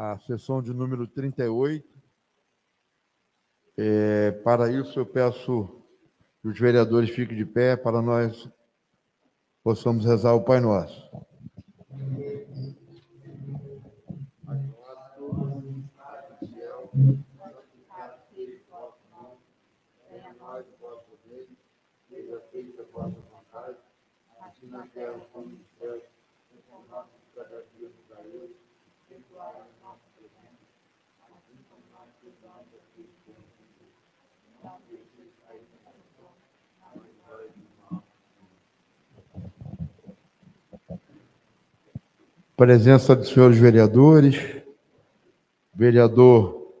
a sessão de número 38. É, para isso, eu peço que os vereadores fiquem de pé para nós possamos rezar o Pai Nosso. na terra como nos céus, e com nosso cada dia nos ajuda, perdoar as nossas ofensas, assim como nós perdoamos aqueles que nos ofendem. Não deixes cair na tentação, mas livrai do mal. Presença dos senhores vereadores, vereador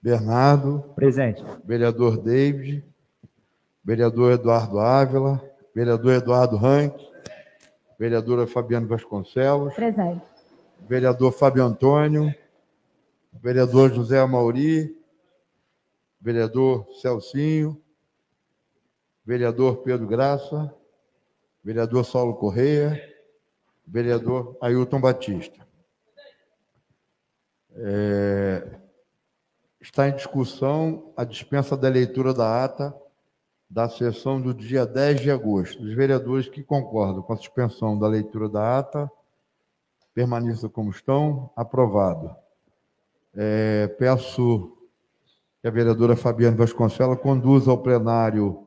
Bernardo. Presente. Vereador David, vereador Eduardo Ávila, vereador Eduardo Rank, Vereadora Fabiana Vasconcelos. Presente. Vereador Fábio Antônio. Vereador José Amauri. Vereador Celcinho. Vereador Pedro Graça. Vereador Saulo Correia. Vereador Ailton Batista. É, está em discussão a dispensa da leitura da ata da sessão do dia 10 de agosto. Os vereadores que concordam com a suspensão da leitura da ata, permaneçam como estão. Aprovado. É, peço que a vereadora Fabiana Vasconcelos conduza ao plenário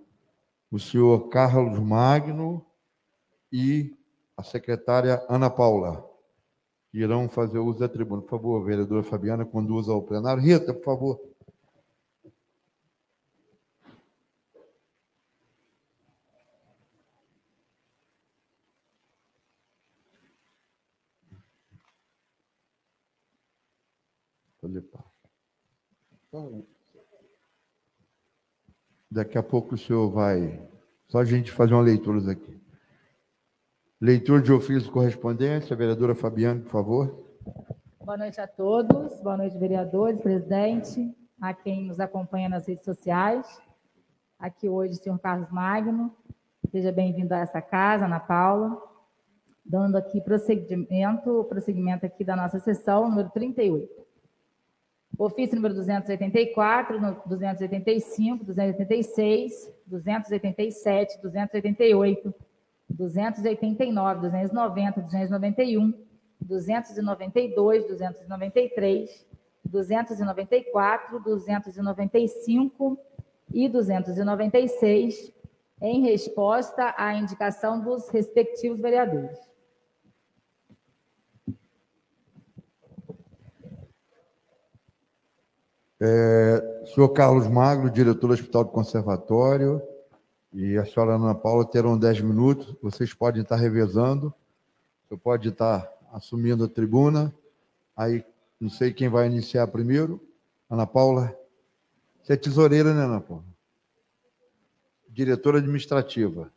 o senhor Carlos Magno e a secretária Ana Paula, que irão fazer uso da tribuna. Por favor, vereadora Fabiana, conduza ao plenário. Rita, por favor. Então, daqui a pouco o senhor vai. Só a gente fazer uma leitura aqui. Leitura de ofício de correspondência, vereadora Fabiana, por favor. Boa noite a todos, boa noite, vereadores, presidente, a quem nos acompanha nas redes sociais. Aqui hoje, senhor Carlos Magno. Seja bem-vindo a essa casa, Ana Paula. Dando aqui prosseguimento, prosseguimento aqui da nossa sessão, número 38. Ofício número 284, 285, 286, 287, 288, 289, 290, 291, 292, 293, 294, 295 e 296, em resposta à indicação dos respectivos vereadores. É, senhor Carlos Magro, diretor do Hospital do Conservatório, e a senhora Ana Paula terão 10 minutos. Vocês podem estar revezando. Você pode estar assumindo a tribuna. Aí, não sei quem vai iniciar primeiro. Ana Paula. Você é tesoureira, né, Ana Paula? Diretora administrativa.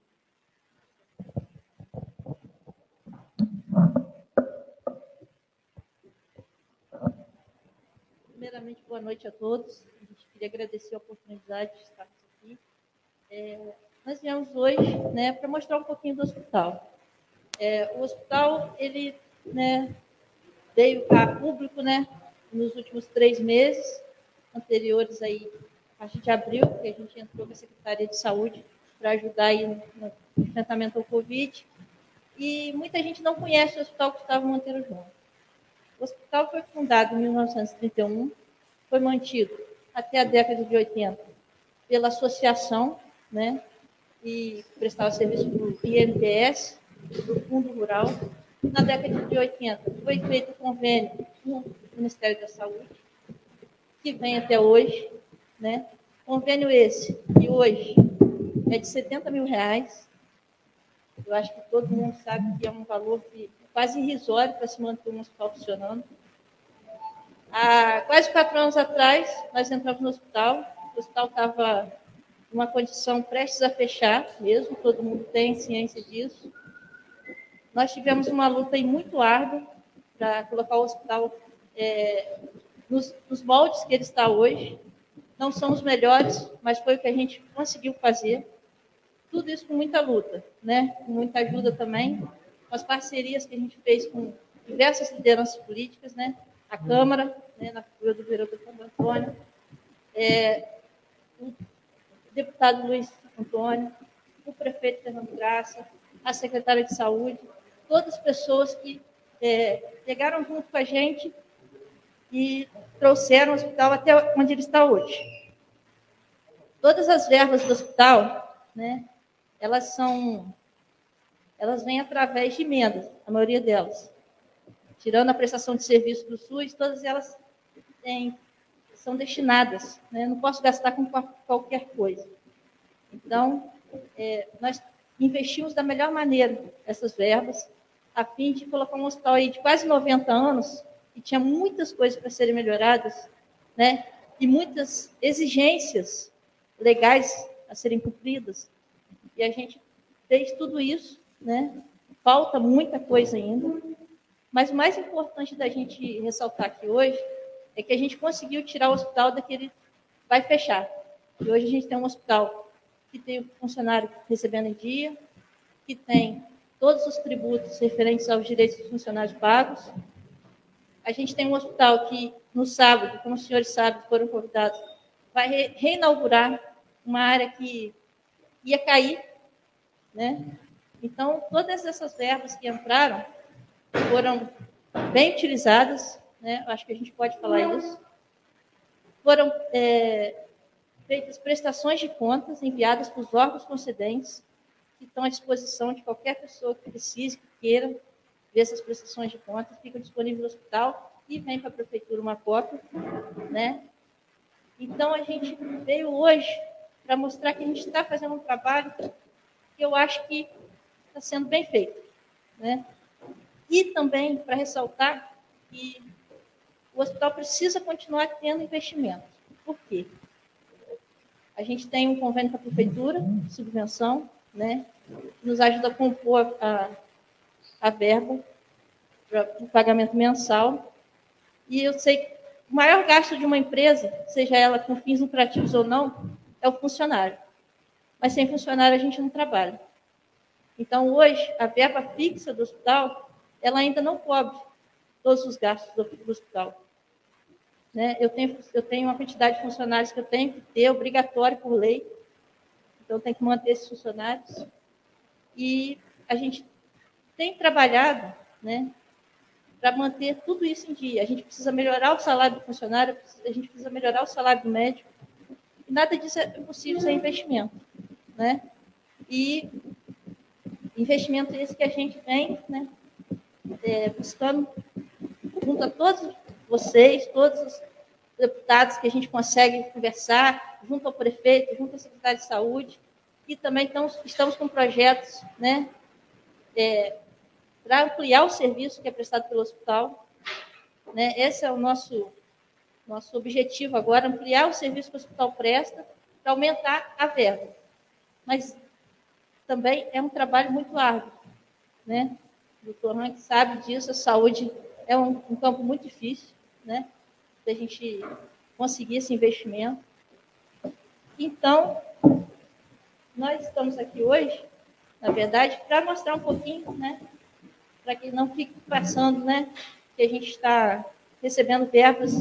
primeiramente, boa noite a todos. A gente queria agradecer a oportunidade de estarmos aqui. É, nós viemos hoje né, para mostrar um pouquinho do hospital. É, o hospital, ele né, veio a público né, nos últimos três meses, anteriores aí, a de abril, que a gente entrou com a Secretaria de Saúde para ajudar aí no enfrentamento ao Covid. E muita gente não conhece o Hospital Gustavo Monteiro João. O hospital foi fundado em 1931 foi mantido até a década de 80 pela associação, né, e prestava serviço para o INPS, do Fundo Rural. Na década de 80 foi feito um convênio com o Ministério da Saúde, que vem até hoje, né? Convênio esse que hoje é de 70 mil reais. Eu acho que todo mundo sabe que é um valor que, quase irrisório para se manter um hospital funcionando. Há quase quatro anos atrás, nós entramos no hospital. O hospital estava uma condição prestes a fechar, mesmo, todo mundo tem ciência disso. Nós tivemos uma luta muito árdua para colocar o hospital é, nos, nos moldes que ele está hoje. Não são os melhores, mas foi o que a gente conseguiu fazer. Tudo isso com muita luta, né? com muita ajuda também, com as parcerias que a gente fez com diversas lideranças políticas, né? a Câmara, né, na figura do vereador Antônio, é, deputado Luiz Antônio, o prefeito Fernando Graça, a secretária de Saúde, todas as pessoas que é, chegaram junto com a gente e trouxeram o hospital até onde ele está hoje. Todas as verbas do hospital, né, elas são, elas vêm através de emendas, a maioria delas. Tirando a prestação de serviço do SUS, todas elas têm, são destinadas. Né, não posso gastar com qualquer coisa. Então, é, nós investimos da melhor maneira essas verbas, a fim de colocar um hospital aí de quase 90 anos, que tinha muitas coisas para serem melhoradas, né? e muitas exigências legais a serem cumpridas. E a gente fez tudo isso, né? Falta muita coisa ainda, mas o mais importante da gente ressaltar aqui hoje é que a gente conseguiu tirar o hospital daquele vai fechar. E hoje a gente tem um hospital que tem o funcionário recebendo em dia, que tem todos os tributos referentes aos direitos dos funcionários pagos. A gente tem um hospital que, no sábado, como os senhores sabem, foram convidados, vai re reinaugurar uma área que ia cair, né? Então, todas essas verbas que entraram foram bem utilizadas, né? Acho que a gente pode falar isso. Foram é, feitas prestações de contas enviadas para os órgãos concedentes, que estão à disposição de qualquer pessoa que precise, que queira ver essas prestações de contas, ficam disponíveis no hospital e vem para a prefeitura uma cópia, né? Então, a gente veio hoje para mostrar que a gente está fazendo um trabalho que eu acho que está sendo bem feito, né? E também para ressaltar que o hospital precisa continuar tendo investimento. Por quê? A gente tem um convênio com a prefeitura, subvenção, né? Que nos ajuda a compor a, a verba para o pagamento mensal. E eu sei que o maior gasto de uma empresa, seja ela com fins lucrativos ou não, é o funcionário. Mas sem funcionário a gente não trabalha. Então, hoje, a verba fixa do hospital, ela ainda não cobre todos os gastos do, do hospital. Né? Eu, tenho, eu tenho uma quantidade de funcionários que eu tenho que ter, obrigatório por lei. Então, tem que manter esses funcionários. E a gente tem trabalhado né, para manter tudo isso em dia. A gente precisa melhorar o salário do funcionário, a gente precisa melhorar o salário do médico. E nada disso é possível sem investimento. Né? E investimento esse que a gente vem né, é, buscando junto a todos vocês, todos os deputados que a gente consegue conversar, junto ao prefeito, junto ao secretário de saúde, e também estamos, estamos com projetos né, é, para ampliar o serviço que é prestado pelo hospital. Né? Esse é o nosso, nosso objetivo agora, ampliar o serviço que o hospital presta para aumentar a verba. Mas também é um trabalho muito árduo. Né? O doutor Rank sabe disso, a saúde é um, um campo muito difícil né? Da gente conseguir esse investimento. Então, nós estamos aqui hoje, na verdade, para mostrar um pouquinho, né? Para que não fique passando, né? Que a gente está recebendo verbas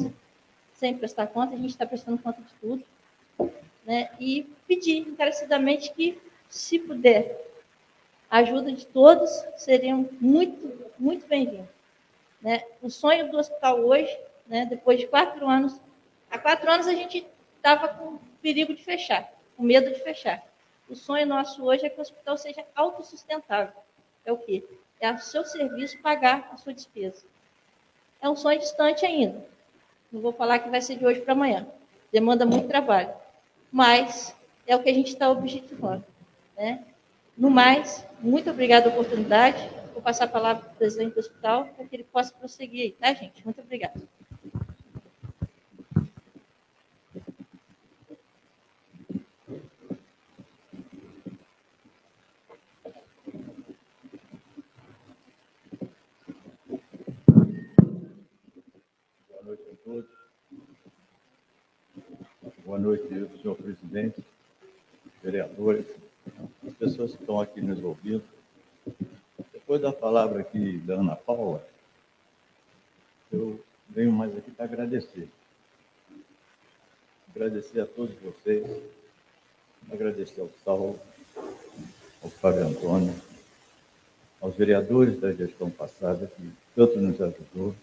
sem prestar conta, a gente está prestando conta de tudo. Né? E pedir encarecidamente que, se puder, a ajuda de todos seriam muito, muito bem-vindos. Né? O sonho do hospital hoje né? depois de quatro anos. Há quatro anos a gente estava com perigo de fechar, com medo de fechar. O sonho nosso hoje é que o hospital seja autossustentável. É o quê? É o seu serviço pagar a sua despesa. É um sonho distante ainda. Não vou falar que vai ser de hoje para amanhã. Demanda muito trabalho. Mas é o que a gente está objetivando. Né? No mais, muito obrigada pela oportunidade. Vou passar a palavra para o presidente do hospital para que ele possa prosseguir aí, tá, gente? Muito obrigada. Boa noite, senhor presidente, vereadores, as pessoas que estão aqui nos ouvindo. Depois da palavra aqui da Ana Paula, eu venho mais aqui para agradecer. Agradecer a todos vocês, agradecer ao Saulo, ao Fábio Antônio, aos vereadores da gestão passada, que tanto nos ajudou,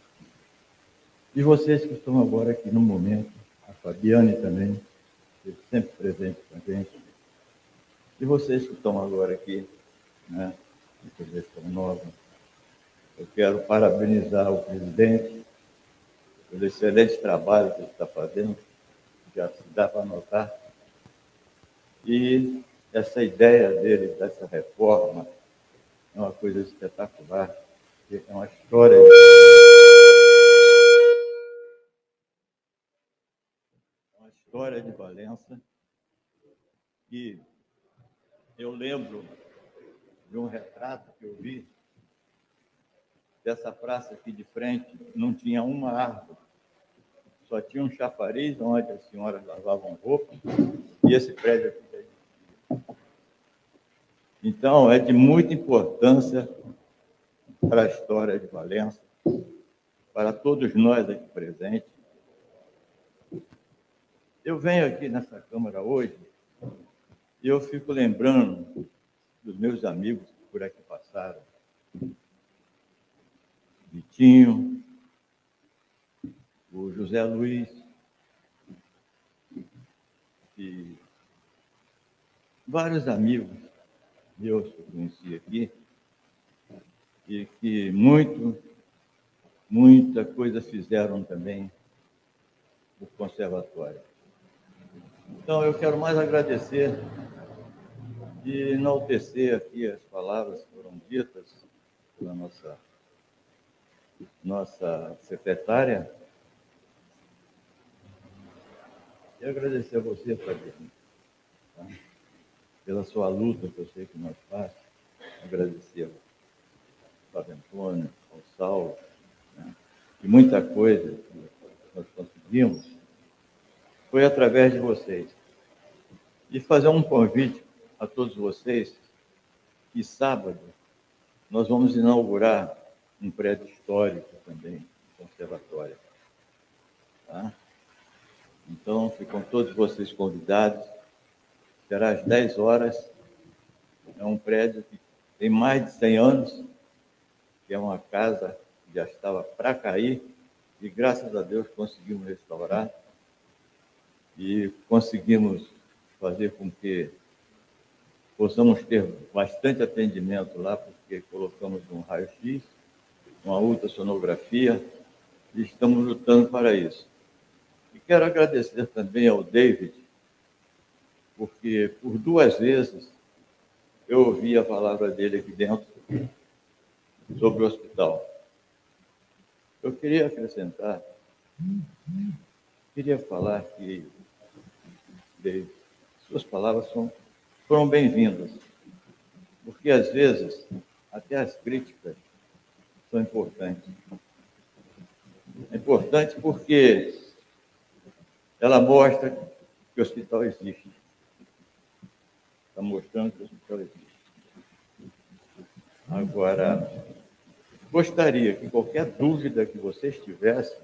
e vocês que estão agora aqui no momento, Fabiane também, sempre presente com a gente, e vocês que estão agora aqui, né, nessa gestão nova, eu quero parabenizar o presidente pelo excelente trabalho que ele está fazendo, já se dá para notar. E essa ideia dele, dessa reforma, é uma coisa espetacular, é uma história. História de Valença que eu lembro de um retrato que eu vi dessa praça aqui de frente, não tinha uma árvore. Só tinha um chafariz onde as senhoras lavavam roupa e esse prédio aqui. Então, é de muita importância para a história de Valença, para todos nós aqui presentes. Eu venho aqui nessa Câmara hoje e eu fico lembrando dos meus amigos que por aqui passaram. Vitinho, o José Luiz, e vários amigos meus que eu conheci aqui, e que muito, muita coisa fizeram também o conservatório. Então, eu quero mais agradecer e enaltecer aqui as palavras que foram ditas pela nossa nossa secretária. E agradecer a você, Fabiano, tá? pela sua luta que eu sei que nós faz. Agradecer ao Fábio Antônio, ao Saulo, né? e muita coisa que nós conseguimos foi através de vocês. E fazer um convite a todos vocês que sábado nós vamos inaugurar um prédio histórico também, um conservatório. Tá? Então, ficam todos vocês convidados. Será às 10 horas. É um prédio que tem mais de 100 anos, que é uma casa que já estava para cair, e graças a Deus conseguimos restaurar e conseguimos fazer com que possamos ter bastante atendimento lá, porque colocamos um raio-x uma ultrassonografia, e estamos lutando para isso. E quero agradecer também ao David, porque por duas vezes eu ouvi a palavra dele aqui dentro sobre o hospital. Eu queria acrescentar, queria falar que David, suas palavras são, foram bem-vindas, porque às vezes até as críticas são importantes. É importante porque ela mostra que o hospital existe. Está mostrando que o hospital existe. Agora, gostaria que qualquer dúvida que vocês tivessem,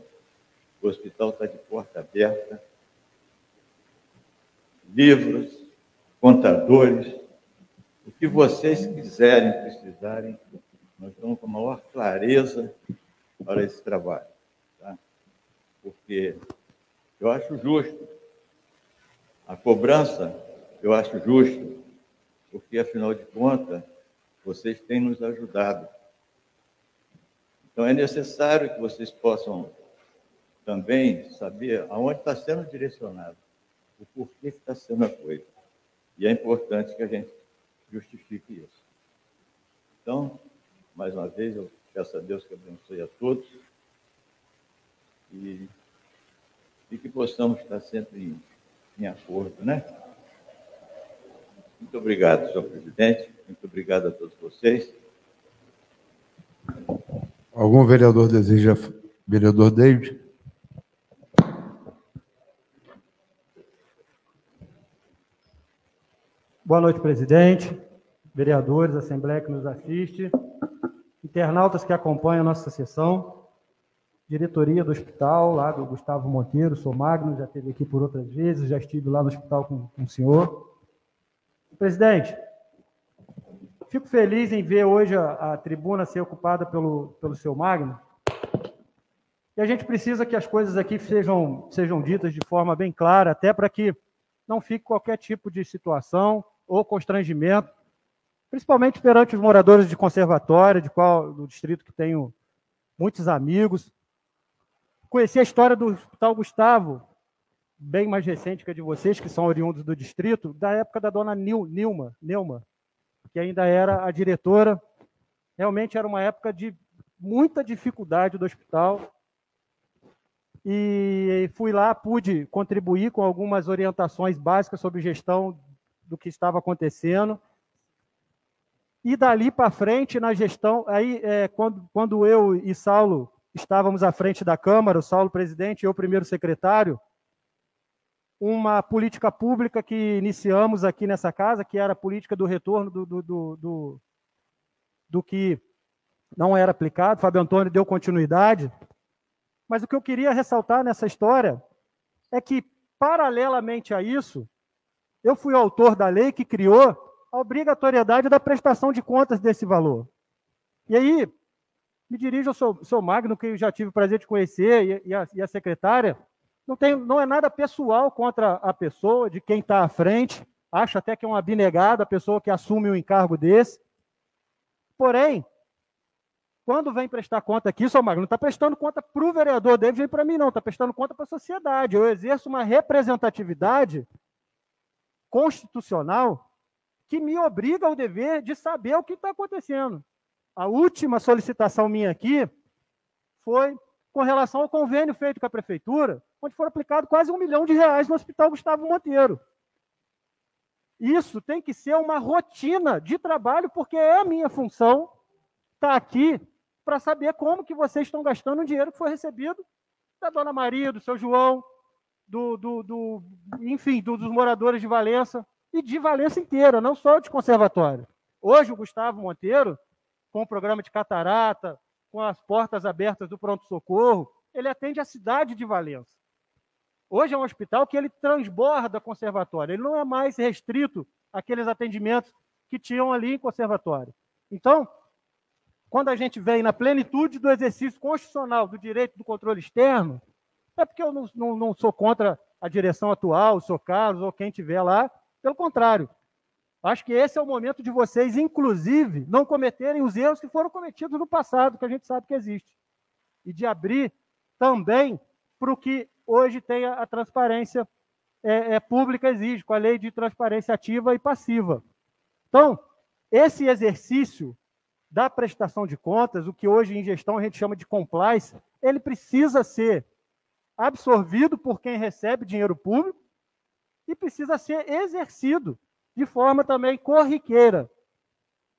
o hospital está de porta aberta. Livros, contadores, o que vocês quiserem, precisarem, nós estamos com a maior clareza para esse trabalho. Tá? Porque eu acho justo. A cobrança, eu acho justo, porque, afinal de contas, vocês têm nos ajudado. Então, é necessário que vocês possam também saber aonde está sendo direcionado, o porquê está sendo a coisa. E é importante que a gente justifique isso. Então, mais uma vez, eu peço a Deus que abençoe a todos e, e que possamos estar sempre em, em acordo, né? Muito obrigado, senhor presidente. Muito obrigado a todos vocês. Algum vereador deseja. Vereador David? Boa noite, presidente, vereadores, assembleia que nos assiste internautas que acompanham a nossa sessão. diretoria do hospital, lá do Gustavo Monteiro, sou Magno, já esteve aqui por outras vezes, já estive lá no hospital com, com o senhor. Presidente, fico feliz em ver hoje a, a tribuna ser ocupada pelo, pelo seu Magno, e a gente precisa que as coisas aqui sejam, sejam ditas de forma bem clara, até para que não fique qualquer tipo de situação ou constrangimento, principalmente perante os moradores de conservatório, de qual do distrito que tenho muitos amigos. Conheci a história do Hospital Gustavo, bem mais recente que a de vocês, que são oriundos do distrito, da época da dona Nilma, Nilma que ainda era a diretora. Realmente era uma época de muita dificuldade do hospital, e fui lá, pude contribuir com algumas orientações básicas sobre gestão do que estava acontecendo. E dali para frente, na gestão, aí é, quando, quando eu e Saulo estávamos à frente da Câmara, o Saulo presidente e eu primeiro secretário, uma política pública que iniciamos aqui nessa casa, que era a política do retorno do, do, do, do, do que não era aplicado. Fábio Antônio deu continuidade. Mas o que eu queria ressaltar nessa história é que, paralelamente a isso, eu fui autor da lei que criou a obrigatoriedade da prestação de contas desse valor. E aí, me dirijo ao seu, seu Magno, que eu já tive o prazer de conhecer, e, e, a, e a, secretária. Não, tem, não é nada pessoal contra a pessoa, de quem está à frente. Acho até que é uma abnegada a pessoa que assume um encargo desse. Porém, quando vem prestar conta aqui, só Magno, não está prestando conta para o vereador dele, vem para mim, não, está prestando conta para a sociedade. Eu exerço uma representatividade constitucional que me obriga ao dever de saber o que está acontecendo. A última solicitação minha aqui foi com relação ao convênio feito com a prefeitura, onde foram aplicados quase um milhão de reais no Hospital Gustavo Monteiro. Isso tem que ser uma rotina de trabalho, porque é a minha função estar tá aqui para saber como que vocês estão gastando o dinheiro que foi recebido da dona Maria, do seu João, do, do, do enfim, do, dos moradores de Valença e de Valença inteira, não só de conservatório. Hoje o Gustavo Monteiro, com o programa de catarata, com as portas abertas do pronto-socorro, ele atende a cidade de Valença. Hoje é um hospital que ele transborda conservatório, ele não é mais restrito àqueles atendimentos que tinham ali em conservatório. Então, quando a gente vem na plenitude do exercício constitucional do direito do controle externo, é porque eu não, não, não sou contra a direção atual, o senhor Carlos ou quem estiver lá. Pelo contrário, acho que esse é o momento de vocês, inclusive, não cometerem os erros que foram cometidos no passado, que a gente sabe que existe. E de abrir também para o que hoje tem a, a transparência é, é, pública exige, com a lei de transparência ativa e passiva. Então, esse exercício da prestação de contas, o que hoje em gestão a gente chama de compliance, ele precisa ser absorvido por quem recebe dinheiro público e precisa ser exercido de forma também corriqueira.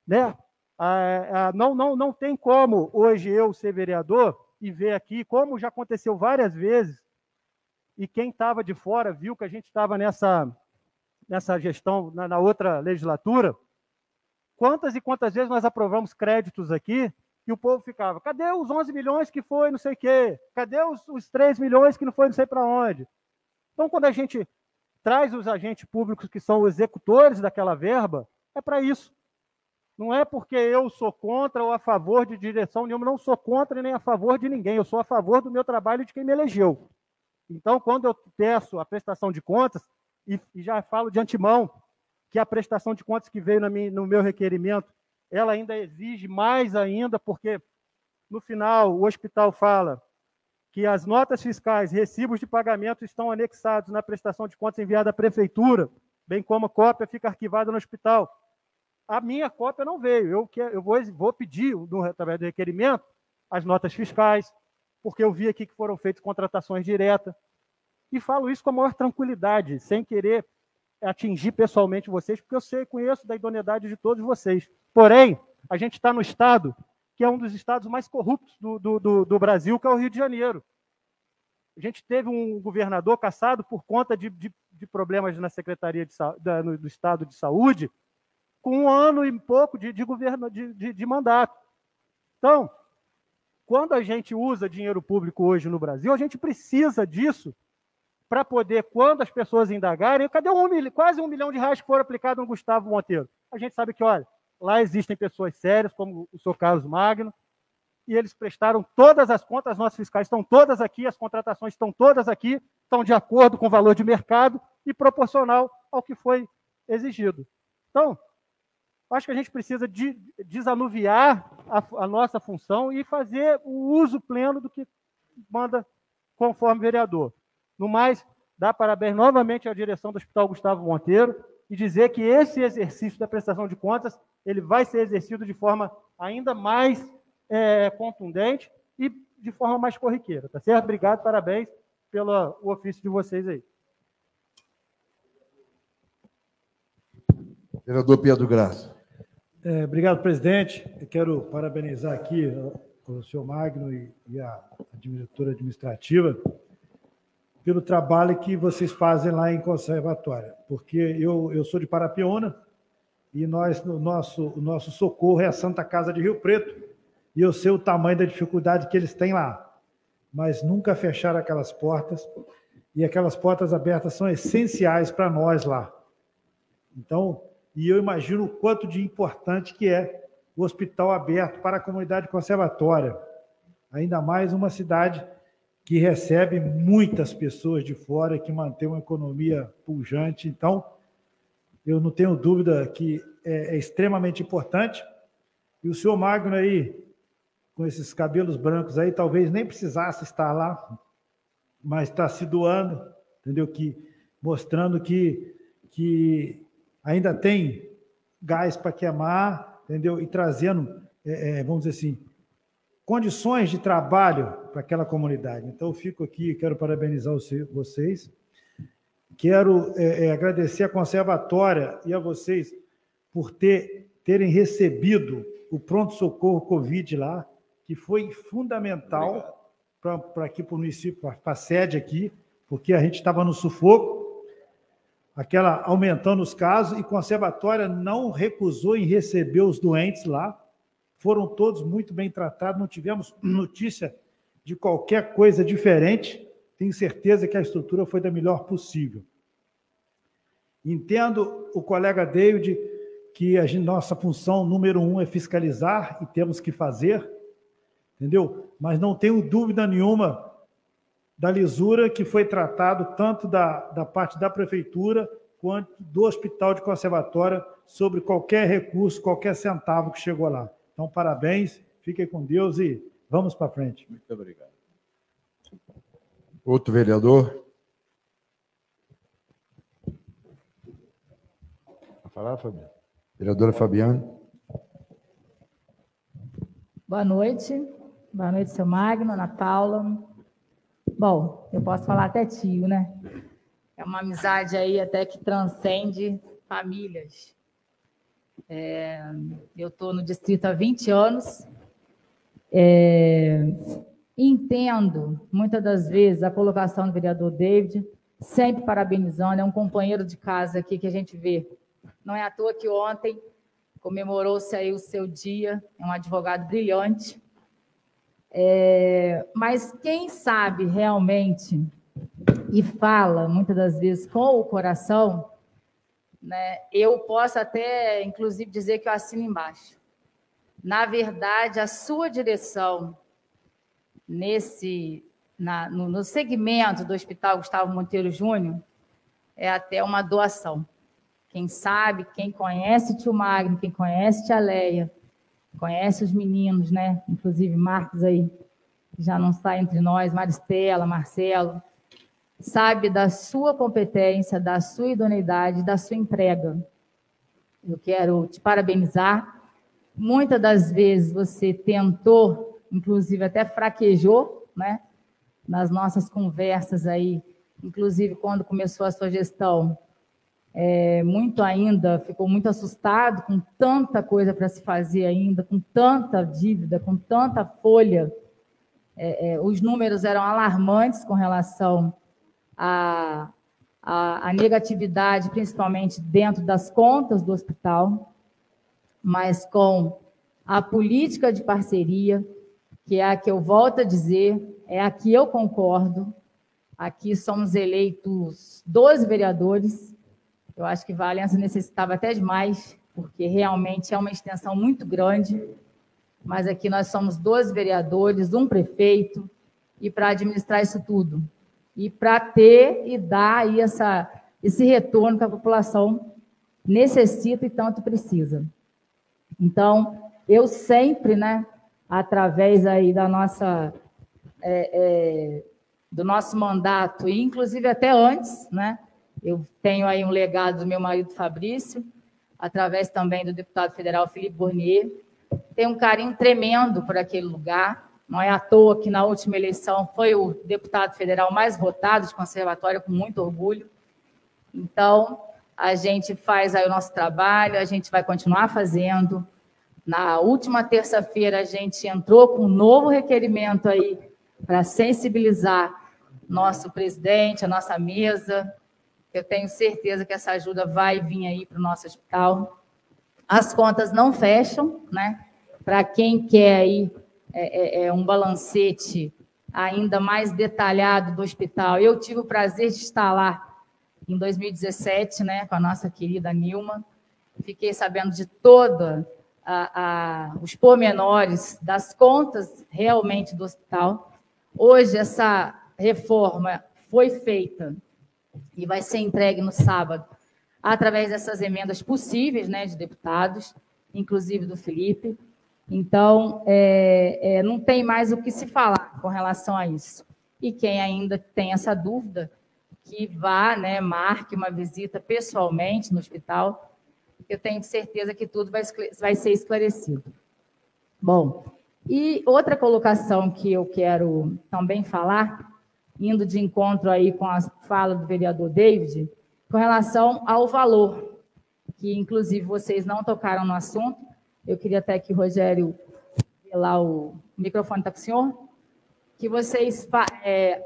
Né? Ah, ah, não, não, não tem como hoje eu ser vereador e ver aqui, como já aconteceu várias vezes, e quem estava de fora viu que a gente estava nessa, nessa gestão, na, na outra legislatura, Quantas e quantas vezes nós aprovamos créditos aqui e o povo ficava, cadê os 11 milhões que foi não sei o quê? Cadê os, os 3 milhões que não foi não sei para onde? Então, quando a gente traz os agentes públicos que são executores daquela verba, é para isso. Não é porque eu sou contra ou a favor de direção nenhuma, não sou contra nem a favor de ninguém, eu sou a favor do meu trabalho e de quem me elegeu. Então, quando eu peço a prestação de contas, e já falo de antemão, que a prestação de contas que veio no meu requerimento, ela ainda exige mais ainda, porque no final o hospital fala que as notas fiscais, recibos de pagamento estão anexados na prestação de contas enviada à prefeitura, bem como a cópia fica arquivada no hospital. A minha cópia não veio. Eu, eu vou, vou pedir, no, através do requerimento, as notas fiscais, porque eu vi aqui que foram feitas contratações diretas. E falo isso com a maior tranquilidade, sem querer atingir pessoalmente vocês, porque eu sei, conheço da idoneidade de todos vocês. Porém, a gente está no estado que é um dos estados mais corruptos do, do, do, do, Brasil, que é o Rio de Janeiro. A gente teve um governador caçado por conta de, de, de problemas na Secretaria de, da, no, do Estado de Saúde, com um ano e pouco de, de governo de, mandato. Então, quando a gente usa dinheiro público hoje no Brasil, a gente precisa disso para poder, quando as pessoas indagarem, cadê um, quase um milhão de reais que foram aplicados no Gustavo Monteiro? A gente sabe que, olha, lá existem pessoas sérias, como o senhor Carlos Magno, e eles prestaram todas as contas, as notas fiscais estão todas aqui, as contratações estão todas aqui, estão de acordo com o valor de mercado e proporcional ao que foi exigido. Então, acho que a gente precisa de, desanuviar a, a, nossa função e fazer o uso pleno do que manda conforme vereador. No mais, dar parabéns novamente à direção do Hospital Gustavo Monteiro e dizer que esse exercício da prestação de contas ele vai ser exercido de forma ainda mais é, contundente e de forma mais corriqueira, tá certo? Obrigado, parabéns pelo ofício de vocês aí. Vereador Pedro Graça. É, obrigado, presidente. Eu quero parabenizar aqui o senhor Magno e, e a, a diretora administrativa pelo trabalho que vocês fazem lá em conservatória, porque eu, eu sou de Parapiona e nós, no nosso, o nosso socorro é a Santa Casa de Rio Preto, e eu sei o tamanho da dificuldade que eles têm lá, mas nunca fecharam aquelas portas, e aquelas portas abertas são essenciais para nós lá. Então, e eu imagino o quanto de importante que é o hospital aberto para a comunidade conservatória, ainda mais uma cidade que recebe muitas pessoas de fora, que mantém uma economia pujante. Então, eu não tenho dúvida que é, é extremamente importante. E o senhor Magno aí, com esses cabelos brancos aí, talvez nem precisasse estar lá, mas está se doando, entendeu? Que, mostrando que, que ainda tem gás para queimar, entendeu? E trazendo, é, é, vamos dizer assim, condições de trabalho para aquela comunidade. Então, eu fico aqui, quero parabenizar vocês, quero é, é, agradecer a Conservatória e a vocês por ter, terem recebido o pronto-socorro Covid lá, que foi fundamental para aqui, para o município, para a sede aqui, porque a gente estava no sufoco, aquela aumentando os casos, e Conservatória não recusou em receber os doentes lá, foram todos muito bem tratados, não tivemos notícia de qualquer coisa diferente. Tenho certeza que a estrutura foi da melhor possível. Entendo o colega David que a gente, nossa função número um é fiscalizar e temos que fazer, entendeu? Mas não tenho dúvida nenhuma da lisura que foi tratado tanto da, da parte da prefeitura quanto do hospital de conservatória sobre qualquer recurso, qualquer centavo que chegou lá. Então, parabéns, fiquem com Deus e vamos para frente. Muito obrigado. Outro vereador? Vai falar, Fabiano? Vereadora Fabiana. Boa noite. Boa noite, seu Magno, Ana Paula. Bom, eu posso falar até tio, né? É uma amizade aí até que transcende famílias. É, eu estou no distrito há 20 anos. É, entendo, muitas das vezes, a colocação do vereador David, sempre parabenizando, é um companheiro de casa aqui que a gente vê. Não é à toa que ontem comemorou-se aí o seu dia, é um advogado brilhante. É, mas quem sabe realmente e fala, muitas das vezes, com o coração, né, eu posso até, inclusive, dizer que eu assino embaixo. Na verdade, a sua direção nesse na, no, no, segmento do Hospital Gustavo Monteiro Júnior é até uma doação. Quem sabe, quem conhece tio Magno, quem conhece tia Leia, conhece os meninos, né? Inclusive Marcos aí, já não está entre nós, Maristela, Marcelo, sabe da sua competência, da sua idoneidade, da sua entrega. Eu quero te parabenizar. Muitas das vezes você tentou, inclusive até fraquejou, né? Nas nossas conversas aí, inclusive quando começou a sua gestão, é, muito ainda, ficou muito assustado com tanta coisa para se fazer ainda, com tanta dívida, com tanta folha. É, é, os números eram alarmantes com relação a, a, a negatividade, principalmente dentro das contas do hospital, mas com a política de parceria, que é a que eu volto a dizer, é a que eu concordo. Aqui somos eleitos 12 vereadores. Eu acho que Valença necessitava até de mais, porque realmente é uma extensão muito grande. Mas aqui nós somos 12 vereadores, um prefeito, e para administrar isso tudo. E para ter e dar aí essa, esse retorno que a população necessita e tanto precisa. Então, eu sempre, né, através aí da nossa, é, é, do nosso mandato, e inclusive até antes, né, eu tenho aí um legado do meu marido Fabrício, através também do deputado federal Felipe Bournier, tenho um carinho tremendo por aquele lugar, não é à toa que na última eleição foi o deputado federal mais votado de conservatório, com muito orgulho. Então, a gente faz aí o nosso trabalho, a gente vai continuar fazendo. Na última terça-feira, a gente entrou com um novo requerimento aí para sensibilizar nosso presidente, a nossa mesa. Eu tenho certeza que essa ajuda vai vir aí para o nosso hospital. As contas não fecham, né? Para quem quer aí é, é, é, um balancete ainda mais detalhado do hospital. Eu tive o prazer de estar lá em 2017, né, com a nossa querida Nilma. Fiquei sabendo de toda a, a, os pormenores das contas realmente do hospital. Hoje essa reforma foi feita e vai ser entregue no sábado através dessas emendas possíveis, né, de deputados, inclusive do Felipe. Então, é, é, não tem mais o que se falar com relação a isso. E quem ainda tem essa dúvida, que vá, né, marque uma visita pessoalmente no hospital, eu tenho certeza que tudo vai, vai ser esclarecido. Bom, e outra colocação que eu quero também falar, indo de encontro aí com a fala do vereador David, com relação ao valor, que inclusive vocês não tocaram no assunto, eu queria até que o Rogério, lá o microfone está com o senhor, que vocês é,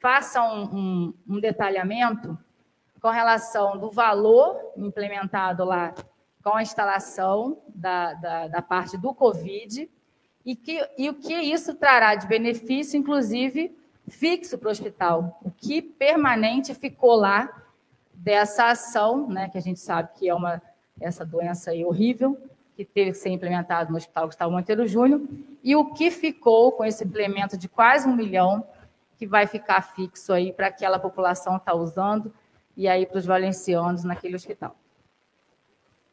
façam um, um, detalhamento com relação do valor implementado lá com a instalação da, da, da parte do Covid e, que, e o que isso trará de benefício, inclusive fixo para o hospital, o que permanente ficou lá dessa ação, né, que a gente sabe que é uma essa doença horrível, que teve que ser implementado no Hospital Gustavo Monteiro Júnior, e o que ficou com esse implemento de quase um milhão, que vai ficar fixo aí para aquela população estar tá usando, e aí para os valencianos naquele hospital.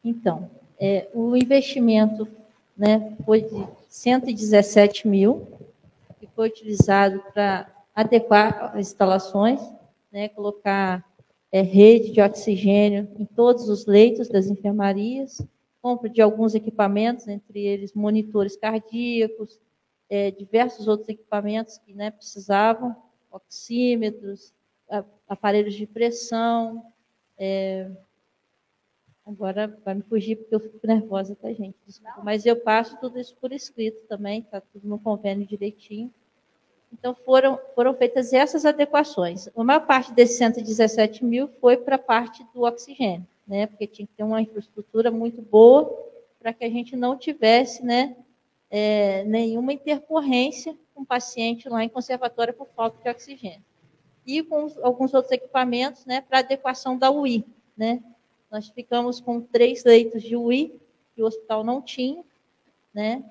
Então, é, o investimento né, foi de 117 mil, que foi utilizado para adequar as instalações, né, colocar é, rede de oxigênio em todos os leitos das enfermarias, compra de alguns equipamentos, entre eles monitores cardíacos, é, diversos outros equipamentos que né, precisavam, oxímetros, aparelhos de pressão. É, agora vai me fugir porque eu fico nervosa, tá, gente? Desculpa, mas eu passo tudo isso por escrito também, está tudo no convênio direitinho. Então, foram, foram feitas essas adequações. A maior parte desses 117 mil foi para a parte do oxigênio né? Porque tinha que ter uma infraestrutura muito boa para que a gente não tivesse, né? É, nenhuma intercorrência com o paciente lá em conservatório por falta de oxigênio. E com alguns outros equipamentos, né? Para adequação da UI, né? Nós ficamos com três leitos de UI que o hospital não tinha, né?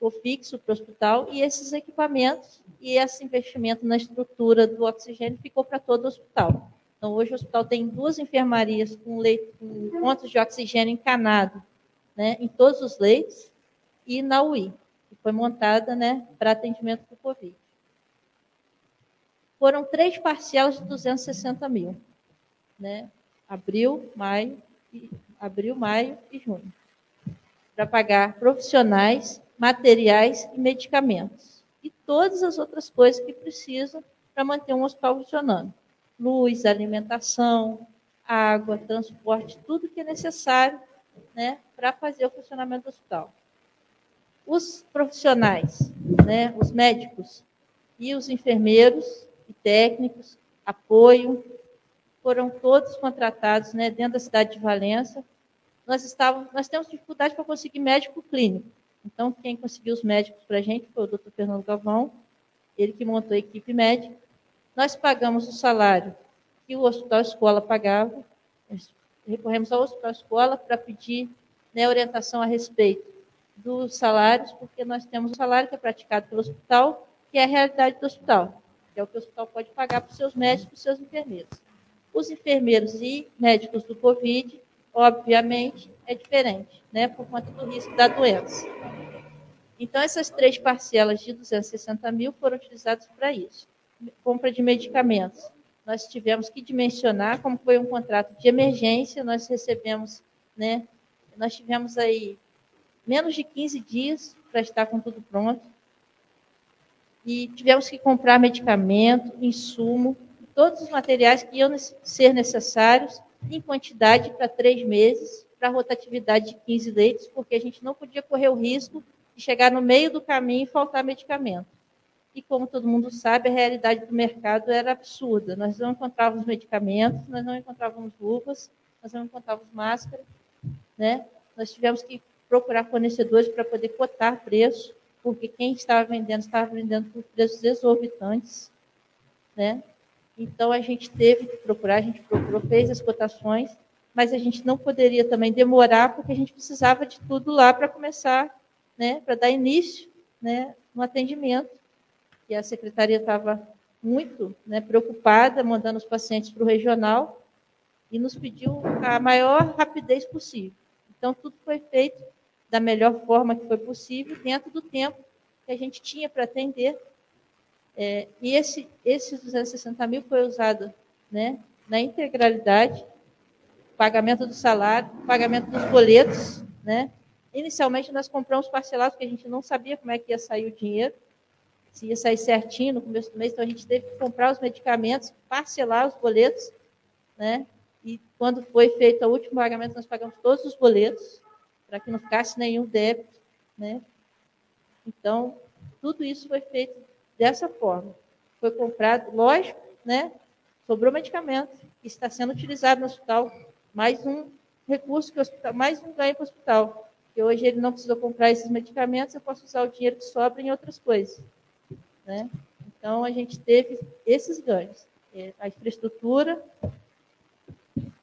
O fixo para o hospital e esses equipamentos e esse investimento na estrutura do oxigênio ficou para todo o hospital. Então, hoje o hospital tem duas enfermarias com, leito, com pontos de oxigênio encanado né, em todos os leitos e na UI, que foi montada né, para atendimento do Covid. Foram três parcelas de 260 mil. Né, abril, maio, e, abril, maio e junho. Para pagar profissionais, materiais e medicamentos. E todas as outras coisas que precisam para manter um hospital funcionando luz, alimentação, água, transporte, tudo que é necessário né, para fazer o funcionamento do hospital. Os profissionais, né, os médicos e os enfermeiros e técnicos, apoio, foram todos contratados né, dentro da cidade de Valença. Nós, estávamos, nós temos dificuldade para conseguir médico clínico, Então, quem conseguiu os médicos para a gente foi o doutor Fernando Galvão, ele que montou a equipe médica. Nós pagamos o salário que o Hospital Escola pagava, recorremos ao Hospital Escola para pedir né, orientação a respeito dos salários, porque nós temos o salário que é praticado pelo hospital, que é a realidade do hospital, que é o que o hospital pode pagar para os seus médicos e para os seus enfermeiros. Os enfermeiros e médicos do Covid, obviamente, é diferente, né, por conta do risco da doença. Então, essas três parcelas de 260 mil foram utilizadas para isso. Compra de medicamentos. Nós tivemos que dimensionar, como foi um contrato de emergência, nós recebemos, né, nós tivemos aí menos de 15 dias para estar com tudo pronto. E tivemos que comprar medicamento, insumo, todos os materiais que iam ser necessários em quantidade para três meses, para rotatividade de 15 leitos, porque a gente não podia correr o risco de chegar no meio do caminho e faltar medicamento. E como todo mundo sabe, a realidade do mercado era absurda. Nós não encontrávamos medicamentos, nós não encontrávamos luvas, nós não encontrávamos máscara, né? Nós tivemos que procurar fornecedores para poder cotar preço, porque quem estava vendendo estava vendendo por preços exorbitantes, né? Então a gente teve que procurar, a gente procurou, fez as cotações, mas a gente não poderia também demorar, porque a gente precisava de tudo lá para começar, né, para dar início, né, no atendimento. E a secretaria estava muito né, preocupada, mandando os pacientes para o regional e nos pediu a maior rapidez possível. Então, tudo foi feito da melhor forma que foi possível, dentro do tempo que a gente tinha para atender. É, e esse, esses 260 mil foi usado né, na integralidade, pagamento do salário, pagamento dos boletos. Né? Inicialmente, nós compramos parcelados, porque a gente não sabia como é que ia sair o dinheiro, se ia sair certinho no começo do mês, então a gente teve que comprar os medicamentos, parcelar os boletos, né? E quando foi feito o último pagamento, nós pagamos todos os boletos, para que não ficasse nenhum débito, né? Então, tudo isso foi feito dessa forma. Foi comprado, lógico, né? Sobrou medicamento que está sendo utilizado no hospital, mais um recurso que o hospital, mais um ganho para o hospital. Que hoje ele não precisou comprar esses medicamentos, eu posso usar o dinheiro que sobra em outras coisas, né? Então a gente teve esses ganhos, é, a infraestrutura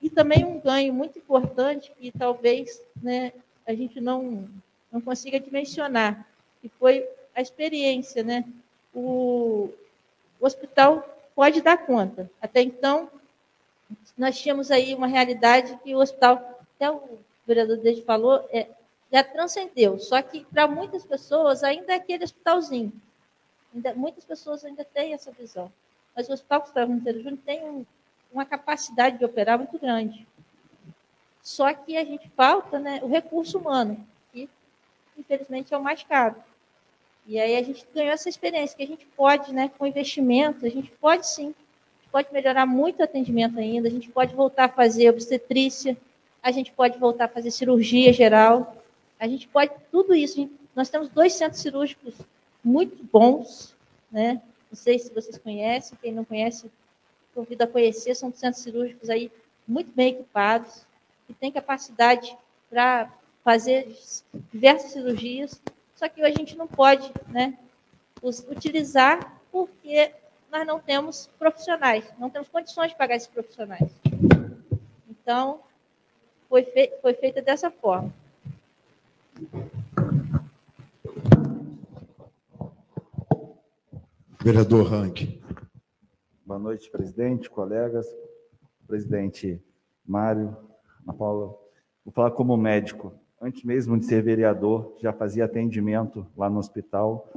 e também um ganho muito importante que talvez, né, a gente não, não consiga dimensionar, que foi a experiência, né? O, o hospital pode dar conta. Até então, nós tínhamos aí uma realidade que o hospital, até o vereador desde falou, é, já transcendeu. Só que para muitas pessoas ainda é aquele hospitalzinho. Ainda, muitas pessoas ainda têm essa visão. Mas o Hospital Gustavo Monteiro Júnior tem um, uma capacidade de operar muito grande. Só que a gente falta né, o recurso humano, que infelizmente é o mais caro. E aí a gente ganhou essa experiência, que a gente pode, né, com investimento, a gente pode sim, pode melhorar muito o atendimento ainda, a gente pode voltar a fazer obstetrícia, a gente pode voltar a fazer cirurgia geral, a gente pode, tudo isso. Nós temos dois centros cirúrgicos muito bons, né? Não sei se vocês conhecem, quem não conhece, convido a conhecer, são centros cirúrgicos aí muito bem equipados, que tem capacidade para fazer diversas cirurgias, só que a gente não pode né, utilizar porque nós não temos profissionais, não temos condições de pagar esses profissionais. Então, foi, fei foi feita dessa forma. Vereador Rank. Boa noite, presidente, colegas. Presidente Mário, Ana Paula, vou falar como médico. Antes mesmo de ser vereador, já fazia atendimento lá no hospital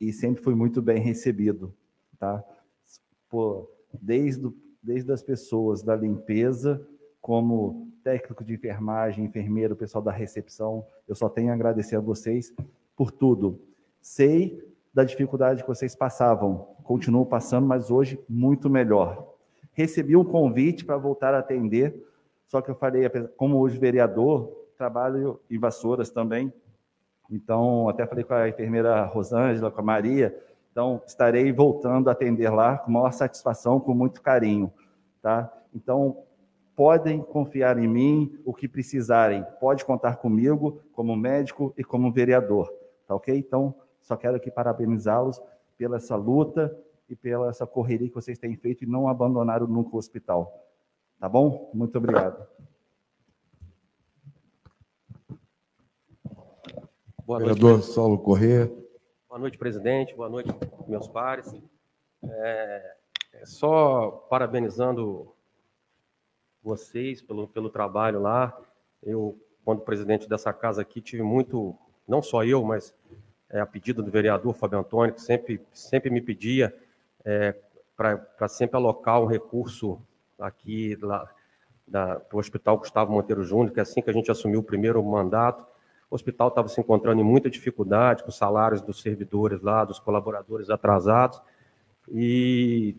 e sempre fui muito bem recebido, tá? Pô, desde, desde as pessoas da limpeza, como técnico de enfermagem, enfermeiro, pessoal da recepção, eu só tenho a agradecer a vocês por tudo. Sei da dificuldade que vocês passavam, continuo passando, mas hoje muito melhor. Recebi um convite para voltar a atender só que eu falei, como hoje vereador, trabalho em Vassouras também. Então, até falei com a enfermeira Rosângela, com a Maria. Então, estarei voltando a atender lá com maior satisfação, com muito carinho. Tá? Então, podem confiar em mim, o que precisarem, pode contar comigo como médico e como vereador, tá ok? Então, só quero aqui parabenizá-los pela essa luta e pela essa correria que vocês têm feito e não abandonaram nunca o hospital. Tá bom? Muito obrigado. Boa Vereador noite, Saulo Corrêa. Boa noite, presidente. Boa noite, meus pares. É, é só parabenizando vocês pelo, pelo trabalho lá. Eu, quando presidente dessa casa aqui, tive muito, não só eu, mas é, a pedido do vereador Fábio Antônio, que sempre, sempre me pedia é, para sempre alocar um recurso aqui lá, da, para o Hospital Gustavo Monteiro Júnior, que é assim que a gente assumiu o primeiro mandato, o hospital estava se encontrando em muita dificuldade com os salários dos servidores lá, dos colaboradores atrasados, e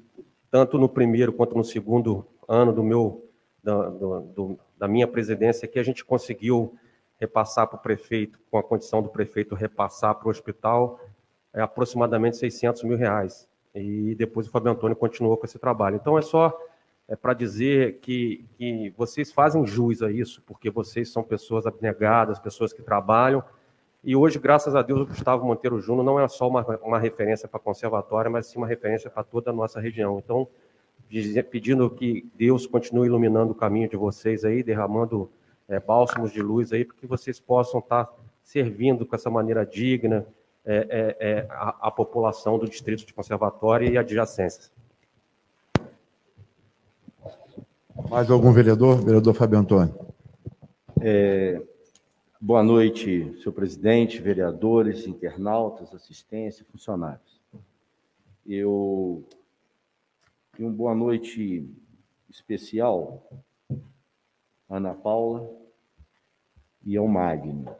tanto no primeiro quanto no segundo ano do meu, da, do, do, da minha presidência aqui, a gente conseguiu repassar para o prefeito, com a condição do prefeito repassar para o hospital, é, aproximadamente 600 mil reais. E depois o Fábio Antônio continuou com esse trabalho. Então, é só é para dizer que, que vocês fazem jus a isso, porque vocês são pessoas abnegadas, pessoas que trabalham. E hoje, graças a Deus, o Gustavo Monteiro Júnior não é só uma, uma referência para a conservatória, mas sim uma referência para toda a nossa região. Então, pedindo que Deus continue iluminando o caminho de vocês aí, derramando é, bálsamos de luz aí, para que vocês possam estar tá servindo com essa maneira digna é, é, é, a, a população do distrito de conservatória e adjacências. Mais algum vereador? Vereador Fábio Antônio. É, boa noite, senhor presidente, vereadores, internautas, assistência, funcionários. Eu e uma boa noite especial Ana Paula e ao Magno.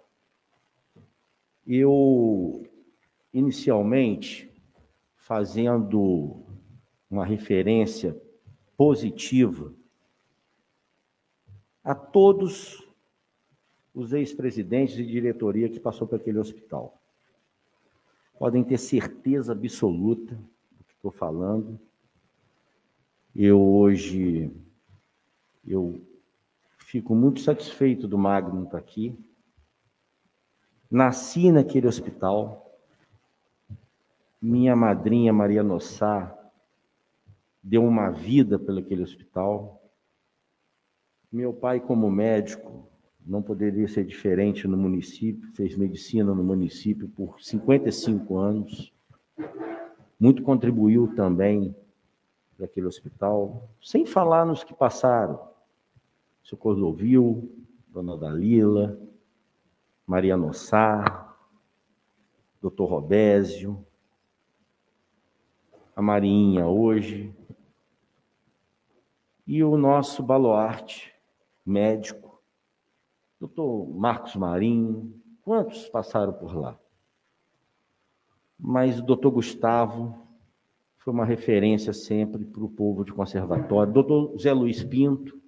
Eu inicialmente fazendo uma referência positiva a todos os ex-presidentes de diretoria que passou por aquele hospital. Podem ter certeza absoluta do que estou falando. Eu hoje eu fico muito satisfeito do Magno estar aqui. Nasci naquele hospital. Minha madrinha Maria Nossá deu uma vida pelo aquele hospital. Meu pai, como médico, não poderia ser diferente no município, fez medicina no município por 55 anos. Muito contribuiu também para aquele hospital, sem falar nos que passaram. Seu Cordovil, Dona Dalila, Maria Nossá, Doutor Robésio, a Marinha hoje, e o nosso baluarte, médico, doutor Marcos Marinho, quantos passaram por lá? Mas o doutor Gustavo foi uma referência sempre para o povo de conservatório. Doutor Zé Luiz Pinto,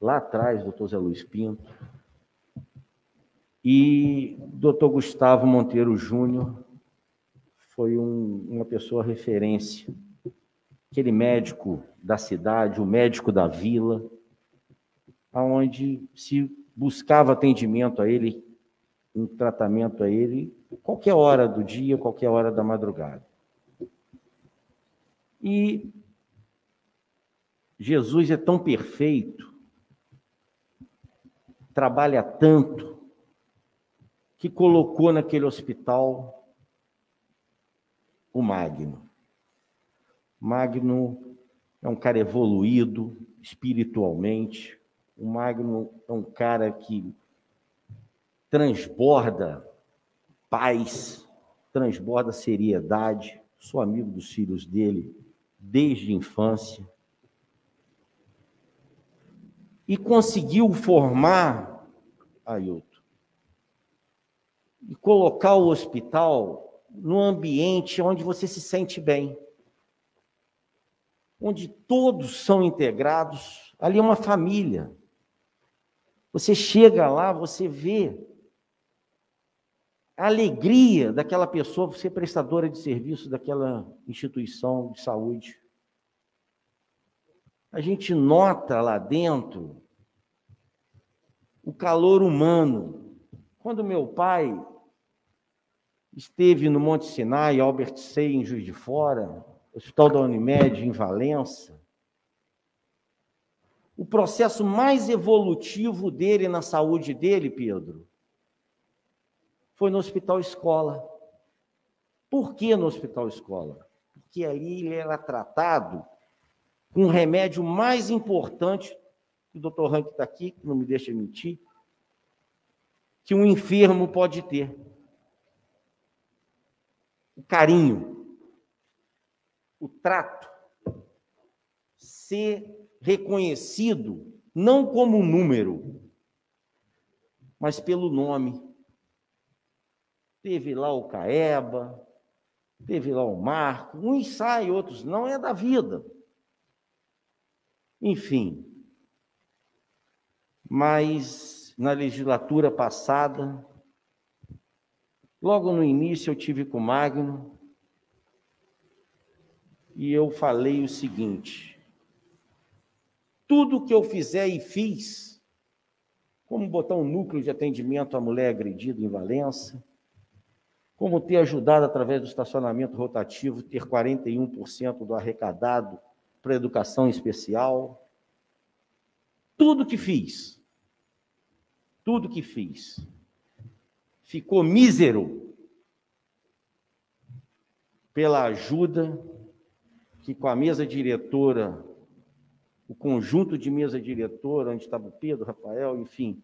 lá atrás, doutor Zé Luiz Pinto. E doutor Gustavo Monteiro Júnior foi um, uma pessoa referência. Aquele médico da cidade, o médico da vila, aonde se buscava atendimento a ele, um tratamento a ele, qualquer hora do dia, qualquer hora da madrugada. E Jesus é tão perfeito, trabalha tanto, que colocou naquele hospital o Magno. Magno é um cara evoluído espiritualmente, o Magno é um cara que transborda paz, transborda seriedade. Sou amigo dos filhos dele desde a infância. E conseguiu formar, Ailton, e colocar o hospital no ambiente onde você se sente bem, onde todos são integrados, ali é uma família. Você chega lá, você vê a alegria daquela pessoa ser prestadora de serviço daquela instituição de saúde. a gente nota lá dentro o calor humano. Quando meu pai esteve no Monte Sinai, Albert Sei, em Juiz de Fora, Hospital da Unimed, em Valença, o processo mais evolutivo dele na saúde dele, Pedro, foi no hospital escola. Por que no hospital escola? Porque ali ele era tratado com o remédio mais importante, que o doutor Rank está aqui, que não me deixa mentir, que um enfermo pode ter. O carinho, o trato, ser reconhecido não como um número, mas pelo nome. Teve lá o Caeba, teve lá o Marco, uns saem, outros não, é da vida. Enfim. Mas na legislatura passada, logo no início eu tive com o Magno e eu falei o seguinte: tudo que eu fizer e fiz, como botar um núcleo de atendimento à mulher agredida em Valença, como ter ajudado através do estacionamento rotativo, ter 41% do arrecadado para educação especial. Tudo que fiz, tudo que fiz, ficou mísero pela ajuda que com a mesa diretora o conjunto de mesa diretora, onde estava o Pedro, o Rafael, enfim,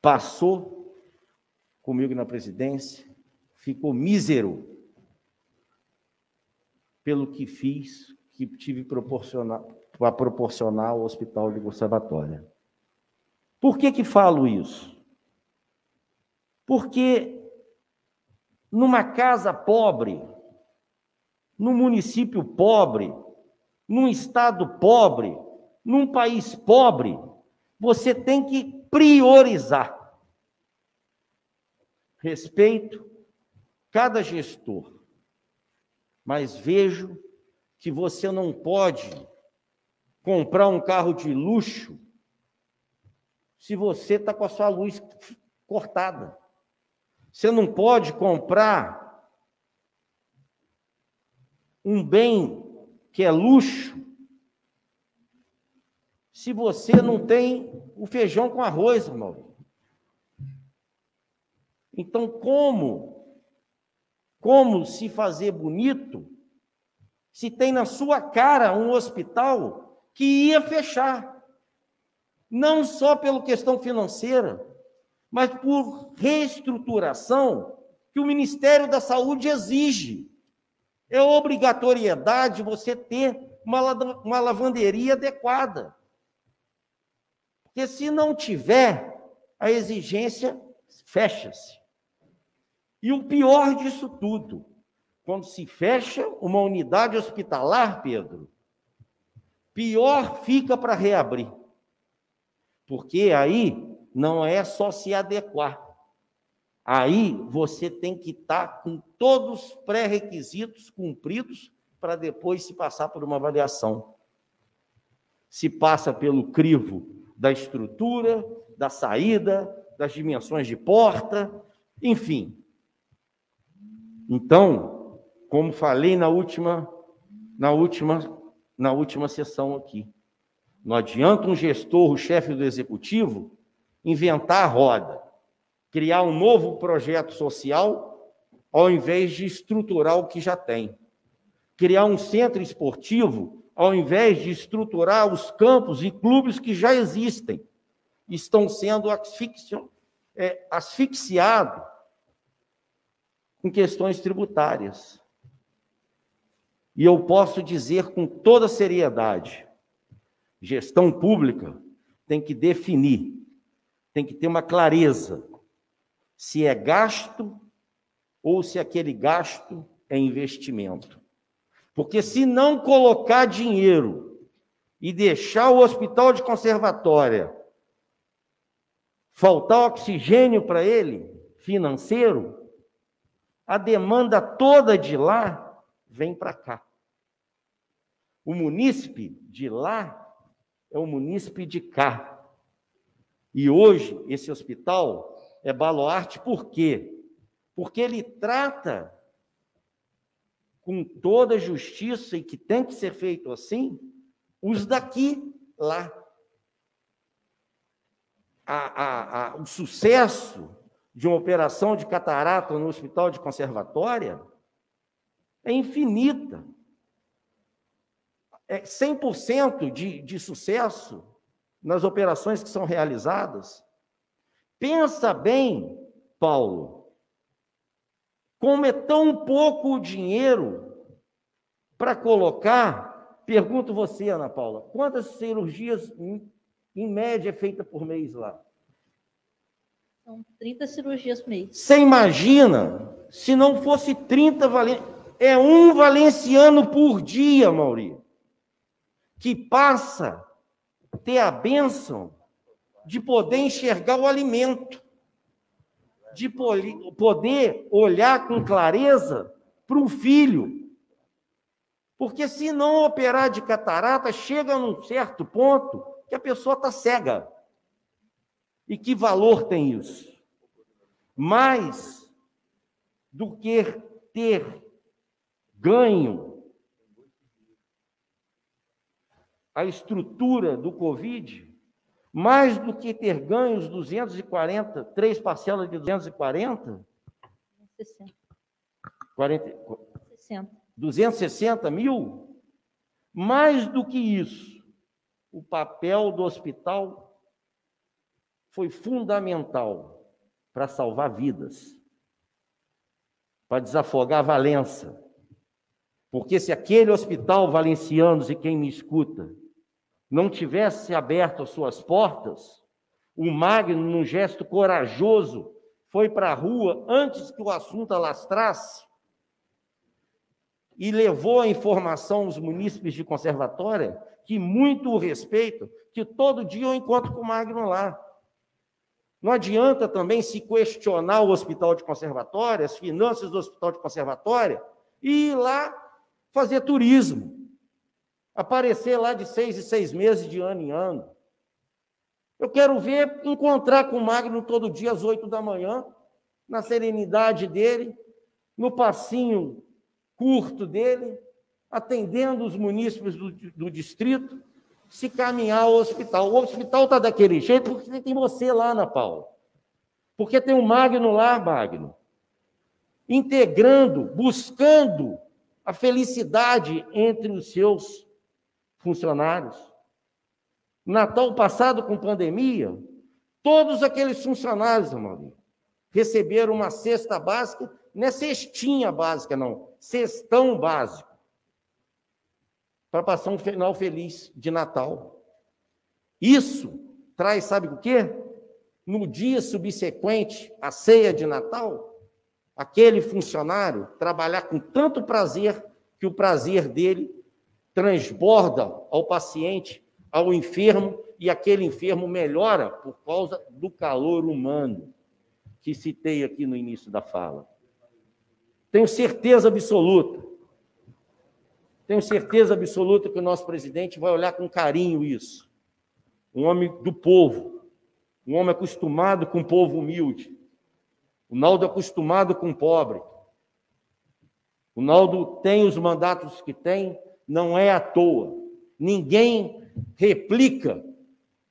passou comigo na presidência, ficou mísero pelo que fiz, que tive para proporcionar ao Hospital de Conservatória. Por que que falo isso? Porque numa casa pobre, num município pobre, num estado pobre, num país pobre, você tem que priorizar. Respeito cada gestor, mas vejo que você não pode comprar um carro de luxo se você está com a sua luz cortada. Você não pode comprar um bem que é luxo, se você não tem o feijão com arroz, irmão. Então, como como se fazer bonito se tem na sua cara um hospital que ia fechar? Não só pela questão financeira, mas por reestruturação que o Ministério da Saúde exige. É obrigatoriedade você ter uma, uma lavanderia adequada. Porque se não tiver, a exigência fecha-se. E o pior disso tudo, quando se fecha uma unidade hospitalar, Pedro, pior fica para reabrir. Porque aí não é só se adequar, Aí você tem que estar com todos os pré-requisitos cumpridos para depois se passar por uma avaliação. Se passa pelo crivo da estrutura, da saída, das dimensões de porta, enfim. Então, como falei na última na última na última sessão aqui, não adianta um gestor, o chefe do executivo, inventar a roda criar um novo projeto social, ao invés de estruturar o que já tem. Criar um centro esportivo, ao invés de estruturar os campos e clubes que já existem, estão sendo é, asfixiados com questões tributárias. E eu posso dizer com toda seriedade: gestão pública tem que definir, tem que ter uma clareza se é gasto ou se aquele gasto é investimento. Porque se não colocar dinheiro e deixar o hospital de conservatória faltar oxigênio para ele, financeiro, a demanda toda de lá vem para cá. O munícipe de lá é o munícipe de cá. E hoje, esse hospital é baluarte por quê? Porque ele trata com toda justiça e que tem que ser feito assim, os daqui lá. A, a, a, o sucesso de uma operação de catarata no hospital de conservatória é infinita. É 100% de, de sucesso nas operações que são realizadas. Pensa bem, Paulo, como é tão pouco o dinheiro para colocar, pergunto você, Ana Paula, quantas cirurgias em, média é feita por mês lá? São 30 cirurgias por mês. Você imagina se não fosse 30 valen... É um valenciano por dia, Mauri, que passa a ter a bênção de poder enxergar o alimento, de poder olhar com clareza para um filho. Porque se não operar de catarata, chega num certo ponto que a pessoa está cega. E que valor tem isso? Mais do que ter ganho a estrutura do Covid, mais do que ter ganho os 240, três parcelas de 240? 60. 40, 60. 260 mil? Mais do que isso, o papel do hospital foi fundamental para salvar vidas, para desafogar Valença. Porque se aquele hospital valencianos e quem me escuta não tivesse aberto as suas portas, o Magno, num gesto corajoso, foi para a rua antes que o assunto alastrasse e levou a informação aos munícipes de conservatória, que muito o respeitam, que todo dia eu encontro com o Magno lá. Não adianta também se questionar o hospital de conservatória, as finanças do hospital de conservatória, e ir lá fazer turismo. Aparecer lá de seis em seis meses, de ano em ano. Eu quero ver, encontrar com o Magno todo dia às oito da manhã, na serenidade dele, no passinho curto dele, atendendo os munícipes do, do distrito, se caminhar ao hospital. O hospital está daquele jeito porque tem você lá, Ana Paula. Porque tem o Magno lá, Magno. Integrando, buscando a felicidade entre os seus funcionários. Natal passado, com pandemia, todos aqueles funcionários, Amaury, receberam uma cesta básica, não é cestinha básica, não, cestão básico para passar um final feliz de Natal. Isso traz, sabe o quê? No dia subsequente à ceia de Natal, aquele funcionário trabalhar com tanto prazer que o prazer dele transborda ao paciente, ao enfermo, e aquele enfermo melhora por causa do calor humano que citei aqui no início da fala. Tenho certeza absoluta tenho certeza absoluta que o nosso presidente vai olhar com carinho isso. Um homem do povo, um homem acostumado com o povo humilde. O Naldo acostumado com o pobre. O Naldo tem os mandatos que tem, não é à toa. Ninguém replica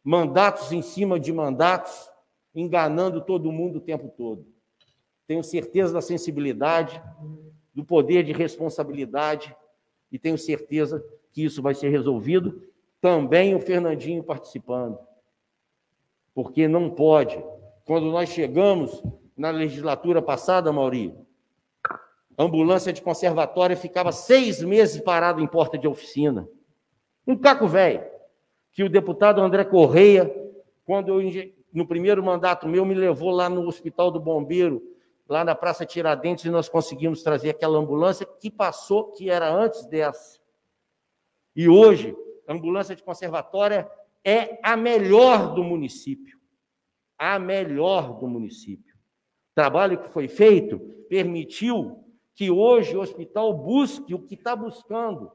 mandatos em cima de mandatos, enganando todo mundo o tempo todo. Tenho certeza da sensibilidade, do poder de responsabilidade e tenho certeza que isso vai ser resolvido. Também o Fernandinho participando. Porque não pode. Quando nós chegamos na legislatura passada, Mauri, a ambulância de conservatória ficava seis meses parada em porta de oficina. Um caco velho, que o deputado André Correia, quando eu, no primeiro mandato meu, me levou lá no Hospital do Bombeiro lá na Praça Tiradentes, e nós conseguimos trazer aquela ambulância que passou, que era antes dessa. E hoje, a ambulância de conservatória é a melhor do município. A melhor do município. O trabalho que foi feito permitiu que hoje o hospital busque o que está buscando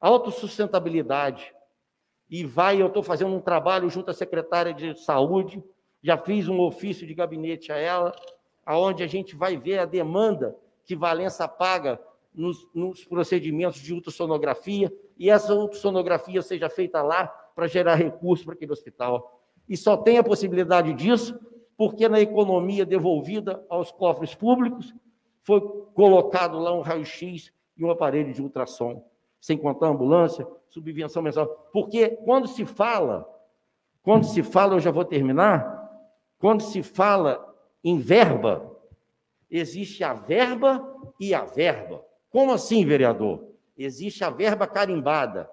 autossustentabilidade. E vai, eu estou fazendo um trabalho junto à secretária de saúde, já fiz um ofício de gabinete a ela, aonde a gente vai ver a demanda que Valença paga nos, nos procedimentos de ultrassonografia, e essa ultrassonografia seja feita lá para gerar recursos para aquele hospital. E só tem a possibilidade disso porque na economia devolvida aos cofres públicos foi colocado lá um raio-x e um aparelho de ultrassom, sem contar ambulância, subvenção mensal. Porque quando se fala, quando se fala, eu já vou terminar, quando se fala em verba, existe a verba e a verba. Como assim, vereador? Existe a verba carimbada,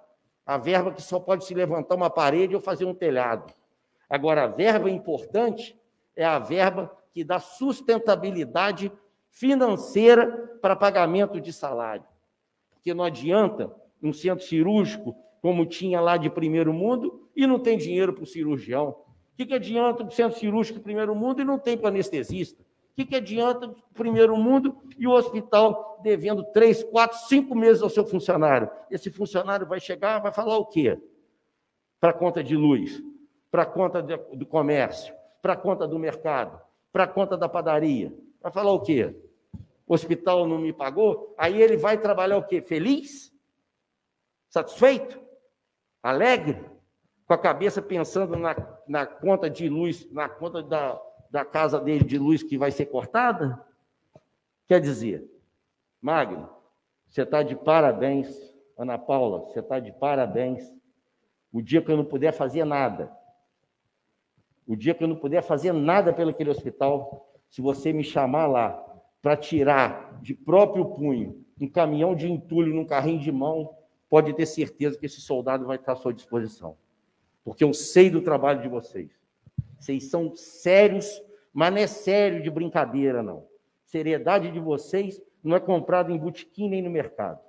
a verba que só pode se levantar uma parede ou fazer um telhado. Agora, a verba importante é a verba que dá sustentabilidade financeira para pagamento de salário. Porque não adianta um centro cirúrgico, como tinha lá de primeiro mundo, e não tem dinheiro para o cirurgião. O que, que adianta um centro cirúrgico de primeiro mundo e não tem para anestesista? O que, que adianta o primeiro mundo e o hospital devendo três, quatro, cinco meses ao seu funcionário? Esse funcionário vai chegar, vai falar o quê? Para conta de luz, para conta do comércio, para conta do mercado, para conta da padaria. Vai falar o quê? O hospital não me pagou? Aí ele vai trabalhar o quê? Feliz? Satisfeito? Alegre? Com a cabeça pensando na, na conta de luz, na conta da, da casa dele de luz que vai ser cortada? Quer dizer, Magno, você está de parabéns. Ana Paula, você está de parabéns. O dia que eu não puder fazer nada, o dia que eu não puder fazer nada pelo aquele hospital, se você me chamar lá para tirar de próprio punho um caminhão de entulho num carrinho de mão, pode ter certeza que esse soldado vai estar à sua disposição. Porque eu sei do trabalho de vocês. Vocês são sérios, mas não é sério de brincadeira, não. Seriedade de vocês não é comprada em botequim nem no mercado.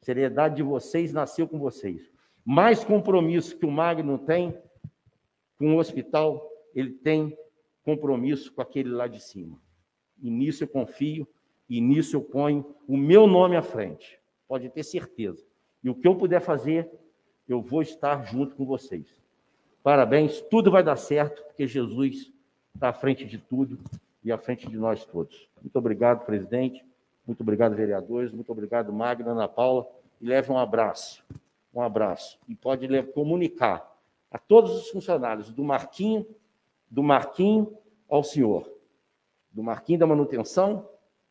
Seriedade de vocês nasceu com vocês. Mais compromisso que o Magno tem com o hospital, ele tem compromisso com aquele lá de cima. E nisso eu confio, e nisso eu ponho o meu nome à frente. Pode ter certeza. E o que eu puder fazer, eu vou estar junto com vocês. Parabéns, tudo vai dar certo, porque Jesus está à frente de tudo e à frente de nós todos. Muito obrigado, presidente. Muito obrigado, vereadores. Muito obrigado, Magna, Ana Paula. E leve um abraço. Um abraço. E pode comunicar a todos os funcionários, do Marquinho, do Marquinho ao senhor, do Marquinho da manutenção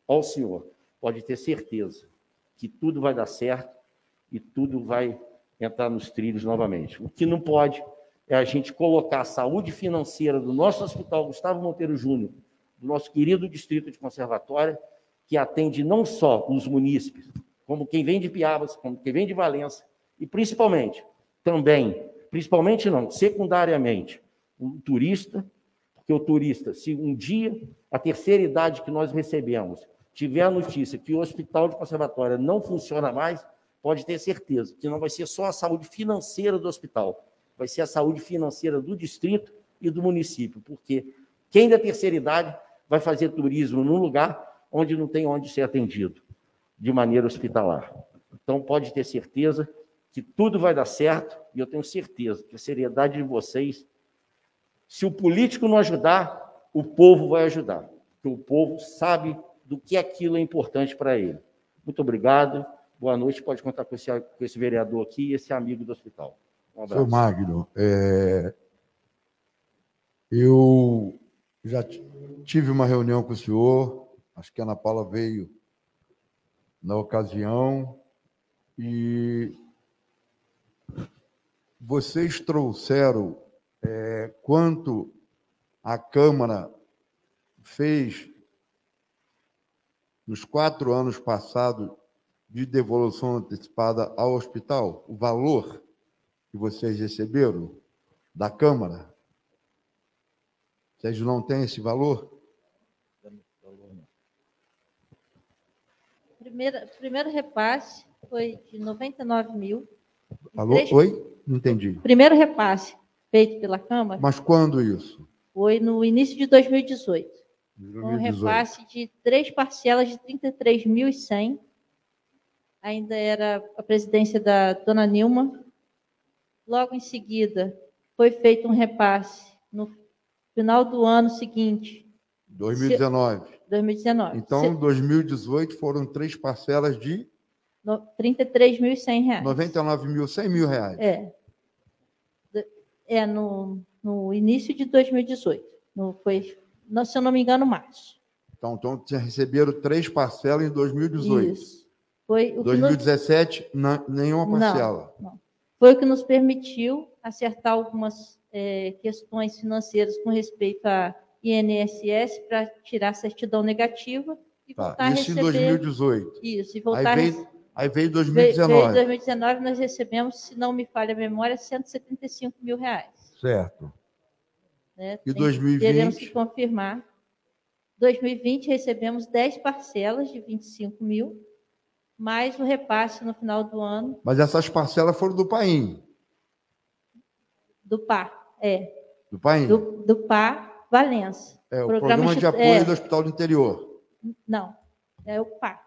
ao senhor. Pode ter certeza que tudo vai dar certo e tudo vai entrar nos trilhos novamente. O que não pode é a gente colocar a saúde financeira do nosso Hospital Gustavo Monteiro Júnior, do nosso querido Distrito de Conservatória, que atende não só os munícipes, como quem vem de Piabas, como quem vem de Valença, e principalmente também principalmente não, secundariamente, o turista, porque o turista, se um dia a terceira idade que nós recebemos tiver a notícia que o hospital de conservatória não funciona mais, pode ter certeza que não vai ser só a saúde financeira do hospital, vai ser a saúde financeira do distrito e do município, porque quem da terceira idade vai fazer turismo num lugar onde não tem onde ser atendido de maneira hospitalar. Então, pode ter certeza que tudo vai dar certo, e eu tenho certeza que a seriedade de vocês, se o político não ajudar, o povo vai ajudar, porque o povo sabe do que aquilo é importante para ele. Muito obrigado, boa noite, pode contar com esse, com esse vereador aqui e esse amigo do hospital. Um abraço. Seu Magno, é... eu já tive uma reunião com o senhor, acho que a Ana Paula veio na ocasião, e vocês trouxeram é, quanto a Câmara fez nos quatro anos passados de devolução antecipada ao hospital? O valor que vocês receberam da Câmara? Vocês não têm esse valor? Primeiro, primeiro repasse foi de 99 mil. Alô? Três... Oi? Não entendi. Primeiro repasse feito pela Câmara. Mas quando isso? Foi no início de 2018. 2018. Um repasse de três parcelas de 33.100. ainda era a presidência da dona Nilma. Logo em seguida, foi feito um repasse no final do ano seguinte, 2019. 2019. Então, Se- 2018 foram três parcelas de 33.100 reais. 99 mil, 100 mil reais. É. É no, no início de 2018. No, foi, não, se eu não me engano, março. Então, então receberam três parcelas em 2018. Isso. Foi o, que nos, 2017, na- nenhuma Não. parcela. foi o que nos permitiu acertar algumas é, questões financeiras com respeito à INSS para tirar a certidão negativa e Tá, voltar Isso a em receber. 2018. Isso, e Aí voltar a veio, rece- aí veio Veio, 2019. veio em 2019, nós recebemos, se não me falha a memória, 175 mil reais. Certo. Né? E Tem- 2020? Teremos que confirmar. 2020 recebemos 10 parcelas de 25 mil, mais o repasse no final do ano Mas essas parcelas foram do Paim. do PA. É, Do Paim. do, do PA Valença. é, o Programa Programa de Apoio é. do Hospital do Interior. Não, é o PA.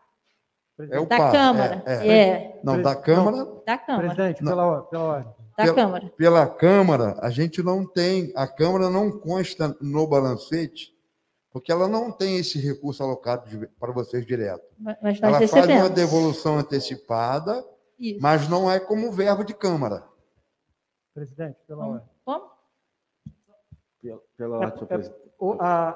É o da PA, Câmara. é, É, é. Não, da Câmara, da Câmara. Presidente, Não. pela, pela ordem. Da pela- Câmara. pela Câmara, a gente não tem, a Câmara não consta no balancete, porque ela não tem esse recurso alocado de- para vocês direto. Mas nós Ela faz recebemos. uma devolução antecipada, Isso. mas não é como verbo de Câmara. Presidente, pela Como? ordem. Como? Pela, pela É- ordem, senhor é- presidente. O- a,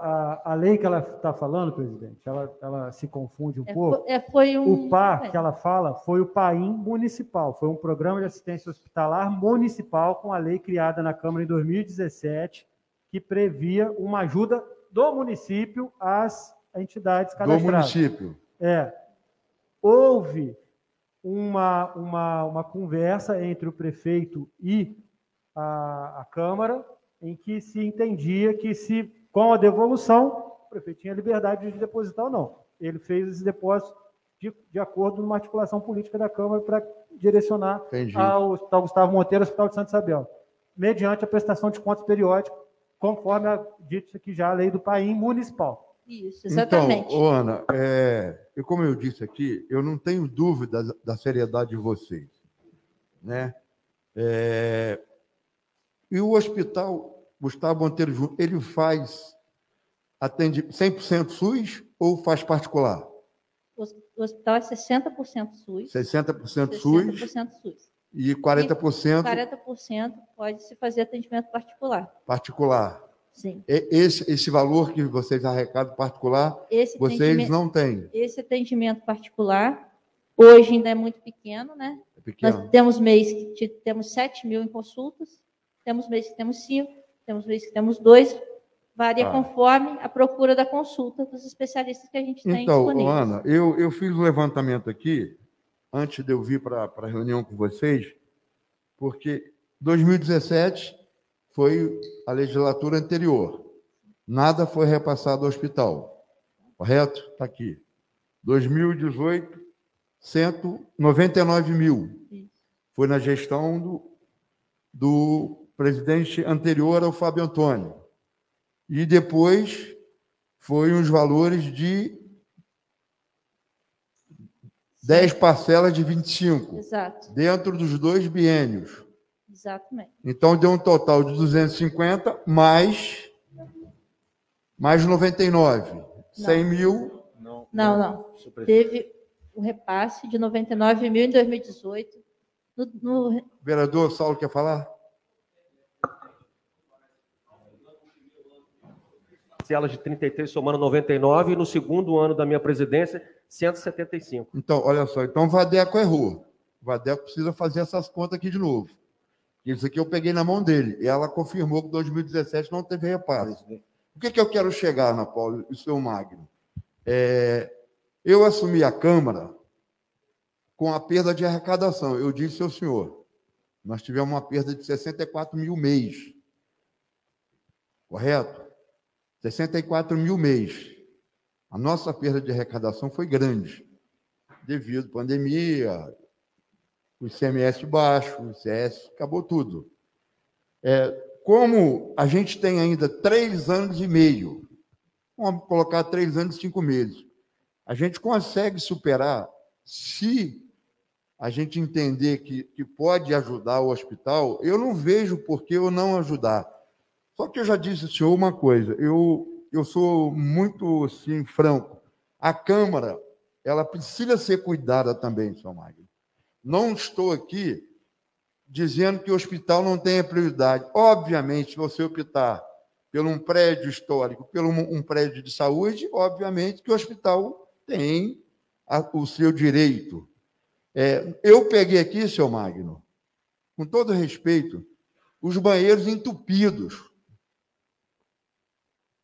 a, a lei que ela está falando, presidente, ela, ela se confunde um É, pouco. é, foi um. O PA é. que ela fala foi o PAIM municipal, foi um programa de assistência hospitalar municipal com a lei criada na Câmara em 2017, que previa uma ajuda do município às entidades Do cadastradas. município. É. Houve uma, uma, uma conversa entre o prefeito e a, a Câmara, em que se entendia que se, com a devolução, o prefeito tinha liberdade de depositar ou não. Ele fez esse depósito de, de acordo numa articulação política da Câmara para direcionar Entendi. ao Hospital Gustavo Monteiro, ao Hospital de Santa Isabel, mediante a prestação de contas periódicas, conforme a dito aqui já a lei do PAIM municipal. Isso, exatamente. Então, ô, Ana, é, eu, como eu disse aqui, eu não tenho dúvida da, da seriedade de vocês. Né? É, e o hospital Gustavo Monteiro Júnior, ele faz atende 100% SUS ou faz particular? O o hospital é 60% SUS. 60% SUS 60% SUS. e 40% 40% pode se fazer atendimento particular. particular. Sim. E- Esse, esse valor que vocês arrecadam particular, Esse vocês não têm. esse atendimento particular, hoje ainda é muito pequeno, né? É pequeno. Nós temos mês que te- temos 7 mil em consultas, temos mês que temos 5, temos mês que temos 2, varia Ah. conforme a procura da consulta dos especialistas que a gente tem Então, disponíveis. Ana, eu, eu fiz um levantamento aqui, antes de eu vir para a reunião com vocês, porque 2017 foi a legislatura anterior. Nada foi repassado ao hospital. Correto? Está aqui. 2018, 199 mil. Foi na gestão do, do presidente anterior ao Fábio Antônio. E depois foi uns valores de 10 parcelas de 25, Exato, dentro dos dois biênios. exatamente. Então deu um total de 250 mais mais 99. 100 mil. Não, Não, não. Teve o repasse de 99 mil em 2018. No, no, Vereador Saulo quer falar? Parcelas de 33 somando 99 e no segundo ano da minha presidência, 175. Então, olha só, então o Vadeco errou. O Vadeco precisa fazer essas contas aqui de novo. Isso aqui eu peguei na mão dele. E ela confirmou que 2017 não teve. Presidente. O que, que eu quero chegar, Ana Paula e seu Magno? É, eu assumi a Câmara com a perda de arrecadação. Eu disse ao senhor, nós tivemos uma perda de 64 mil mês. Correto? 64 mil mês. A nossa perda de arrecadação foi grande, devido à pandemia, o ICMS baixo, o ICS, acabou tudo. É, como a gente tem ainda três anos e meio, vamos colocar três anos e cinco meses, a gente consegue superar se a gente entender que, que pode ajudar o hospital, eu não vejo por que eu não ajudar. Só que eu já disse ao senhor uma coisa, eu, eu sou muito assim, franco. A Câmara, ela precisa ser cuidada também, senhor Magno. Não estou aqui dizendo que o hospital não tenha prioridade. Obviamente, se você optar pelo um prédio histórico, pelo um prédio de saúde, obviamente que o hospital tem a, o seu direito. É, eu peguei aqui, seu Magno, com todo respeito, os banheiros entupidos.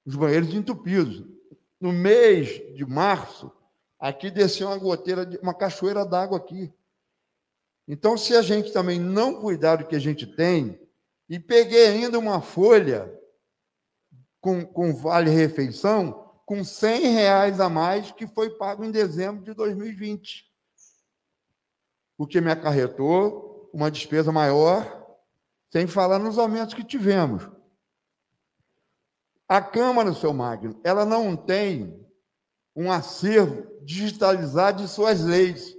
Os banheiros entupidos. No mês de março, aqui desceu uma goteira, de, uma cachoeira d'água aqui. Então, se a gente também não cuidar do que a gente tem, e peguei ainda uma folha com, com vale-refeição com 100 reais a mais que foi pago em dezembro de 2020. O que me acarretou uma despesa maior, sem falar nos aumentos que tivemos. A Câmara, seu Magno, ela não tem um acervo digitalizado de suas leis.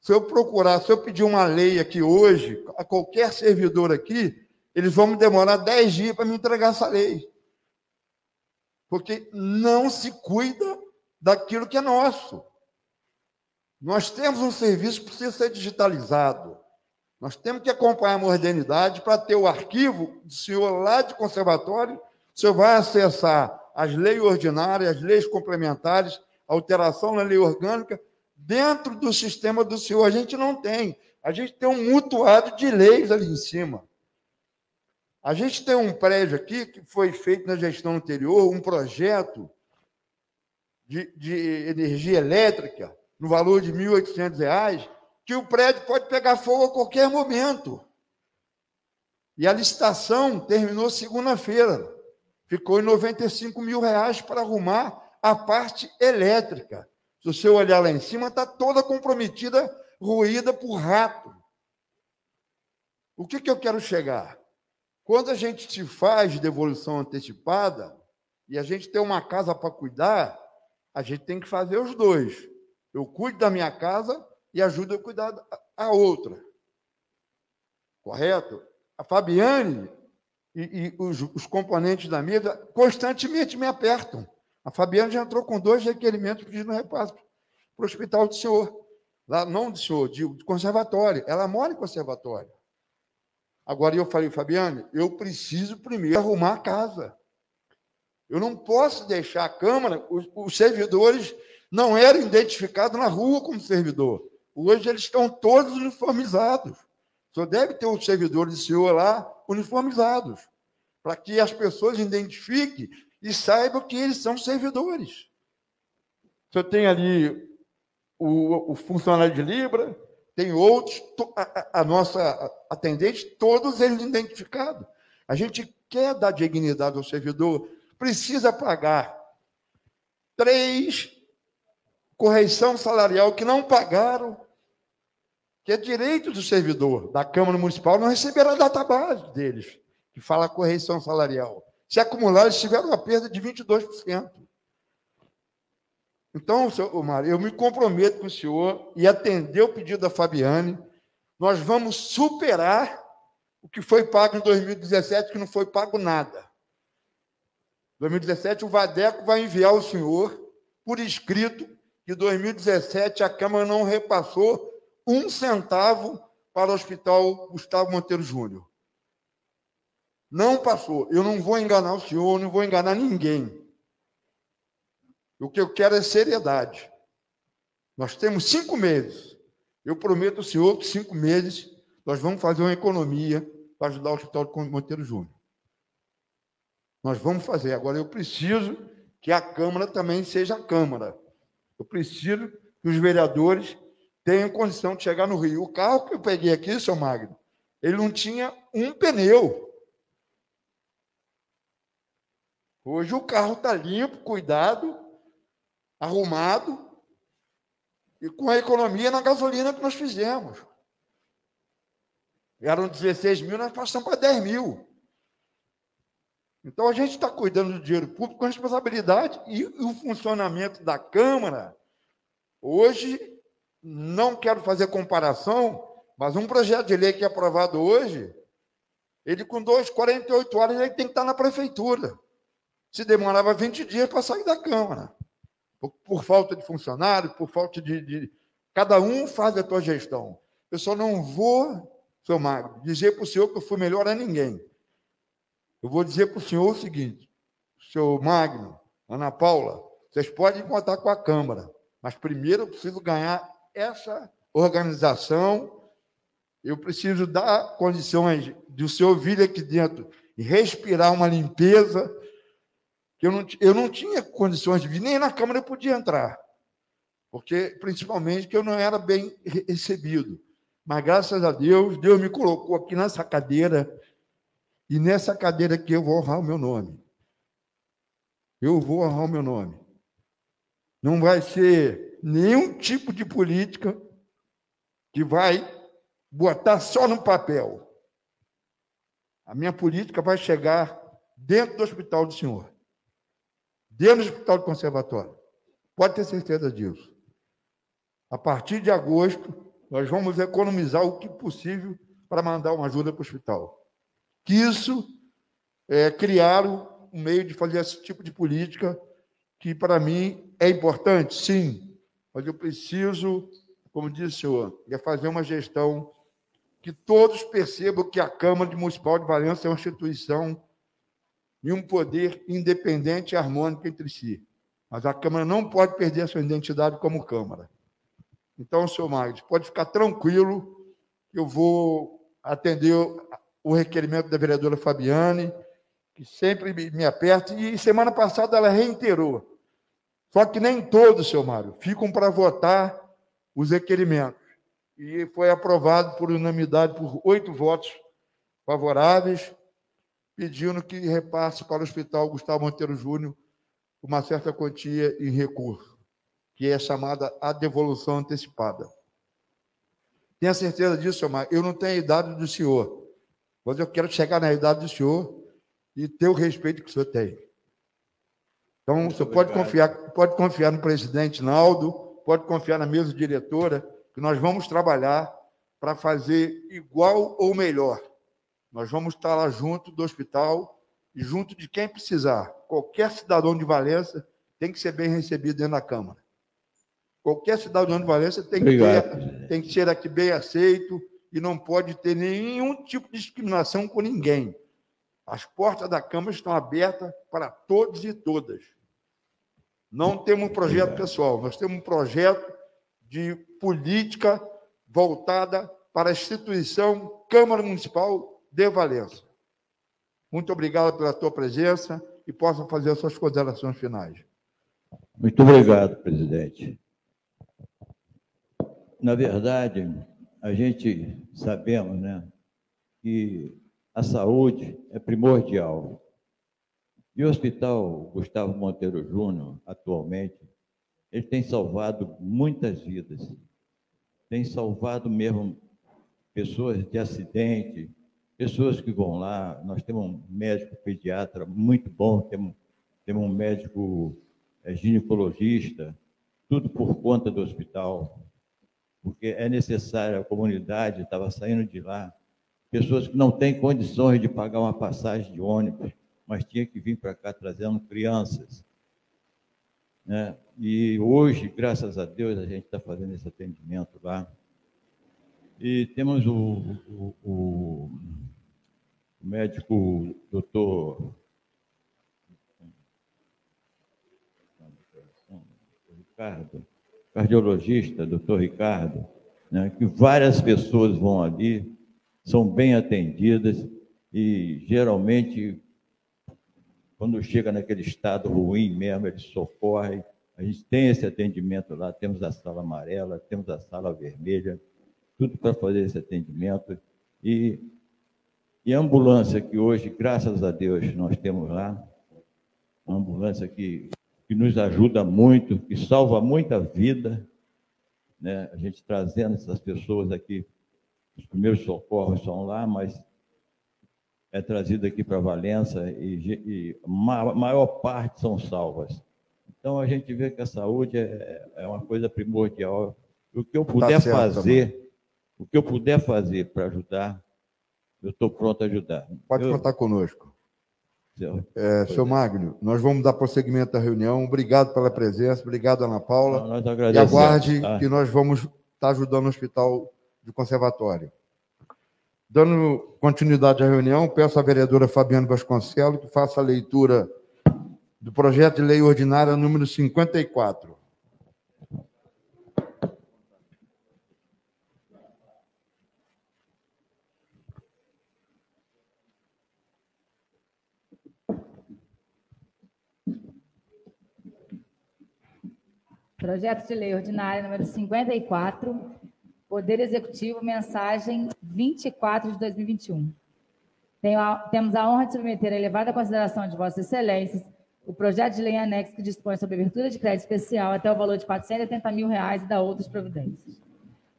Se eu procurar, se eu pedir uma lei aqui hoje, a qualquer servidor aqui, eles vão me demorar 10 dias para me entregar essa lei. Porque não se cuida daquilo que é nosso. Nós temos um serviço que precisa ser digitalizado. Nós temos que acompanhar a modernidade para ter o arquivo do senhor lá de conservatório. O senhor vai acessar as leis ordinárias, as leis complementares, alteração na lei orgânica, Dentro do sistema do Senhor, a gente não tem. A gente tem um mutuado de leis ali em cima. A gente tem um prédio aqui que foi feito na gestão anterior, um projeto de, de energia elétrica, no valor de R$ 1.800, que o prédio pode pegar fogo a qualquer momento. E a licitação terminou segunda-feira. Ficou em 95 mil reais para arrumar a parte elétrica. Se você olhar lá em cima, está toda comprometida, ruída por rato. O que, que eu quero chegar? Quando a gente se faz devolução antecipada e a gente tem uma casa para cuidar, a gente tem que fazer os dois. Eu cuido da minha casa e ajudo a cuidar a outra. Correto? A Fabiane e, e os, os componentes da mesa constantemente me apertam. A Fabiana já entrou com dois requerimentos pedindo repasse para o hospital do senhor. Lá, não do senhor, de, de conservatório. Ela mora em conservatório. Agora eu falei, Fabiane, eu preciso primeiro arrumar a casa. Eu não posso deixar a Câmara, os, os servidores não eram identificados na rua como servidor. Hoje eles estão todos uniformizados. Só deve ter os servidores do senhor lá uniformizados, para que as pessoas identifiquem e saibam que eles são servidores. Você tem ali o, o funcionário de Libra, tem outros, a, a, nossa atendente, todos eles identificados. A gente quer dar dignidade ao servidor, precisa pagar três correção salarial que não pagaram, que é direito do servidor da Câmara Municipal não receber a database deles, que fala correção salarial. Se acumular, eles tiveram uma perda de 22%. Então, senhor Mário, eu me comprometo com o senhor e atender o pedido da Fabiane. Nós vamos superar o que foi pago em 2017, que não foi pago nada. Em 2017, o Vadeco vai enviar ao senhor, por escrito, que em 2017 a Câmara não repassou um centavo para o Hospital Gustavo Monteiro Júnior. Não passou. Eu não vou enganar o senhor, não vou enganar ninguém. O que eu quero é seriedade. Nós temos cinco meses. Eu prometo ao senhor que cinco meses nós vamos fazer uma economia para ajudar o Hospital Monteiro Júnior. Nós vamos fazer. Agora, eu preciso que a Câmara também seja a Câmara. Eu preciso que os vereadores tenham condição de chegar no Rio. O carro que eu peguei aqui, seu Magno, ele não tinha um pneu. Hoje o carro está limpo, cuidado, arrumado, e com a economia na gasolina que nós fizemos. Eram 16 mil, nós passamos para 10 mil. Então a gente está cuidando do dinheiro público com responsabilidade e o funcionamento da Câmara, hoje, não quero fazer comparação, mas um projeto de lei que é aprovado hoje, ele com dois, 48 horas, ele tem que estar na prefeitura. Se demorava 20 dias para sair da Câmara. Por, por, falta de funcionário, por falta de, de. Cada um faz a sua gestão. Eu só não vou, seu Magno, dizer para o senhor que eu fui melhor a ninguém. Eu vou dizer para o senhor o seguinte: seu Magno, Ana Paula, vocês podem contar com a Câmara, mas primeiro eu preciso ganhar essa organização, eu preciso dar condições de o senhor vir aqui dentro e respirar uma limpeza, que eu não, eu não tinha condições de vir, nem na Câmara eu podia entrar, porque principalmente que eu não era bem recebido. Mas graças a Deus, Deus me colocou aqui nessa cadeira, e nessa cadeira aqui eu vou honrar o meu nome. Eu vou honrar o meu nome. Não vai ser nenhum tipo de política que vai botar só no papel. A minha política vai chegar dentro do hospital do senhor, dentro do hospital do conservatório. Pode ter certeza disso. A partir de agosto, nós vamos economizar o que possível para mandar uma ajuda para o hospital. Que isso é criar um meio de fazer esse tipo de política que, para mim, é importante, sim, mas eu preciso, como disse o senhor, é fazer uma gestão que todos percebam que a Câmara Municipal de Valença é uma instituição e um poder independente e harmônico entre si. Mas a Câmara não pode perder a sua identidade como Câmara. Então, senhor Magno, pode ficar tranquilo, eu vou atender o requerimento da vereadora Fabiane, que sempre me aperta, e semana passada ela reiterou. Só que nem todos, seu Mário, ficam para votar os requerimentos. E foi aprovado por unanimidade por oito votos favoráveis, pedindo que repasse para o Hospital Gustavo Monteiro Júnior uma certa quantia em recurso, que é chamada a devolução antecipada. Tenha certeza disso, seu Mário? Eu não tenho a idade do senhor, mas eu quero chegar na idade do senhor e ter o respeito que o senhor tem. Então, Muito o senhor pode confiar, pode confiar no presidente Naldo, pode confiar na mesa diretora, que nós vamos trabalhar para fazer igual ou melhor. Nós vamos estar lá junto do hospital e junto de quem precisar. Qualquer cidadão de Valença tem que ser bem recebido dentro da Câmara. Qualquer cidadão de Valença tem que, ter, tem que ser aqui bem aceito e não pode ter nenhum tipo de discriminação com ninguém. As portas da Câmara estão abertas para todos e todas. Não temos um projeto pessoal, nós temos um projeto de política voltada para a instituição Câmara Municipal de Valença. Muito obrigado pela tua presença e possa fazer as suas considerações finais. Muito obrigado, presidente. Na verdade, a gente sabemos né, que a saúde é primordial. E o Hospital Gustavo Monteiro Júnior, atualmente, ele tem salvado muitas vidas. Tem salvado mesmo pessoas de acidente, pessoas que vão lá. Nós temos um médico pediatra muito bom, temos, temos um médico é, ginecologista, tudo por conta do hospital, porque é necessário, a comunidade estava saindo de lá pessoas que não têm condições de pagar uma passagem de ônibus, mas tinha que vir para cá trazendo crianças. Né? E hoje, graças a Deus, a gente está fazendo esse atendimento lá. E temos o, o, o, o médico doutor Ricardo, cardiologista, doutor Ricardo, né, que várias pessoas vão ali são bem atendidas e geralmente quando chega naquele estado ruim mesmo, eles socorrem. A gente tem esse atendimento lá, temos a sala amarela, temos a sala vermelha, tudo para fazer esse atendimento. E, e a ambulância que hoje, graças a Deus, nós temos lá, uma ambulância que, que nos ajuda muito, que salva muita vida, né? a gente trazendo essas pessoas aqui os primeiros socorros são lá, mas é trazido aqui para Valença e, e a maior parte são salvas. Então a gente vê que a saúde é, é uma coisa primordial. O que eu puder certo, fazer, o que eu puder fazer para ajudar, eu estou pronto a ajudar. Pode Eu- contar conosco. eu- É, seu Magno, nós vamos dar prosseguimento à reunião. Obrigado pela presença, obrigado, Ana Paula. Nós E aguarde tá? que nós vamos estar ajudando o Hospital de Conservatório. Dando continuidade à reunião, peço à vereadora Fabiana Vasconcelos que faça a leitura do projeto de lei ordinária número 54. Projeto de Lei Ordinária número 54, Poder Executivo, mensagem 24 de 2021. Tenho a- temos a honra de submeter à elevada consideração de Vossas Excelências o projeto de lei anexo que dispõe sobre abertura de crédito especial até o valor de 480 mil reais e da outras providências.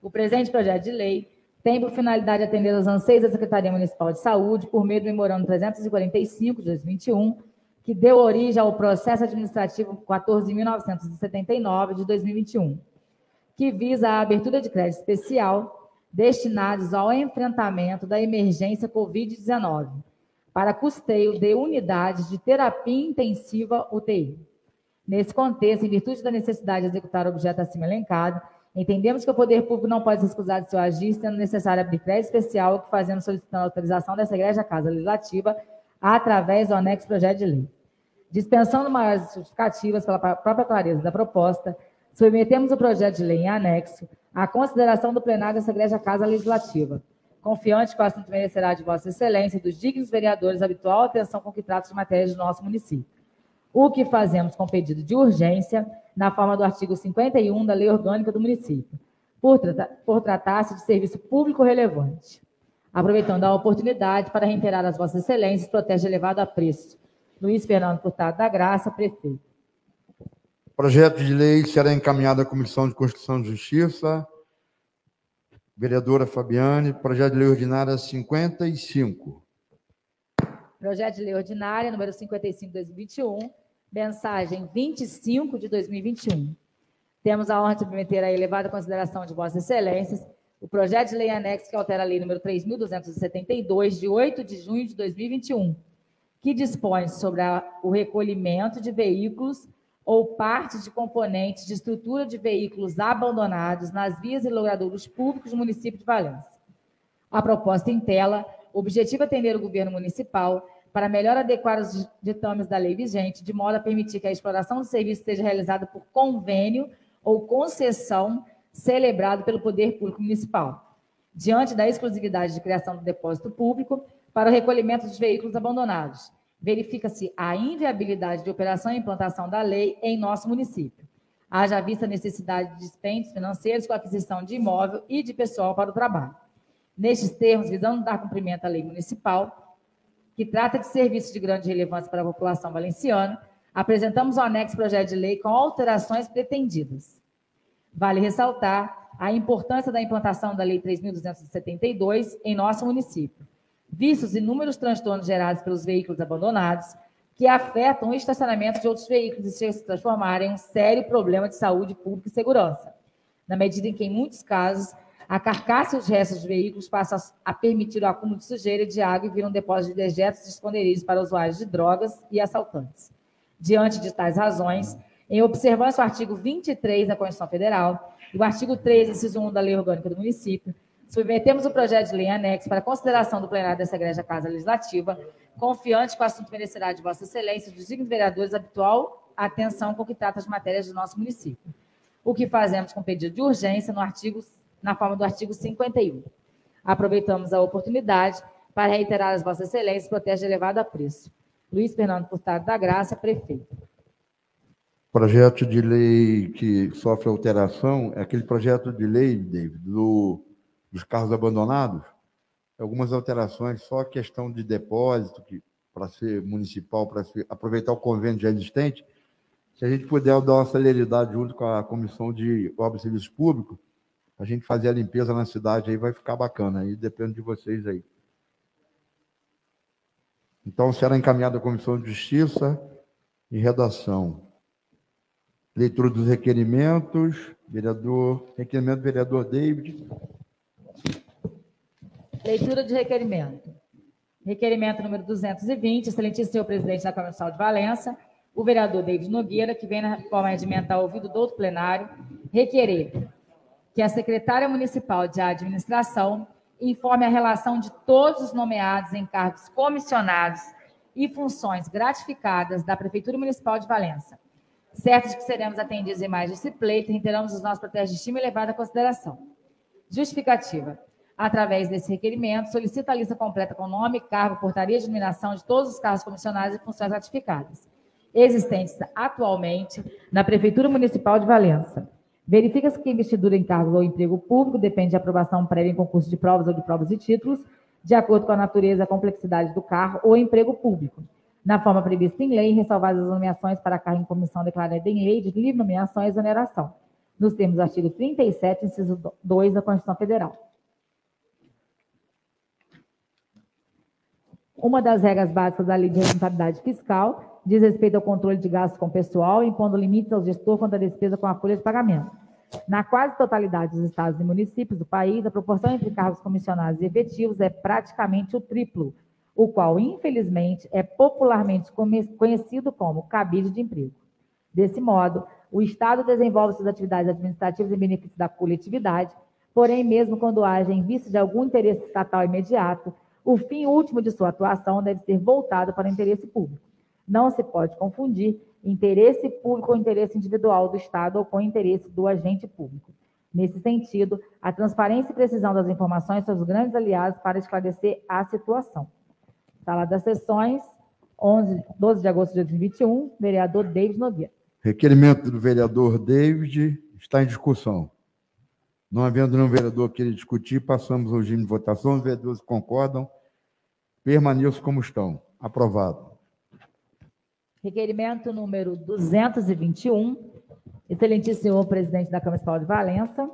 O presente projeto de lei tem por finalidade atender aos anseios da Secretaria Municipal de Saúde por meio do memorando 345 de 2021, que deu origem ao processo administrativo 14.979 de 2021, que visa a abertura de crédito especial destinados ao enfrentamento da emergência Covid-19, para custeio de unidades de terapia intensiva UTI. Nesse contexto, em virtude da necessidade de executar o objeto acima elencado, entendemos que o poder público não pode se excusar de seu agir, sendo necessário abrir crédito especial, o que fazemos solicitando a autorização dessa Igreja Casa Legislativa através do anexo projeto de lei. Dispensando maiores justificativas pela própria clareza da proposta, submetemos o projeto de lei em anexo à consideração do plenário dessa Igreja Casa Legislativa, confiante que o assunto merecerá de Vossa Excelência e dos dignos vereadores a habitual atenção com que trata de matérias do nosso município. O que fazemos com pedido de urgência, na forma do artigo 51 da Lei Orgânica do Município, por, por tratar-se de serviço público relevante. Aproveitando a oportunidade para reiterar às Vossas Excelências protesto elevado apreço. Luiz Fernando Furtado da Graça, prefeito. Projeto de lei será encaminhado à Comissão de Constituição e Justiça. Vereadora Fabiane, projeto de lei ordinária 55. Projeto de Lei Ordinária, número 55 de 2021, mensagem 25 de 2021. Temos a honra de submeter à elevada consideração de Vossas Excelências o projeto de lei anexo que altera a Lei número 3.272, de 8 de junho de 2021, que dispõe sobre a- o recolhimento de veículos ou partes de componentes de estrutura de veículos abandonados nas vias e logradouros públicos do município de Valença. A proposta em tela objetiva atender o governo municipal para melhor adequar os ditames da lei vigente, de modo a permitir que a exploração do serviço seja realizada por convênio ou concessão celebrado pelo Poder Público Municipal, diante da exclusividade de criação do depósito público para o recolhimento dos veículos abandonados. Verifica-se a inviabilidade de operação e implantação da lei em nosso município. Haja vista a necessidade de dispêndios financeiros com aquisição de imóvel e de pessoal para o trabalho. Nestes termos, visando dar cumprimento à lei municipal, que trata de serviços de grande relevância para a população valenciana, apresentamos o anexo projeto de lei com alterações pretendidas. Vale ressaltar a importância da implantação da Lei 3.272 em nosso município, vistos inúmeros transtornos gerados pelos veículos abandonados, que afetam o estacionamento de outros veículos e chegam a se transformar em um sério problema de saúde pública e segurança, na medida em que, em muitos casos, a carcaça e os restos de veículos passam a permitir o acúmulo de sujeira e de água e viram depósitos de dejetos e esconderijos para usuários de drogas e assaltantes. Diante de tais razões, em observância ao artigo 23 da Constituição Federal e o artigo 13, inciso 1 da Lei Orgânica do Município, submetemos o projeto de lei anexo para consideração do plenário dessa Igreja Casa Legislativa, confiante que o assunto merecerá de Vossa Excelência dos dignos vereadores habitual atenção com que trata as matérias do nosso município. O que fazemos com pedido de urgência no artigo, na forma do artigo 51. Aproveitamos a oportunidade para reiterar às Vossas Excelências protesto de elevado apreço. Luiz Fernando Furtado da Graça, prefeito. Projeto de lei que sofre alteração é aquele projeto de lei, David, do, dos carros abandonados. Algumas alterações, só a questão de depósito, que para ser municipal, para aproveitar o convênio já existente. Se a gente puder dar uma celeridade junto com a Comissão de Obras e Serviços Públicos, a gente fazer a limpeza na cidade aí vai ficar bacana. Aí depende de vocês aí. Então, será encaminhado à Comissão de Justiça e Redação. Leitura dos requerimentos. Vereador, requerimento do vereador David. Leitura de requerimento. Requerimento número 220, excelentíssimo senhor presidente da Câmara Municipal de Valença, o vereador David Nogueira, que vem na forma regimental ouvido do outro plenário, requerer que a secretária municipal de administração informe a relação de todos os nomeados em cargos comissionados e funções gratificadas da Prefeitura Municipal de Valença. Certo de que seremos atendidos em mais desse pleito, reiteramos os nossos protestos de estima e levada consideração. Justificativa. Através desse requerimento, solicita a lista completa com nome, cargo, portaria de eliminação de todos os cargos comissionados e funções ratificadas, existentes atualmente na Prefeitura Municipal de Valença. Verifica-se que investidura em cargos ou emprego público depende de aprovação prévia em concurso de provas ou de provas e títulos, de acordo com a natureza e a complexidade do cargo ou emprego público. Na forma prevista em lei, ressalvadas as nomeações para cargo em comissão declarada em lei de livre nomeação e exoneração, nos termos do artigo 37, inciso 2 da Constituição Federal. Uma das regras básicas da Lei de Responsabilidade Fiscal diz respeito ao controle de gastos com pessoal, impondo limites ao gestor quanto à despesa com a folha de pagamento. Na quase totalidade dos estados e municípios do país, a proporção entre cargos comissionados e efetivos é praticamente o triplo, o qual, infelizmente, é popularmente conhecido como cabide de emprego. Desse modo, o Estado desenvolve suas atividades administrativas em benefício da coletividade, porém, mesmo quando haja em vista de algum interesse estatal imediato, o fim último de sua atuação deve ser voltado para o interesse público. Não se pode confundir interesse público ou interesse individual do Estado ou com interesse do agente público. Nesse sentido, a transparência e precisão das informações são os grandes aliados para esclarecer a situação. Sala das sessões, 11, 12 de agosto de 2021, vereador David Nogueira. Requerimento do vereador David está em discussão. Não havendo nenhum vereador querer discutir, passamos ao regime de votação. Os vereadores concordam, permaneçam como estão. Aprovado. Requerimento número 221. Excelentíssimo senhor presidente da Câmara Municipal de Valença,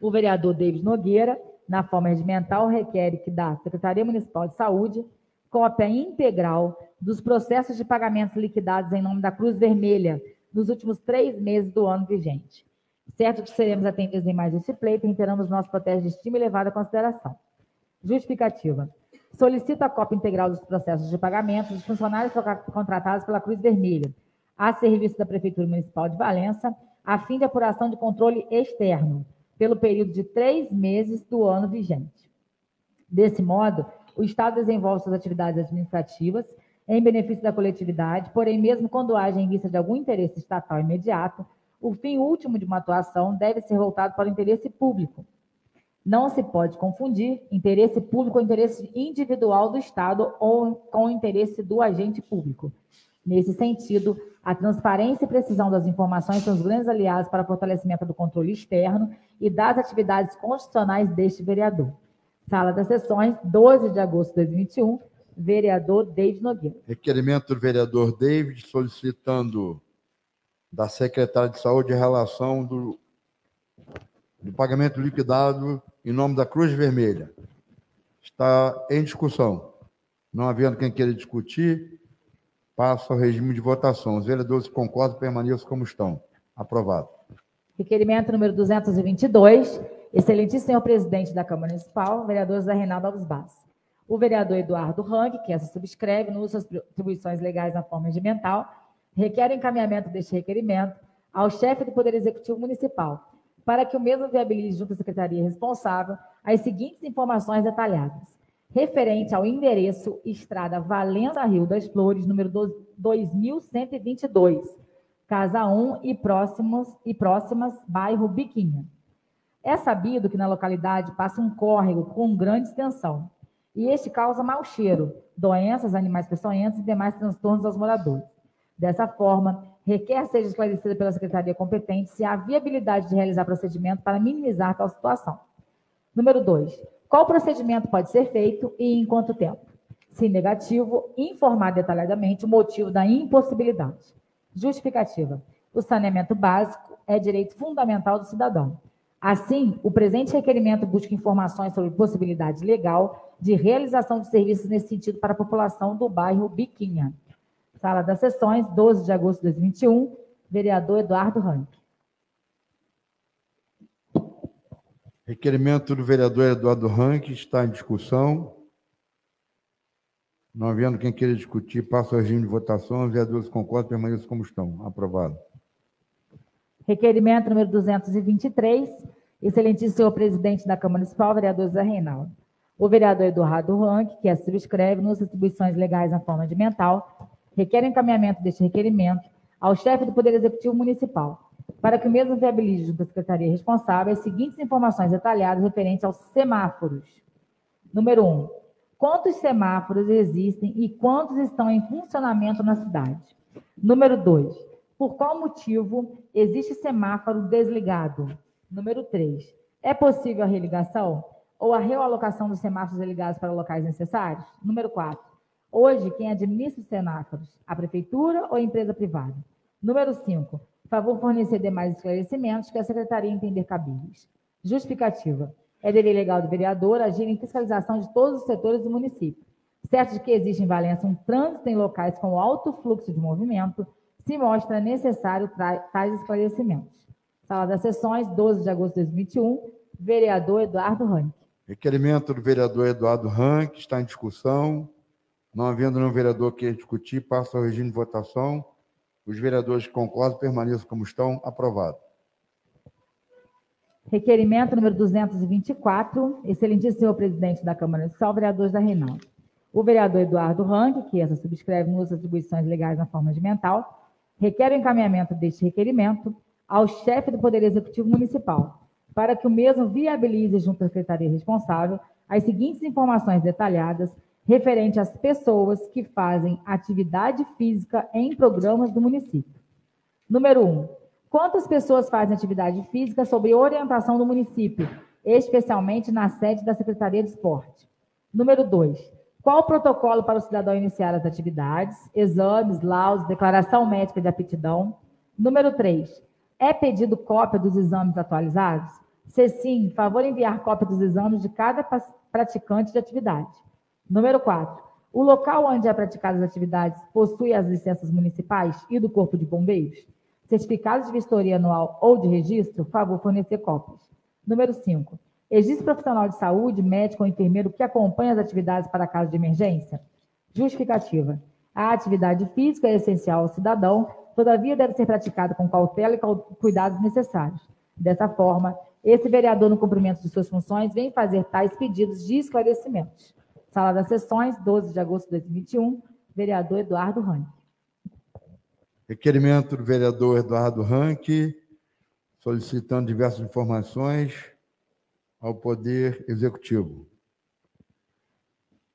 o vereador David Nogueira, na forma regimental, requer que da Secretaria Municipal de Saúde cópia integral dos processos de pagamentos liquidados em nome da Cruz Vermelha nos últimos três meses do ano vigente. Certo que seremos atendidos em mais este pleito e reiteramos nosso protesto de estima e levada consideração. Justificativa solicita a cópia integral dos processos de pagamento dos funcionários contratados pela Cruz Vermelha, a serviço da Prefeitura Municipal de Valença, a fim de apuração de controle externo, pelo período de três meses do ano vigente. Desse modo, o Estado desenvolve suas atividades administrativas em benefício da coletividade, porém, mesmo quando haja em vista de algum interesse estatal imediato, o fim último de uma atuação deve ser voltado para o interesse público, não se pode confundir interesse público com interesse individual do Estado ou com o interesse do agente público. Nesse sentido, a transparência e precisão das informações são os grandes aliados para o fortalecimento do controle externo e das atividades constitucionais deste vereador. Sala das Sessões, 12 de agosto de 2021, vereador David Nogueira. Requerimento do vereador David solicitando da secretária de Saúde a relação do, do pagamento liquidado em nome da Cruz Vermelha. Está em discussão. Não havendo quem queira discutir, passa ao regime de votação. Os vereadores concordam, permaneçam como estão. Aprovado. Requerimento número 222. Excelentíssimo senhor presidente da Câmara Municipal, vereador José Reinaldo Alves Bass. O vereador Eduardo Rang, que essa subscreve, no uso atribuições legais na forma regimental, requer encaminhamento deste requerimento ao chefe do Poder Executivo Municipal, para que o mesmo viabilize junto à secretaria responsável as seguintes informações detalhadas. Referente ao endereço Estrada Valença Rio das Flores, número 2122, Casa 1 e próximos e próximas, bairro Biquinha. É sabido que na localidade passa um córrego com grande extensão, e este causa mau cheiro, doenças, animais peçonhentos e demais transtornos aos moradores. Dessa forma, requer seja esclarecida pela secretaria competente se há viabilidade de realizar procedimento para minimizar tal situação. Número 2. Qual procedimento pode ser feito e em quanto tempo? Se negativo, informar detalhadamente o motivo da impossibilidade. Justificativa. O saneamento básico é direito fundamental do cidadão. Assim, o presente requerimento busca informações sobre possibilidade legal de realização de serviços nesse sentido para a população do bairro Biquinha. Sala das Sessões, 12 de agosto de 2021, vereador Eduardo Rank. Requerimento do vereador Eduardo Ranque está em discussão. Não havendo quem queira discutir, passa o regime de votação. Os vereadores concordam, permaneçam como estão. Aprovado. Requerimento número 223. Excelentíssimo senhor presidente da Câmara Municipal, vereador Zé Reinaldo. O vereador Eduardo Ranque, que assim subscreve nas atribuições legais na forma de mental, requer encaminhamento deste requerimento ao chefe do Poder Executivo Municipal, para que o mesmo viabilize junto à Secretaria responsável as seguintes informações detalhadas referentes aos semáforos. Número 1. Um, quantos semáforos existem e quantos estão em funcionamento na cidade? Número 2. Por qual motivo existe semáforo desligado? Número 3. É possível a religação ou a realocação dos semáforos desligados para locais necessários? Número 4. Hoje, quem administra os semáforos? A prefeitura ou a empresa privada? Número 5 favor fornecer demais esclarecimentos que a Secretaria entender cabíveis. Justificativa. É dever legal do vereador agir em fiscalização de todos os setores do município. Certo de que existe em Valença um trânsito em locais com alto fluxo de movimento, se mostra necessário tais esclarecimentos. Sala das Sessões, 12 de agosto de 2021, vereador Eduardo Rank. Requerimento do vereador Eduardo Rank está em discussão. Não havendo nenhum vereador que discutir, passa ao regime de votação. Os vereadores que concordam permaneçam como estão. Aprovado. Requerimento número 224. Excelentíssimo senhor presidente da Câmara Municipal, vereadores da Reinaldo. O vereador Eduardo Rank, que essa subscreve nas atribuições legais na forma de mental, requer o encaminhamento deste requerimento ao chefe do Poder Executivo Municipal, para que o mesmo viabilize junto à secretaria responsável as seguintes informações detalhadas referente às pessoas que fazem atividade física em programas do município. Número 1. Um, quantas pessoas fazem atividade física sob orientação do município, especialmente na sede da Secretaria de Esporte? Número 2. Qual o protocolo para o cidadão iniciar as atividades, exames, laudos, declaração médica de aptidão? Número 3. É pedido cópia dos exames atualizados? Se sim, favor enviar cópia dos exames de cada praticante de atividade. Número 4. O local onde é praticadas as atividades possui as licenças municipais e do Corpo de Bombeiros? Certificados de vistoria anual ou de registro, favor fornecer cópias. Número 5. Existe profissional de saúde, médico ou enfermeiro que acompanha as atividades para caso de emergência? Justificativa. A atividade física é essencial ao cidadão, todavia deve ser praticada com cautela e cuidados necessários. Dessa forma, esse vereador, no cumprimento de suas funções, vem fazer tais pedidos de esclarecimentos. Sala das Sessões, 12 de agosto de 2021, vereador Eduardo Ranque. Requerimento do vereador Eduardo Ranque, solicitando diversas informações ao Poder Executivo.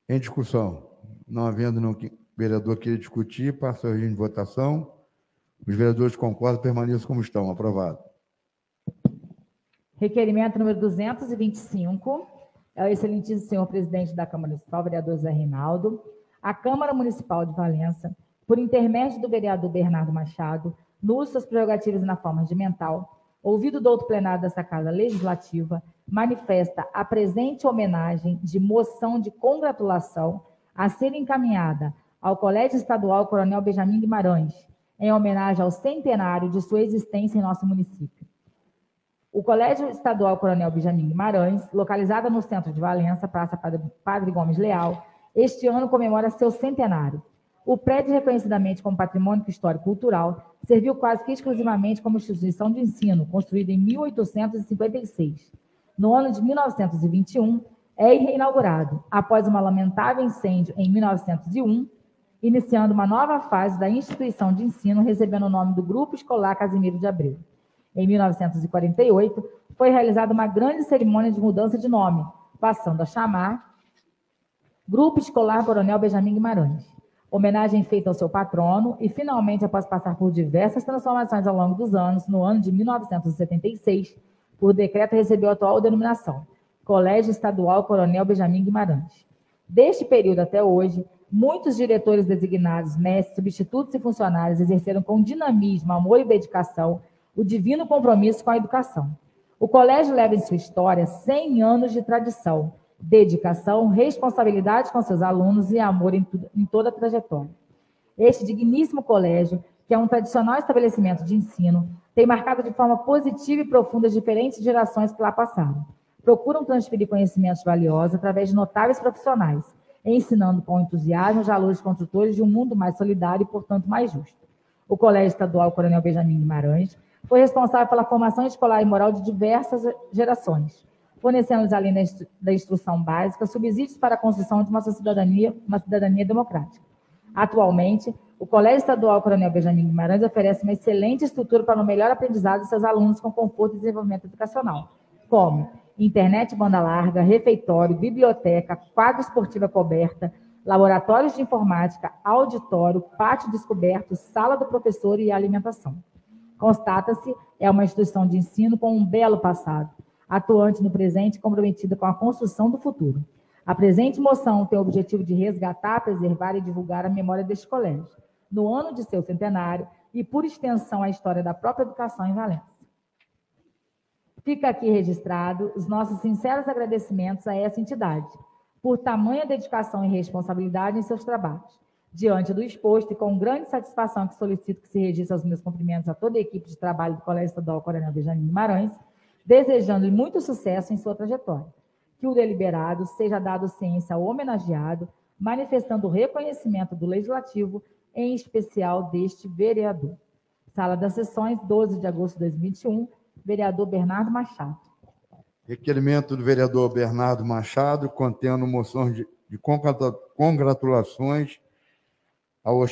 Em discussão. Não havendo nenhum vereador queira discutir, passa o regime de votação. Os vereadores concordam, permaneçam como estão. Aprovado. Requerimento número 225, é excelentíssimo senhor presidente da Câmara Municipal, vereador Zé Reinaldo, a Câmara Municipal de Valença, por intermédio do vereador Bernardo Machado, no uso prerrogativas na forma regimental, ouvido do outro plenário dessa Casa Legislativa, manifesta a presente homenagem de moção de congratulação a ser encaminhada ao Colégio Estadual Coronel Benjamin Guimarães, em homenagem ao centenário de sua existência em nosso município. O Colégio Estadual Coronel Benjamin Guimarães, localizado no centro de Valença, Praça Padre Gomes Leal, este ano comemora seu centenário. O prédio, reconhecidamente como patrimônio histórico cultural, serviu quase que exclusivamente como instituição de ensino, construída em 1856. No ano de 1921, é reinaugurado, após uma lamentável incêndio em 1901, iniciando uma nova fase da instituição de ensino, recebendo o nome do Grupo Escolar Casimiro de Abreu em 1948, foi realizada uma grande cerimônia de mudança de nome, passando a chamar Grupo Escolar Coronel Benjamin Guimarães. Homenagem feita ao seu patrono e, finalmente, após passar por diversas transformações ao longo dos anos, no ano de 1976, por decreto recebeu a atual denominação, Colégio Estadual Coronel Benjamin Guimarães. Deste período até hoje, muitos diretores designados, mestres, substitutos e funcionários exerceram com dinamismo, amor e dedicação o divino compromisso com a educação. O colégio leva em sua história 100 anos de tradição, dedicação, responsabilidade com seus alunos e amor em, em toda a trajetória. Este digníssimo colégio, que é um tradicional estabelecimento de ensino, tem marcado de forma positiva e profunda as diferentes gerações que lá passaram, procuram transferir conhecimentos valiosos através de notáveis profissionais, ensinando com entusiasmo os valores construtores de um mundo mais solidário e, portanto, mais justo. O Colégio Estadual Coronel Benjamin Guimarães foi responsável pela formação escolar e moral de diversas gerações, fornecendo, além da instrução básica, subsídios para a construção de uma cidadania, uma cidadania democrática. Atualmente, o Colégio Estadual Coronel Benjamin Guimarães oferece uma excelente estrutura para o melhor aprendizado de seus alunos com conforto e desenvolvimento educacional, como internet banda larga, refeitório, biblioteca, quadra esportiva coberta, laboratórios de informática, auditório, pátio descoberto, sala do professor e alimentação. Constata-se, é uma instituição de ensino com um belo passado, atuante no presente e comprometida com a construção do futuro. A presente moção tem o objetivo de resgatar, preservar e divulgar a memória deste colégio, no ano de seu centenário e, por extensão, a história da própria educação em Valença. Fica aqui registrado os nossos sinceros agradecimentos a essa entidade, por tamanha dedicação e responsabilidade em seus trabalhos. Diante do exposto e com grande satisfação que solicito que se registre os meus cumprimentos a toda a equipe de trabalho do Colégio Estadual Coronel Benjamin Guimarães, desejando-lhe muito sucesso em sua trajetória. Que o deliberado seja dado ciência ao homenageado, manifestando o reconhecimento do Legislativo, em especial deste vereador. Sala das Sessões, 12 de agosto de 2021, vereador Bernardo Machado. Requerimento do vereador Bernardo Machado, contendo moção de, de congratulações ao,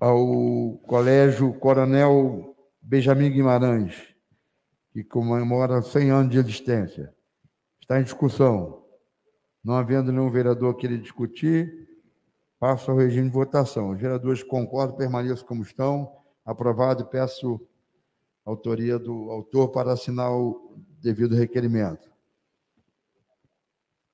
ao Colégio Coronel Benjamin Guimarães, que comemora 100 anos de existência. Está em discussão. Não havendo nenhum vereador querer discutir, passo ao regime de votação. Os vereadores concordam, permaneçam como estão. Aprovado peço autoria do autor para assinar o devido requerimento.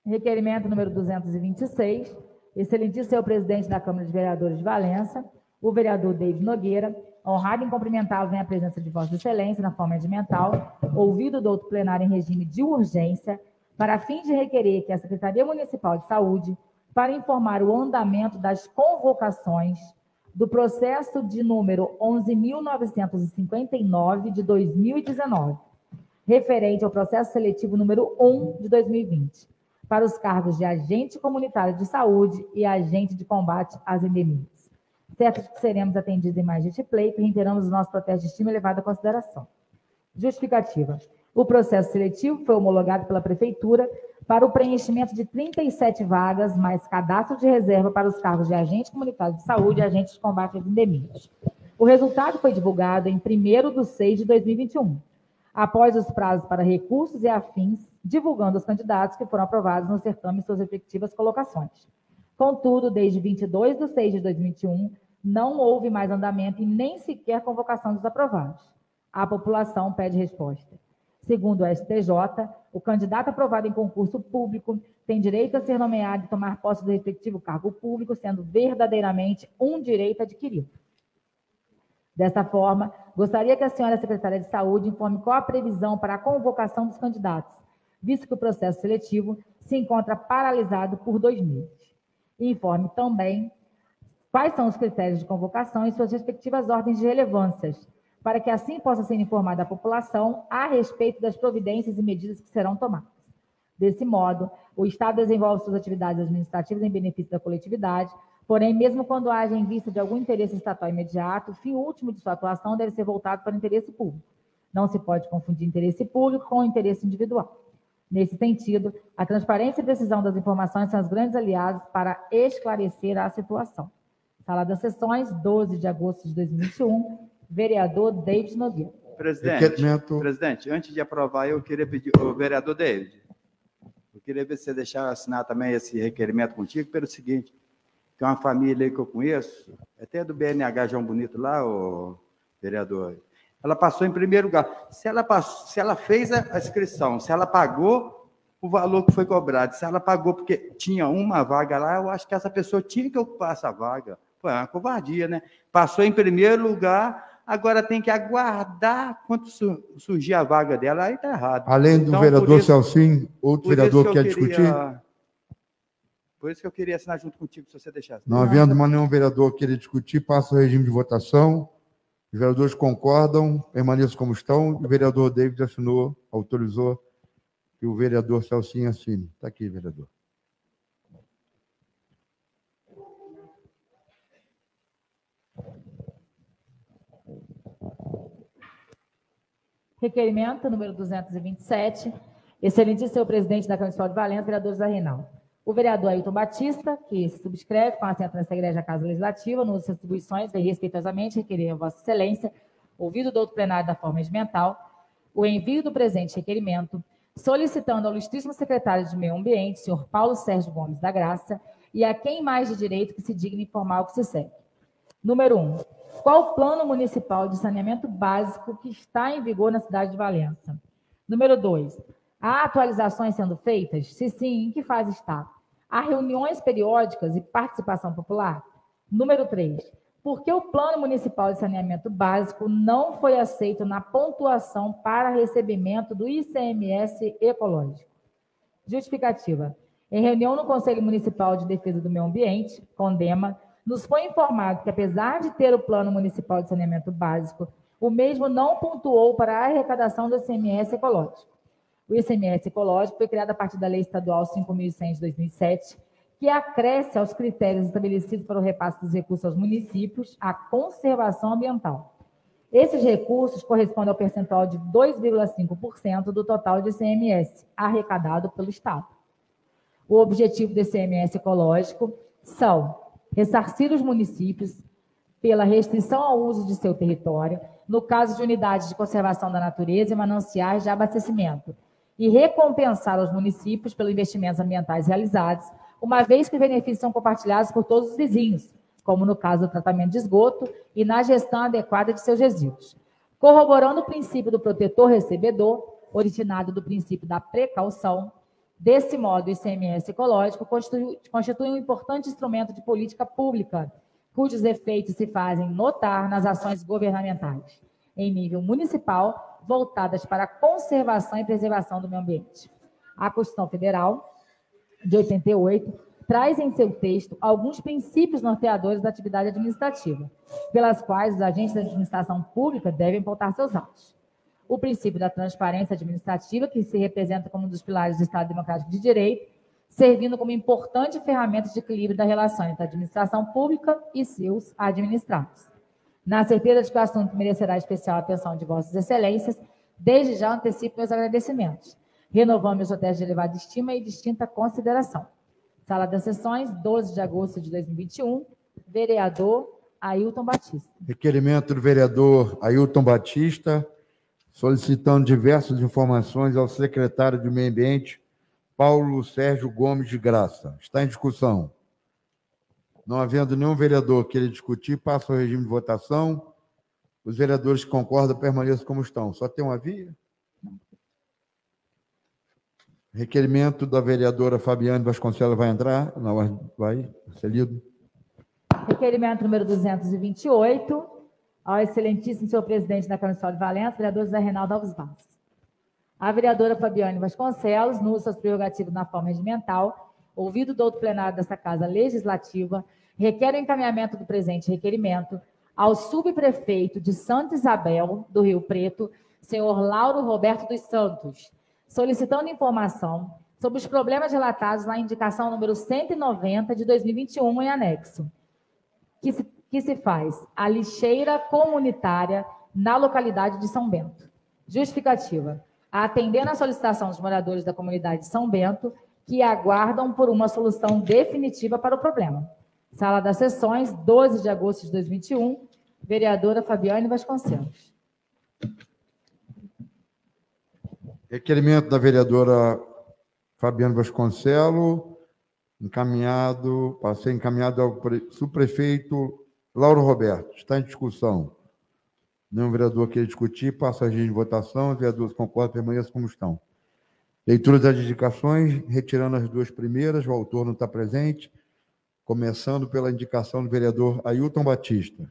Requerimento número 226. Excelentíssimo senhor presidente da Câmara de Vereadores de Valença, o vereador David Nogueira, honrado e cumprimentá-lo a presença de Vossa Excelência na forma regimental, ouvido do outro plenário em regime de urgência, para fim de requerer que a Secretaria Municipal de Saúde, para informar o andamento das convocações do processo de número 11.959 de 2019, referente ao processo seletivo número 1 de 2020, para os cargos de agente comunitário de saúde e agente de combate às endemias. Certo que seremos atendidos em mais pleito reiteramos o nosso protesto de estima e levada consideração. Justificativa. O processo seletivo foi homologado pela Prefeitura para o preenchimento de 37 vagas, mais cadastro de reserva para os cargos de agente comunitário de saúde e agente de combate às endemias. O resultado foi divulgado em 1 de 6 de 2021, após os prazos para recursos e afins, divulgando os candidatos que foram aprovados no certame e suas respectivas colocações. Contudo, desde 22 de 6 de 2021, não houve mais andamento e nem sequer convocação dos aprovados. A população pede resposta. Segundo o STJ, o candidato aprovado em concurso público tem direito a ser nomeado e tomar posse do respectivo cargo público, sendo verdadeiramente um direito adquirido. Dessa forma, gostaria que a senhora secretária de Saúde informe qual a previsão para a convocação dos candidatos, visto que o processo seletivo se encontra paralisado por dois meses. Informe também quais são os critérios de convocação e suas respectivas ordens de relevâncias, para que assim possa ser informada a população a respeito das providências e medidas que serão tomadas. Desse modo, o Estado desenvolve suas atividades administrativas em benefício da coletividade, porém, mesmo quando haja em vista de algum interesse estatal imediato, o fim último de sua atuação deve ser voltado para o interesse público. Não se pode confundir interesse público com interesse individual. Nesse sentido, a transparência e precisão das informações são os grandes aliados para esclarecer a situação. Sala das Sessões, 12 de agosto de 2021, vereador David Nogueira. Presidente, presidente, antes de aprovar, eu queria pedir, o vereador David, eu queria ver se você deixar assinar também esse requerimento contigo, pelo seguinte, tem uma família aí que eu conheço, até do BNH João Bonito lá, o vereador, ela passou em primeiro lugar. Se ela, passou, se ela fez a inscrição, se ela pagou o valor que foi cobrado, se ela pagou porque tinha uma vaga lá, eu acho que essa pessoa tinha que ocupar essa vaga. Foi uma covardia, né? Passou em primeiro lugar, agora tem que aguardar quando surgir a vaga dela, aí está errado. Além do então, vereador isso, Celcim, outro vereador que quer queria, discutir? Por isso que eu queria assinar junto contigo, se você deixasse. Não havendo mais nenhum vereador que queira discutir, passa o regime de votação. Os vereadores concordam, permaneçam como estão. O vereador David assinou, autorizou que o vereador Celcinho assine. Está aqui, vereador. Requerimento número 227. Excelentíssimo senhor presidente da Câmara Municipal de Valença, vereador José Reinaldo. O vereador Ailton Batista, que se subscreve com assento nessa igreja Casa Legislativa, nos atribuições, vem respeitosamente requerer a Vossa Excelência, ouvido do outro plenário da forma regimental, o envio do presente requerimento, solicitando ao ilustríssimo secretário de Meio Ambiente, senhor Paulo Sérgio Gomes da Graça, e a quem mais de direito que se digne informar o que se segue. Número 1. Um, qual o plano municipal de saneamento básico que está em vigor na cidade de Valença? Número 2. Há atualizações sendo feitas? Se sim, em que fase está? Há reuniões periódicas e participação popular? Número 3. Por que o Plano Municipal de Saneamento Básico não foi aceito na pontuação para recebimento do ICMS ecológico? Justificativa. Em reunião no Conselho Municipal de Defesa do Meio Ambiente, CONDEMA, nos foi informado que, apesar de ter o Plano Municipal de Saneamento Básico, o mesmo não pontuou para a arrecadação do ICMS ecológico. O ICMS ecológico foi criado a partir da Lei Estadual 5.100 de 2007, que acresce aos critérios estabelecidos para o repasse dos recursos aos municípios a conservação ambiental. Esses recursos correspondem ao percentual de 2,5% do total de ICMS arrecadado pelo Estado. O objetivo do ICMS ecológico são ressarcir os municípios pela restrição ao uso de seu território, no caso de unidades de conservação da natureza e mananciais de abastecimento, e recompensar os municípios pelos investimentos ambientais realizados, uma vez que os benefícios são compartilhados por todos os vizinhos, como no caso do tratamento de esgoto e na gestão adequada de seus resíduos. Corroborando o princípio do protetor-recebedor, originado do princípio da precaução, Desse modo, o ICMS ecológico constitui, constitui um importante instrumento de política pública, cujos efeitos se fazem notar nas ações governamentais, em nível municipal, voltadas para a conservação e preservação do meio ambiente. A Constituição Federal, de 88, traz em seu texto alguns princípios norteadores da atividade administrativa, pelas quais os agentes da administração pública devem pautar seus atos o princípio da transparência administrativa, que se representa como um dos pilares do Estado Democrático de Direito, servindo como importante ferramenta de equilíbrio da relação entre a administração pública e seus administrados. Na certeza de que o assunto merecerá especial atenção de Vossas Excelências, desde já antecipo meus agradecimentos. Renovamos meus hotéis de elevada estima e distinta consideração. Sala das Sessões, 12 de agosto de 2021, vereador Ailton Batista. Requerimento do vereador Ailton Batista, solicitando diversas informações ao secretário de Meio Ambiente, Paulo Sérgio Gomes de Graça. Está em discussão. Não havendo nenhum vereador querer discutir, passa ao regime de votação. Os vereadores que concordam permaneçam como estão. Só tem uma via? Requerimento da vereadora Fabiane Vasconcelos vai entrar? Não, vai ser lido. Requerimento número 228 ao excelentíssimo senhor presidente da Câmara Municipal de Valença, vereador José Reinaldo Alves Bastos. A vereadora Fabiane Vasconcelos, no uso das prerrogativas na forma regimental, ouvido do outro plenário desta Casa Legislativa, requer encaminhamento do presente requerimento ao subprefeito de Santa Isabel, do Rio Preto, senhor Lauro Roberto dos Santos, solicitando informação sobre os problemas relatados na indicação número 190 de 2021 em anexo, que se que se faz a lixeira comunitária na localidade de São Bento. Justificativa. Atendendo à solicitação dos moradores da comunidade de São Bento, que aguardam por uma solução definitiva para o problema. Sala das Sessões, 12 de agosto de 2021, vereadora Fabiane Vasconcelos. Requerimento da vereadora Fabiane Vasconcelos, encaminhado, para ser encaminhado ao subprefeito Lauro Roberto, está em discussão. Nenhum vereador quer discutir, passa a de votação, os vereadores concordam, permaneçam como estão. Leitura das indicações, retirando as duas primeiras, o autor não está presente, começando pela indicação do vereador Ailton Batista.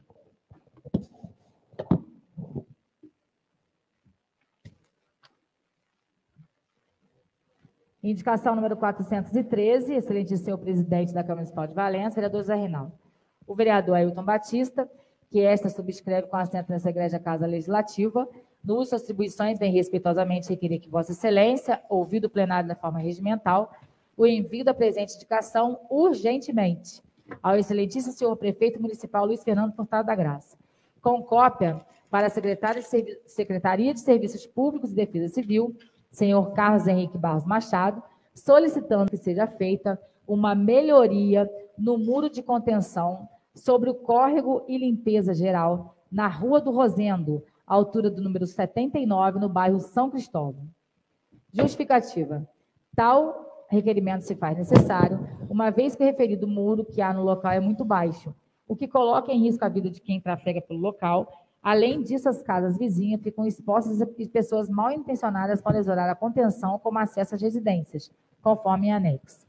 Indicação número 413, excelente senhor presidente da Câmara Municipal de Valença, vereador Zé Reinaldo o vereador Ailton Batista, que esta subscreve com assento nessa Igreja Casa Legislativa, no uso das atribuições, vem respeitosamente requerer que Vossa Excelência, ouvido o plenário da forma regimental, o envio da presente indicação urgentemente ao excelentíssimo senhor prefeito municipal Luiz Fernando Furtado da Graça, com cópia para a de Secretaria de Serviços Públicos e Defesa Civil, senhor Carlos Henrique Barros Machado, solicitando que seja feita uma melhoria no muro de contenção sobre o córrego e limpeza geral na Rua do Rosendo, altura do número 79, no bairro São Cristóvão. Justificativa. Tal requerimento se faz necessário, uma vez que o referido muro que há no local é muito baixo, o que coloca em risco a vida de quem trafega pelo local. Além disso, as casas vizinhas ficam expostas e pessoas mal intencionadas podem exorar a contenção como acesso às residências, conforme em anexo.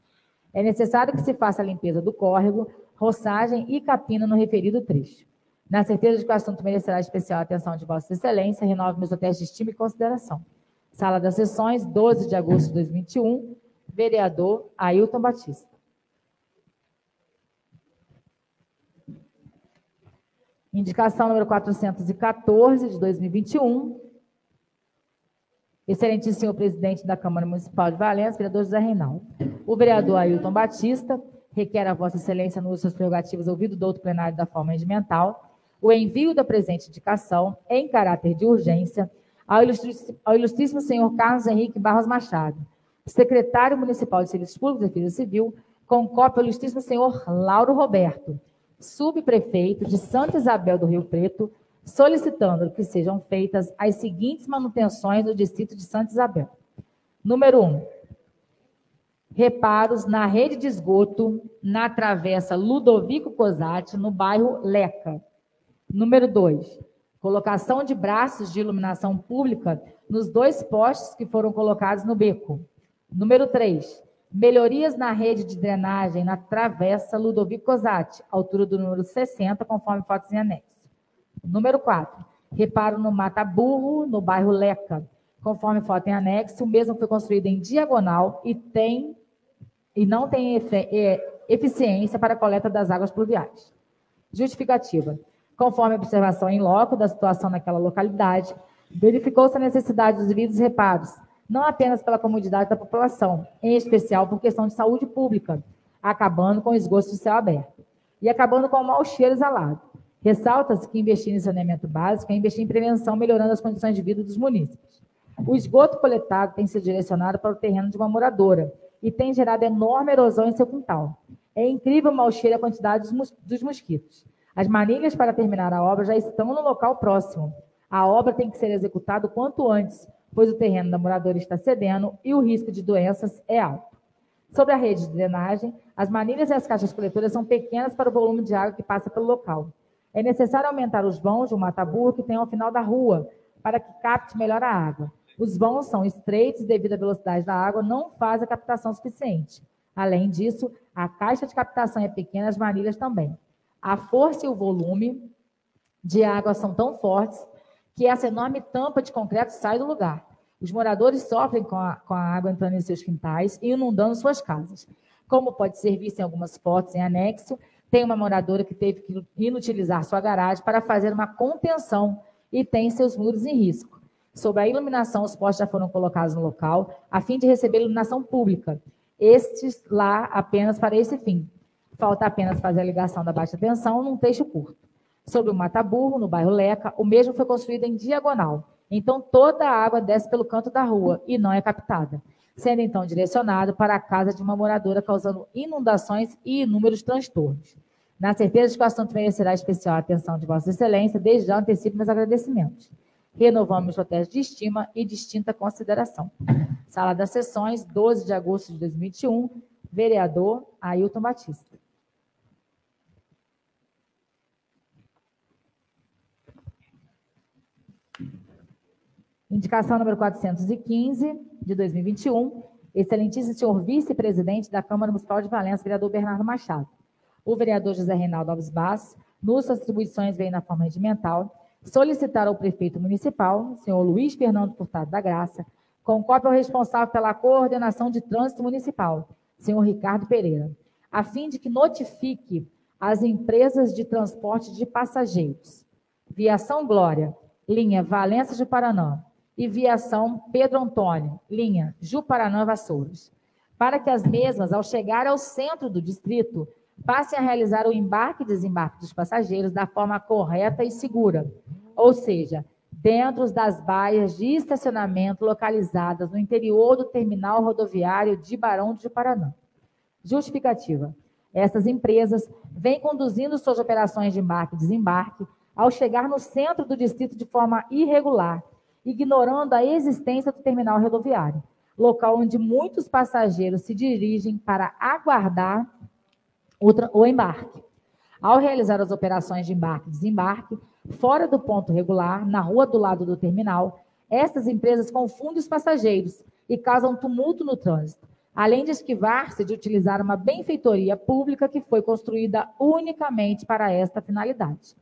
É necessário que se faça a limpeza do córrego, roçagem e capina no referido trecho. Na certeza de que o assunto merecerá especial atenção de Vossa Excelência, renovo meus hotéis de estima e consideração. Sala das Sessões, 12 de agosto de 2021, vereador Ailton Batista. Indicação número 414 de 2021. Excelentíssimo presidente da Câmara Municipal de Valença, vereador José Reinaldo. O vereador Ailton Batista requer a Vossa Excelência, nos seus prerrogativos, ouvido do outro plenário da forma regimental, o envio da presente indicação, em caráter de urgência, ao ilustríssimo, ao ilustríssimo senhor Carlos Henrique Barros Machado, secretário municipal de Serviços Públicos e Defesa Civil, com cópia ao ilustríssimo senhor Lauro Roberto, subprefeito de Santa Isabel do Rio Preto, solicitando que sejam feitas as seguintes manutenções no distrito de Santa Isabel. Número 1. Um, reparos na rede de esgoto na travessa Ludovico Cosati, no bairro Leca. Número 2. Colocação de braços de iluminação pública nos dois postes que foram colocados no beco. Número 3 Melhorias na rede de drenagem na travessa Ludovico Cosati, altura do número 60, conforme fotos em anexo. Número 4. Reparo no Mata Burro, no bairro Leca, conforme foto em anexo. O mesmo foi construído em diagonal e tem e não tem eficiência para a coleta das águas pluviais. Justificativa. Conforme a observação em loco da situação naquela localidade, verificou-se a necessidade dos devidos reparos, não apenas pela comodidade da população, em especial por questão de saúde pública, acabando com esgoto de céu aberto e acabando com o mau cheiro exalado. Ressalta-se que investir em saneamento básico é investir em prevenção, melhorando as condições de vida dos munícipes. O esgoto coletado tem sido direcionado para o terreno de uma moradora e tem gerado enorme erosão em seu quintal. É incrível o mau cheiro e a quantidade dos mosquitos. As manilhas para terminar a obra já estão no local próximo. A obra tem que ser executada o quanto antes, pois o terreno da moradora está cedendo e o risco de doenças é alto. Sobre a rede de drenagem, as manilhas e as caixas coletoras são pequenas para o volume de água que passa pelo local. É necessário aumentar os vãos de um mataburro que tem ao final da rua, para que capte melhor a água. Os vãos são estreitos e, devido à velocidade da água, não faz a captação suficiente. Além disso, a caixa de captação é pequena, as manilhas também. A força e o volume de água são tão fortes que essa enorme tampa de concreto sai do lugar. Os moradores sofrem com a, com a água entrando em seus quintais e inundando suas casas. Como pode ser visto em algumas fotos em anexo, tem uma moradora que teve que inutilizar sua garagem para fazer uma contenção e tem seus muros em risco. Sobre a iluminação, os postes já foram colocados no local, a fim de receber iluminação pública. Estes lá apenas para esse fim. Falta apenas fazer a ligação da baixa tensão num trecho curto sobre o Mataburro, no bairro Leca, o mesmo foi construído em diagonal. Então, toda a água desce pelo canto da rua e não é captada, sendo então direcionado para a casa de uma moradora, causando inundações e inúmeros transtornos. Na certeza de que o assunto merecerá especial atenção de Vossa Excelência, desde já antecipo meus agradecimentos. Renovamos hotéis de estima e distinta consideração. Sala das Sessões, 12 de agosto de 2021, vereador Ailton Batista. Indicação número 415, de 2021, excelentíssimo senhor vice-presidente da Câmara Municipal de Valença, vereador Bernardo Machado. O vereador José Reinaldo Alves Bass, nos atribuições veio na forma regimental, solicitar ao prefeito municipal, senhor Luiz Fernando Furtado da Graça, com cópia ao responsável pela coordenação de trânsito municipal, senhor Ricardo Pereira, a fim de que notifique as empresas de transporte de passageiros, Viação Glória, linha Valença Juparanã, e Viação Pedro Antônio, linha Juparanã Vassouras, para que as mesmas, ao chegar ao centro do distrito, passem a realizar o embarque e desembarque dos passageiros da forma correta e segura, ou seja, dentro das baias de estacionamento localizadas no interior do terminal rodoviário de Barão de Paraná. Justificativa. Essas empresas vêm conduzindo suas operações de embarque e desembarque ao chegar no centro do distrito de forma irregular, ignorando a existência do terminal rodoviário, local onde muitos passageiros se dirigem para aguardar o, o embarque. Ao realizar as operações de embarque e desembarque, fora do ponto regular, na rua do lado do terminal, estas empresas confundem os passageiros e causam tumulto no trânsito, além de esquivar-se de utilizar uma benfeitoria pública que foi construída unicamente para esta finalidade.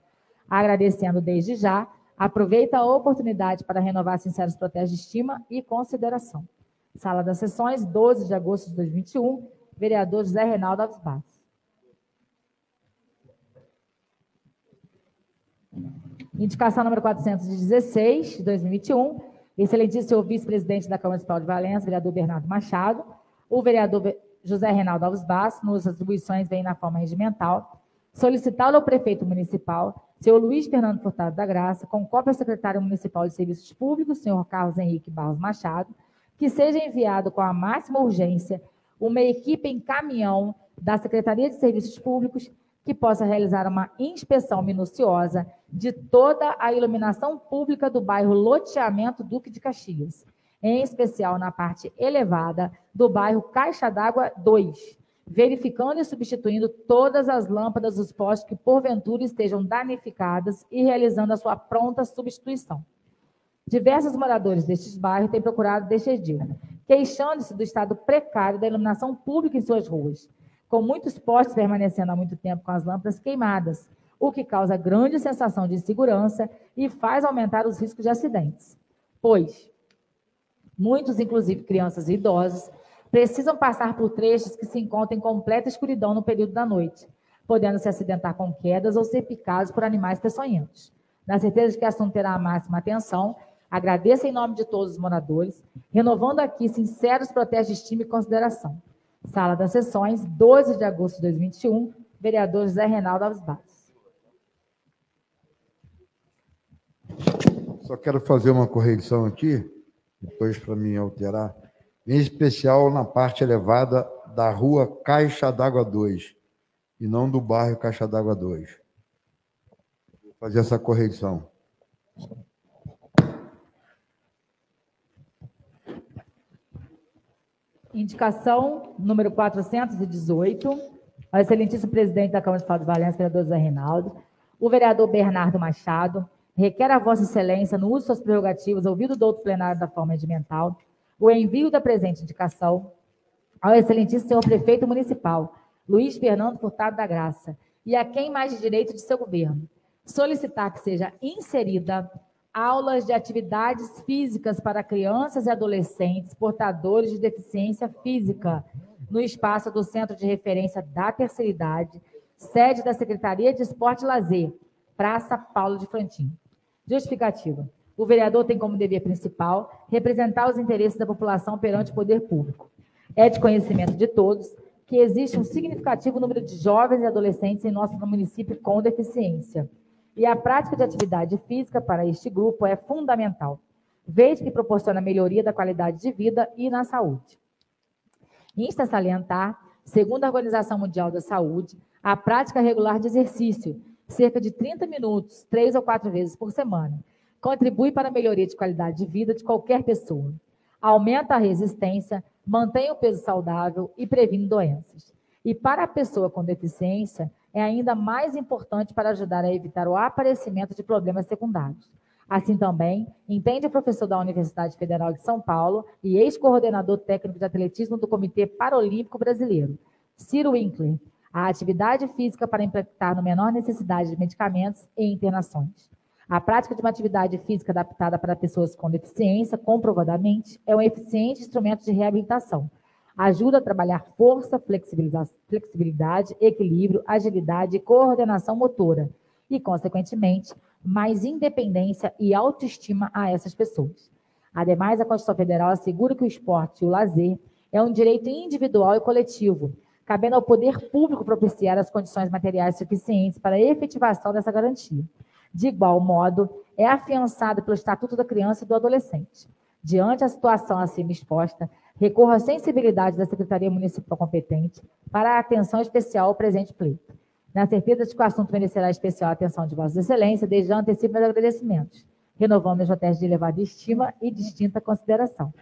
Agradecendo desde já, aproveita a oportunidade para renovar sinceros protestos de estima e consideração. Sala das Sessões, 12 de agosto de 2021, vereador José Reinaldo Alves Bastos. Indicação número 416, de 2021. Excelentíssimo vice-presidente da Câmara Municipal de Valença, vereador Bernardo Machado. O vereador José Reinaldo Alves Bastos, nas atribuições, vem na forma regimental. Solicitá-lo ao prefeito municipal, senhor Luiz Fernando Furtado da Graça, com cópia ao secretário municipal de Serviços Públicos, senhor Carlos Henrique Barros Machado, que seja enviado com a máxima urgência uma equipe em caminhão da Secretaria de Serviços Públicos que possa realizar uma inspeção minuciosa de toda a iluminação pública do bairro Loteamento Duque de Caxias, em especial na parte elevada do bairro Caixa d'Água 2, verificando e substituindo todas as lâmpadas dos postes que porventura estejam danificadas e realizando a sua pronta substituição. Diversos moradores destes bairros têm procurado decidir, queixando-se do estado precário da iluminação pública em suas ruas, com muitos postes permanecendo há muito tempo com as lâmpadas queimadas, o que causa grande sensação de insegurança e faz aumentar os riscos de acidentes. Pois muitos, inclusive crianças e idosos, precisam passar por trechos que se encontram em completa escuridão no período da noite, podendo se acidentar com quedas ou ser picados por animais peçonhentos. Na certeza de que o assunto terá a máxima atenção, agradeço em nome de todos os moradores, renovando aqui sinceros protestos de estima e consideração. Sala das Sessões, 12 de agosto de 2021, vereador José Reinaldo Alves Bastos. Só quero fazer uma correção aqui, depois para mim alterar, em especial na parte elevada da rua Caixa d'Água 2, e não do bairro Caixa d'Água 2. Vou fazer essa correção. Indicação número 418, ao excelentíssimo presidente da Câmara de de Valença, vereador Zé Reinaldo, o vereador Bernardo Machado, requer a Vossa Excelência, no uso de suas prerrogativas, ouvido do outro plenário da forma regimental, o envio da presente indicação ao excelentíssimo senhor prefeito municipal, Luiz Fernando Furtado da Graça, e a quem mais de direito de seu governo, solicitar que seja inserida aulas de atividades físicas para crianças e adolescentes portadores de deficiência física no espaço do Centro de Referência da Terceira Idade, sede da Secretaria de Esporte e Lazer, Praça Paulo de Frontin. Justificativa. O vereador tem como dever principal representar os interesses da população perante o poder público. É de conhecimento de todos que existe um significativo número de jovens e adolescentes em nosso município com deficiência e a prática de atividade física para este grupo é fundamental, vez que proporciona melhoria da qualidade de vida e na saúde. Insta salientar, segundo a Organização Mundial da Saúde, a prática regular de exercício, cerca de 30 minutos, três ou quatro vezes por semana, contribui para a melhoria de qualidade de vida de qualquer pessoa. Aumenta a resistência, mantém o peso saudável e previne doenças. E para a pessoa com deficiência, é ainda mais importante para ajudar a evitar o aparecimento de problemas secundários. Assim também, entende o professor da Universidade Federal de São Paulo e ex-coordenador técnico de atletismo do Comitê Paralímpico Brasileiro, Ciro Winkler, a atividade física para impactar no menor necessidade de medicamentos e internações. A prática de uma atividade física adaptada para pessoas com deficiência, comprovadamente, é um eficiente instrumento de reabilitação, Ajuda a trabalhar força, flexibilidade, equilíbrio, agilidade e coordenação motora. E, consequentemente, mais independência e autoestima a essas pessoas. Ademais, a Constituição Federal assegura que o esporte e o lazer é um direito individual e coletivo, cabendo ao poder público propiciar as condições materiais suficientes para a efetivação dessa garantia. De igual modo, é afiançado pelo Estatuto da Criança e do Adolescente. Diante da situação acima exposta, recorro à sensibilidade da Secretaria Municipal competente para a atenção especial ao presente pleito. Na certeza de que o assunto merecerá especial atenção de Vossa Excelência, desde já antecipo meus agradecimentos, renovando meus teste de elevada estima e distinta consideração.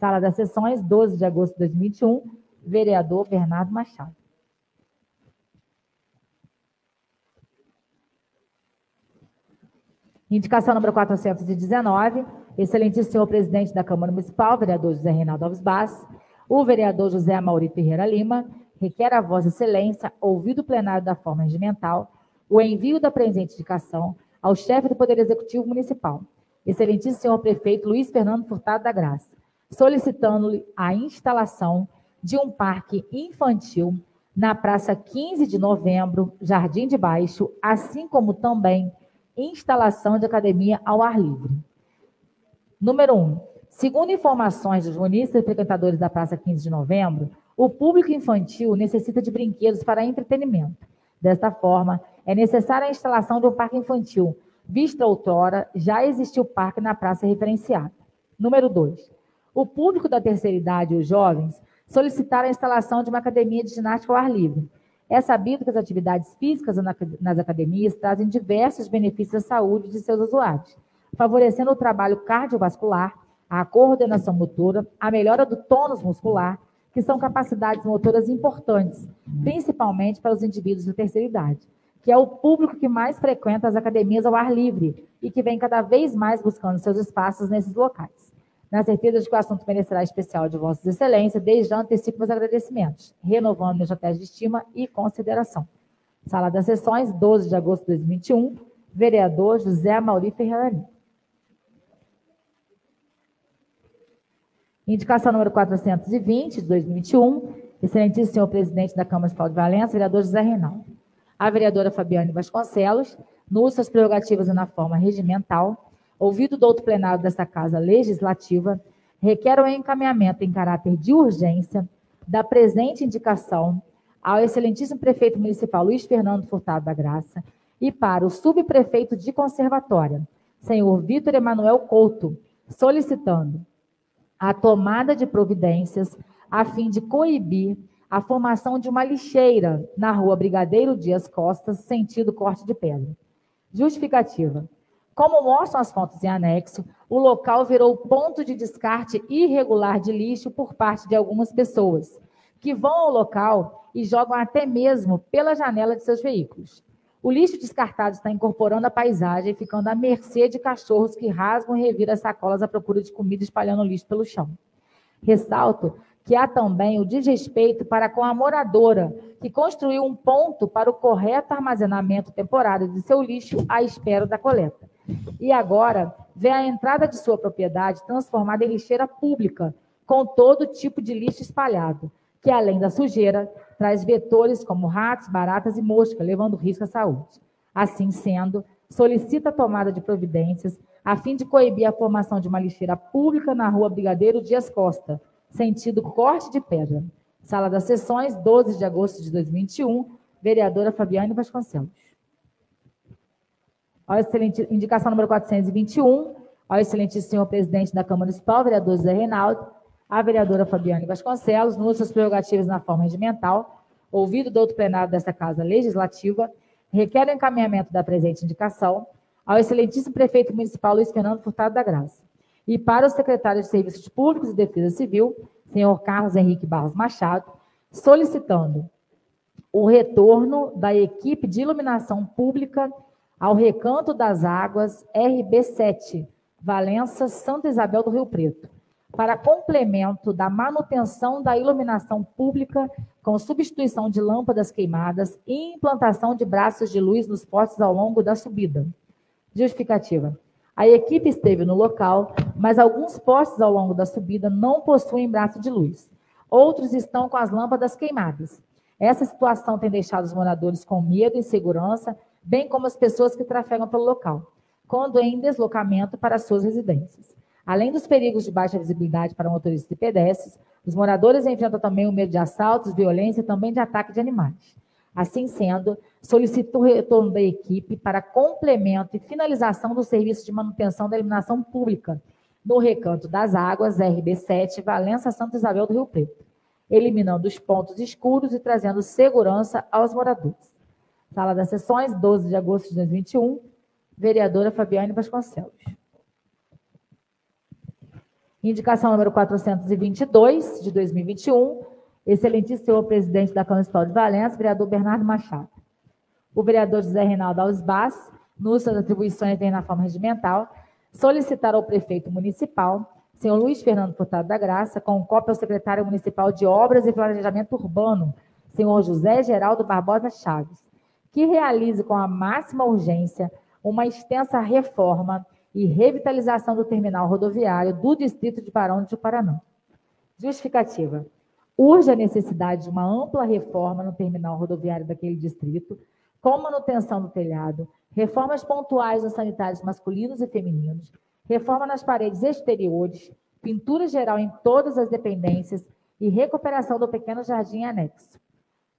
Sala das Sessões, 12 de agosto de 2021, vereador Bernardo Machado. Indicação número 419, excelentíssimo senhor presidente da Câmara Municipal, vereador José Reinaldo Alves Bass, o vereador José Maurito Ferreira Lima, requer a Vossa Excelência, ouvido o plenário da forma regimental, o envio da presente indicação ao chefe do Poder Executivo Municipal, excelentíssimo senhor prefeito Luiz Fernando Furtado da Graça, solicitando-lhe a instalação de um parque infantil na Praça 15 de Novembro, Jardim de Baixo, assim como também instalação de academia ao ar livre. Número 1. Um, segundo informações dos munícipes e frequentadores da Praça 15 de Novembro, o público infantil necessita de brinquedos para entretenimento. Desta forma, é necessária a instalação de um parque infantil, vista outrora já existiu parque na praça referenciada. Número 2. O público da terceira idade e os jovens solicitaram a instalação de uma academia de ginástica ao ar livre. É sabido que as atividades físicas nas academias trazem diversos benefícios à saúde de seus usuários, favorecendo o trabalho cardiovascular, a coordenação motora, a melhora do tônus muscular, que são capacidades motoras importantes, principalmente para os indivíduos da terceira idade, que é o público que mais frequenta as academias ao ar livre e que vem cada vez mais buscando seus espaços nesses locais na certeza de que o assunto merecerá especial de Vossas Excelências, desde já antecipo meus agradecimentos, renovando minha tese de estima e consideração. Sala das Sessões, 12 de agosto de 2021, vereador José Amauri Ferreira. Indicação número 420, de 2021, excelentíssimo senhor presidente da Câmara Municipal de Valença, vereador José Reinaldo. A vereadora Fabiane Vasconcelos, no uso prerrogativas e na forma regimental, ouvido do outro plenário desta Casa Legislativa, requer o encaminhamento em caráter de urgência da presente indicação ao excelentíssimo prefeito municipal Luiz Fernando Furtado da Graça e para o subprefeito de Conservatória, senhor Vitor Emanuel Couto, solicitando a tomada de providências a fim de coibir a formação de uma lixeira na rua Brigadeiro Dias Costas, sentido Corte de Pedra. Justificativa. Como mostram as fotos em anexo, o local virou ponto de descarte irregular de lixo por parte de algumas pessoas, que vão ao local e jogam até mesmo pela janela de seus veículos. O lixo descartado está incorporando a paisagem, ficando à mercê de cachorros que rasgam e reviram as sacolas à procura de comida, espalhando lixo pelo chão. Ressalto que há também o desrespeito para com a moradora, que construiu um ponto para o correto armazenamento temporário de seu lixo à espera da coleta e agora vê a entrada de sua propriedade transformada em lixeira pública, com todo tipo de lixo espalhado, que além da sujeira, traz vetores como ratos, baratas e moscas, levando risco à saúde. Assim sendo, solicita a tomada de providências a fim de coibir a formação de uma lixeira pública na rua Brigadeiro Dias Costa, sentido Corte de Pedra. Sala das Sessões, 12 de agosto de 2021, vereadora Fabiane Vasconcelos ao excelente, indicação número 421, ao excelente senhor presidente da Câmara Municipal, vereador José Reinaldo, a vereadora Fabiane Vasconcelos, no uso das prerrogativas na forma regimental, ouvido do outro plenário desta Casa Legislativa, requer o encaminhamento da presente indicação ao excelentíssimo prefeito municipal Luiz Fernando Furtado da Graça. E para o secretário de Serviços Públicos e Defesa Civil, senhor Carlos Henrique Barros Machado, solicitando o retorno da equipe de iluminação pública ao Recanto das Águas, RB7, Valença, Santa Isabel do Rio Preto, para complemento da manutenção da iluminação pública com substituição de lâmpadas queimadas e implantação de braços de luz nos postes ao longo da subida. Justificativa. A equipe esteve no local, mas alguns postes ao longo da subida não possuem braço de luz. Outros estão com as lâmpadas queimadas. Essa situação tem deixado os moradores com medo e insegurança bem como as pessoas que trafegam pelo local. quando em deslocamento para suas residências. Além dos perigos de baixa visibilidade para motoristas e pedestres, os moradores enfrentam também o medo de assaltos, violência e também de ataque de animais. Assim sendo, solicito o retorno da equipe para complemento e finalização do serviço de manutenção da iluminação pública no Recanto das Águas, RB7, Valença Santa Isabel do Rio Preto, eliminando os pontos escuros e trazendo segurança aos moradores. Sala das Sessões, 12 de agosto de 2021, vereadora Fabiane Vasconcelos. Indicação número 422, de 2021, excelentíssimo senhor presidente da Câmara Municipal de Valença, vereador Bernardo Machado. O vereador José Reinaldo Alves nos suas atribuições na forma regimental, solicitar ao prefeito municipal, senhor Luiz Fernando Furtado da Graça, com cópia ao secretário municipal de Obras e Planejamento Urbano, senhor José Geraldo Barbosa Chaves, que realize com a máxima urgência uma extensa reforma e revitalização do terminal rodoviário do distrito de Barão de Paraná. Justificativa. Urge a necessidade de uma ampla reforma no terminal rodoviário daquele distrito, com manutenção do telhado, reformas pontuais nos sanitários masculinos e femininos, reforma nas paredes exteriores, pintura geral em todas as dependências e recuperação do pequeno jardim anexo.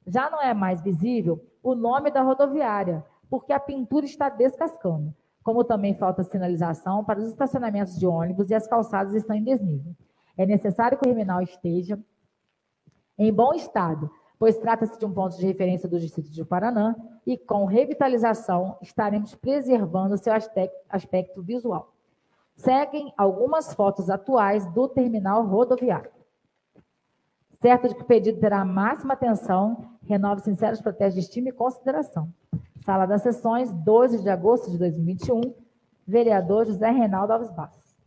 Já não é mais visível o nome da rodoviária, porque a pintura está descascando como também falta sinalização para os estacionamentos de ônibus e as calçadas estão em desnível. É necessário que o terminal esteja em bom estado, pois trata-se de um ponto de referência do Distrito de Paraná e com revitalização estaremos preservando seu aspecto visual. Seguem algumas fotos atuais do terminal rodoviário. Certo de que o pedido terá a máxima atenção, renove sinceros protestos de estima e consideração. Sala das Sessões, 12 de agosto de 2021, vereador José Reinaldo Alves Bastos.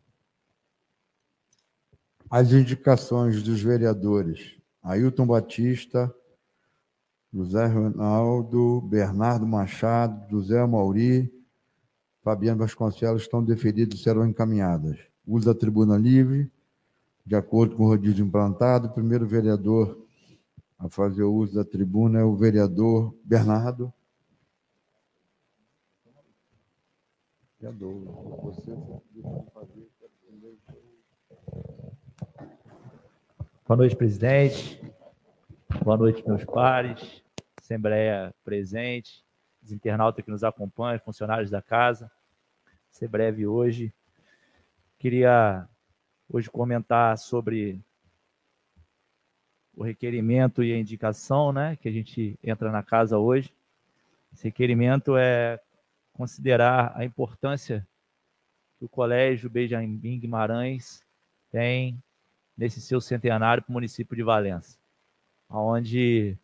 As indicações dos vereadores Ailton Batista, José Reinaldo, Bernardo Machado, José Mauri, Fabiano Vasconcelos estão deferidas e serão encaminhadas. Uso da tribuna livre, de acordo com o rodízio implantado. O primeiro vereador a fazer uso da tribuna é o vereador Bernardo. Você fazer. Boa noite, presidente. Boa noite, meus pares, Assembleia presente, os internautas que nos acompanham, funcionários da casa. Ser breve hoje. Queria hoje comentar sobre o requerimento e a indicação, né, que a gente entra na casa hoje. Esse requerimento é considerar a importância que o Colégio Benjamin Guimarães tem nesse seu centenário para o município de Valença, onde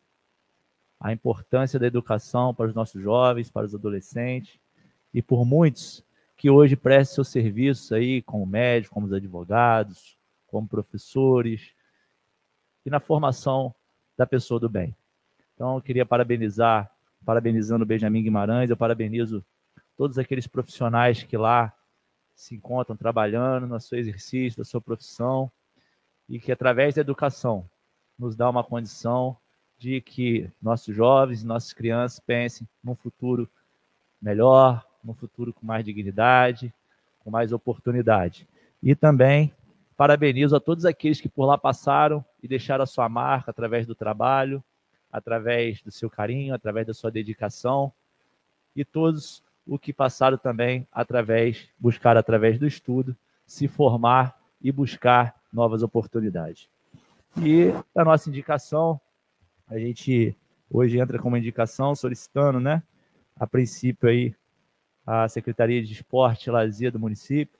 a importância da educação para os nossos jovens, para os adolescentes e por muitos que hoje prestam seus serviços aí como médicos, como os advogados, como professores e na formação da pessoa do bem. Então, eu queria parabenizar, parabenizando o Benjamin Guimarães, eu parabenizo todos aqueles profissionais que lá se encontram trabalhando no seu exercício, da sua profissão, e que através da educação nos dá uma condição de que nossos jovens nossas crianças pensem num futuro melhor, num futuro com mais dignidade, com mais oportunidade. E também parabenizo a todos aqueles que por lá passaram e deixaram a sua marca através do trabalho, através do seu carinho, através da sua dedicação, e todos o que passaram também através, buscar através do estudo, se formar e buscar novas oportunidades. E a nossa indicação, a gente hoje entra com uma indicação solicitando, né, a princípio aí, a Secretaria de Esporte e Lazer do município,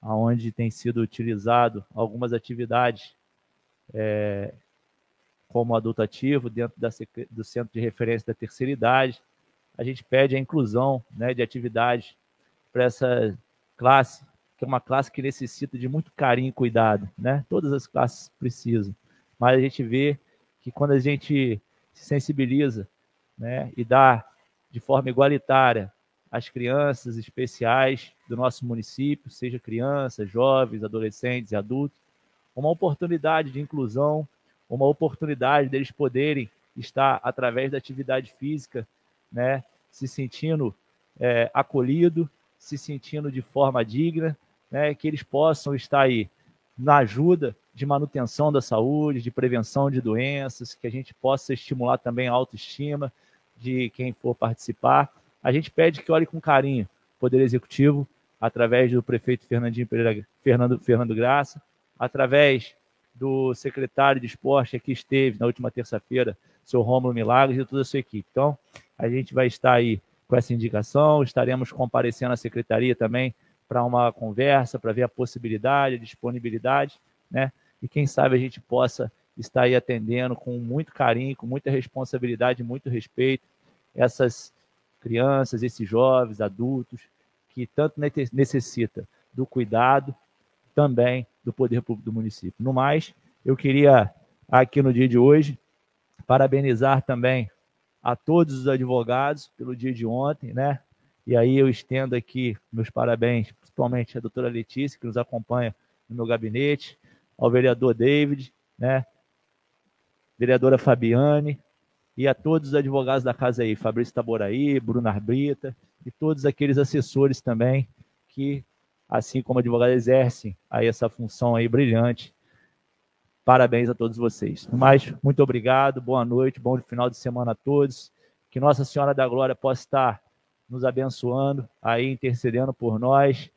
aonde tem sido utilizado algumas atividades é, como adulto ativo dentro da, do Centro de Referência da Terceira Idade, a gente pede a inclusão né, de atividades para essa classe, que é uma classe que necessita de muito carinho e cuidado. Né? Todas as classes precisam, mas a gente vê que quando a gente se sensibiliza né, e dá de forma igualitária às crianças especiais do nosso município, seja crianças, jovens, adolescentes e adultos, uma oportunidade de inclusão, uma oportunidade deles poderem estar através da atividade física né, se sentindo é, acolhido, se sentindo de forma digna, né, que eles possam estar aí na ajuda de manutenção da saúde, de prevenção de doenças, que a gente possa estimular também a autoestima de quem for participar. A gente pede que olhe com carinho o Poder Executivo, através do prefeito Fernandinho Pereira, Fernando, Fernando Graça, através do secretário de esporte que esteve na última terça-feira, seu Rômulo Milagres e toda a sua equipe. Então, a gente vai estar aí com essa indicação, estaremos comparecendo à secretaria também para uma conversa, para ver a possibilidade, a disponibilidade, né? E quem sabe a gente possa estar aí atendendo com muito carinho, com muita responsabilidade, muito respeito essas crianças, esses jovens, adultos que tanto necessita do cuidado também do poder público do município. No mais, eu queria aqui no dia de hoje parabenizar também a todos os advogados pelo dia de ontem, né? E aí eu estendo aqui meus parabéns, principalmente à doutora Letícia, que nos acompanha no meu gabinete, ao vereador David, né? Vereadora Fabiane, e a todos os advogados da casa aí, Fabrício Taboraí, Bruno Arbrita, e todos aqueles assessores também que, assim como advogados, exercem aí essa função aí brilhante. Parabéns a todos vocês. Mas, muito obrigado, boa noite, bom final de semana a todos. Que Nossa Senhora da Glória possa estar nos abençoando, aí intercedendo por nós.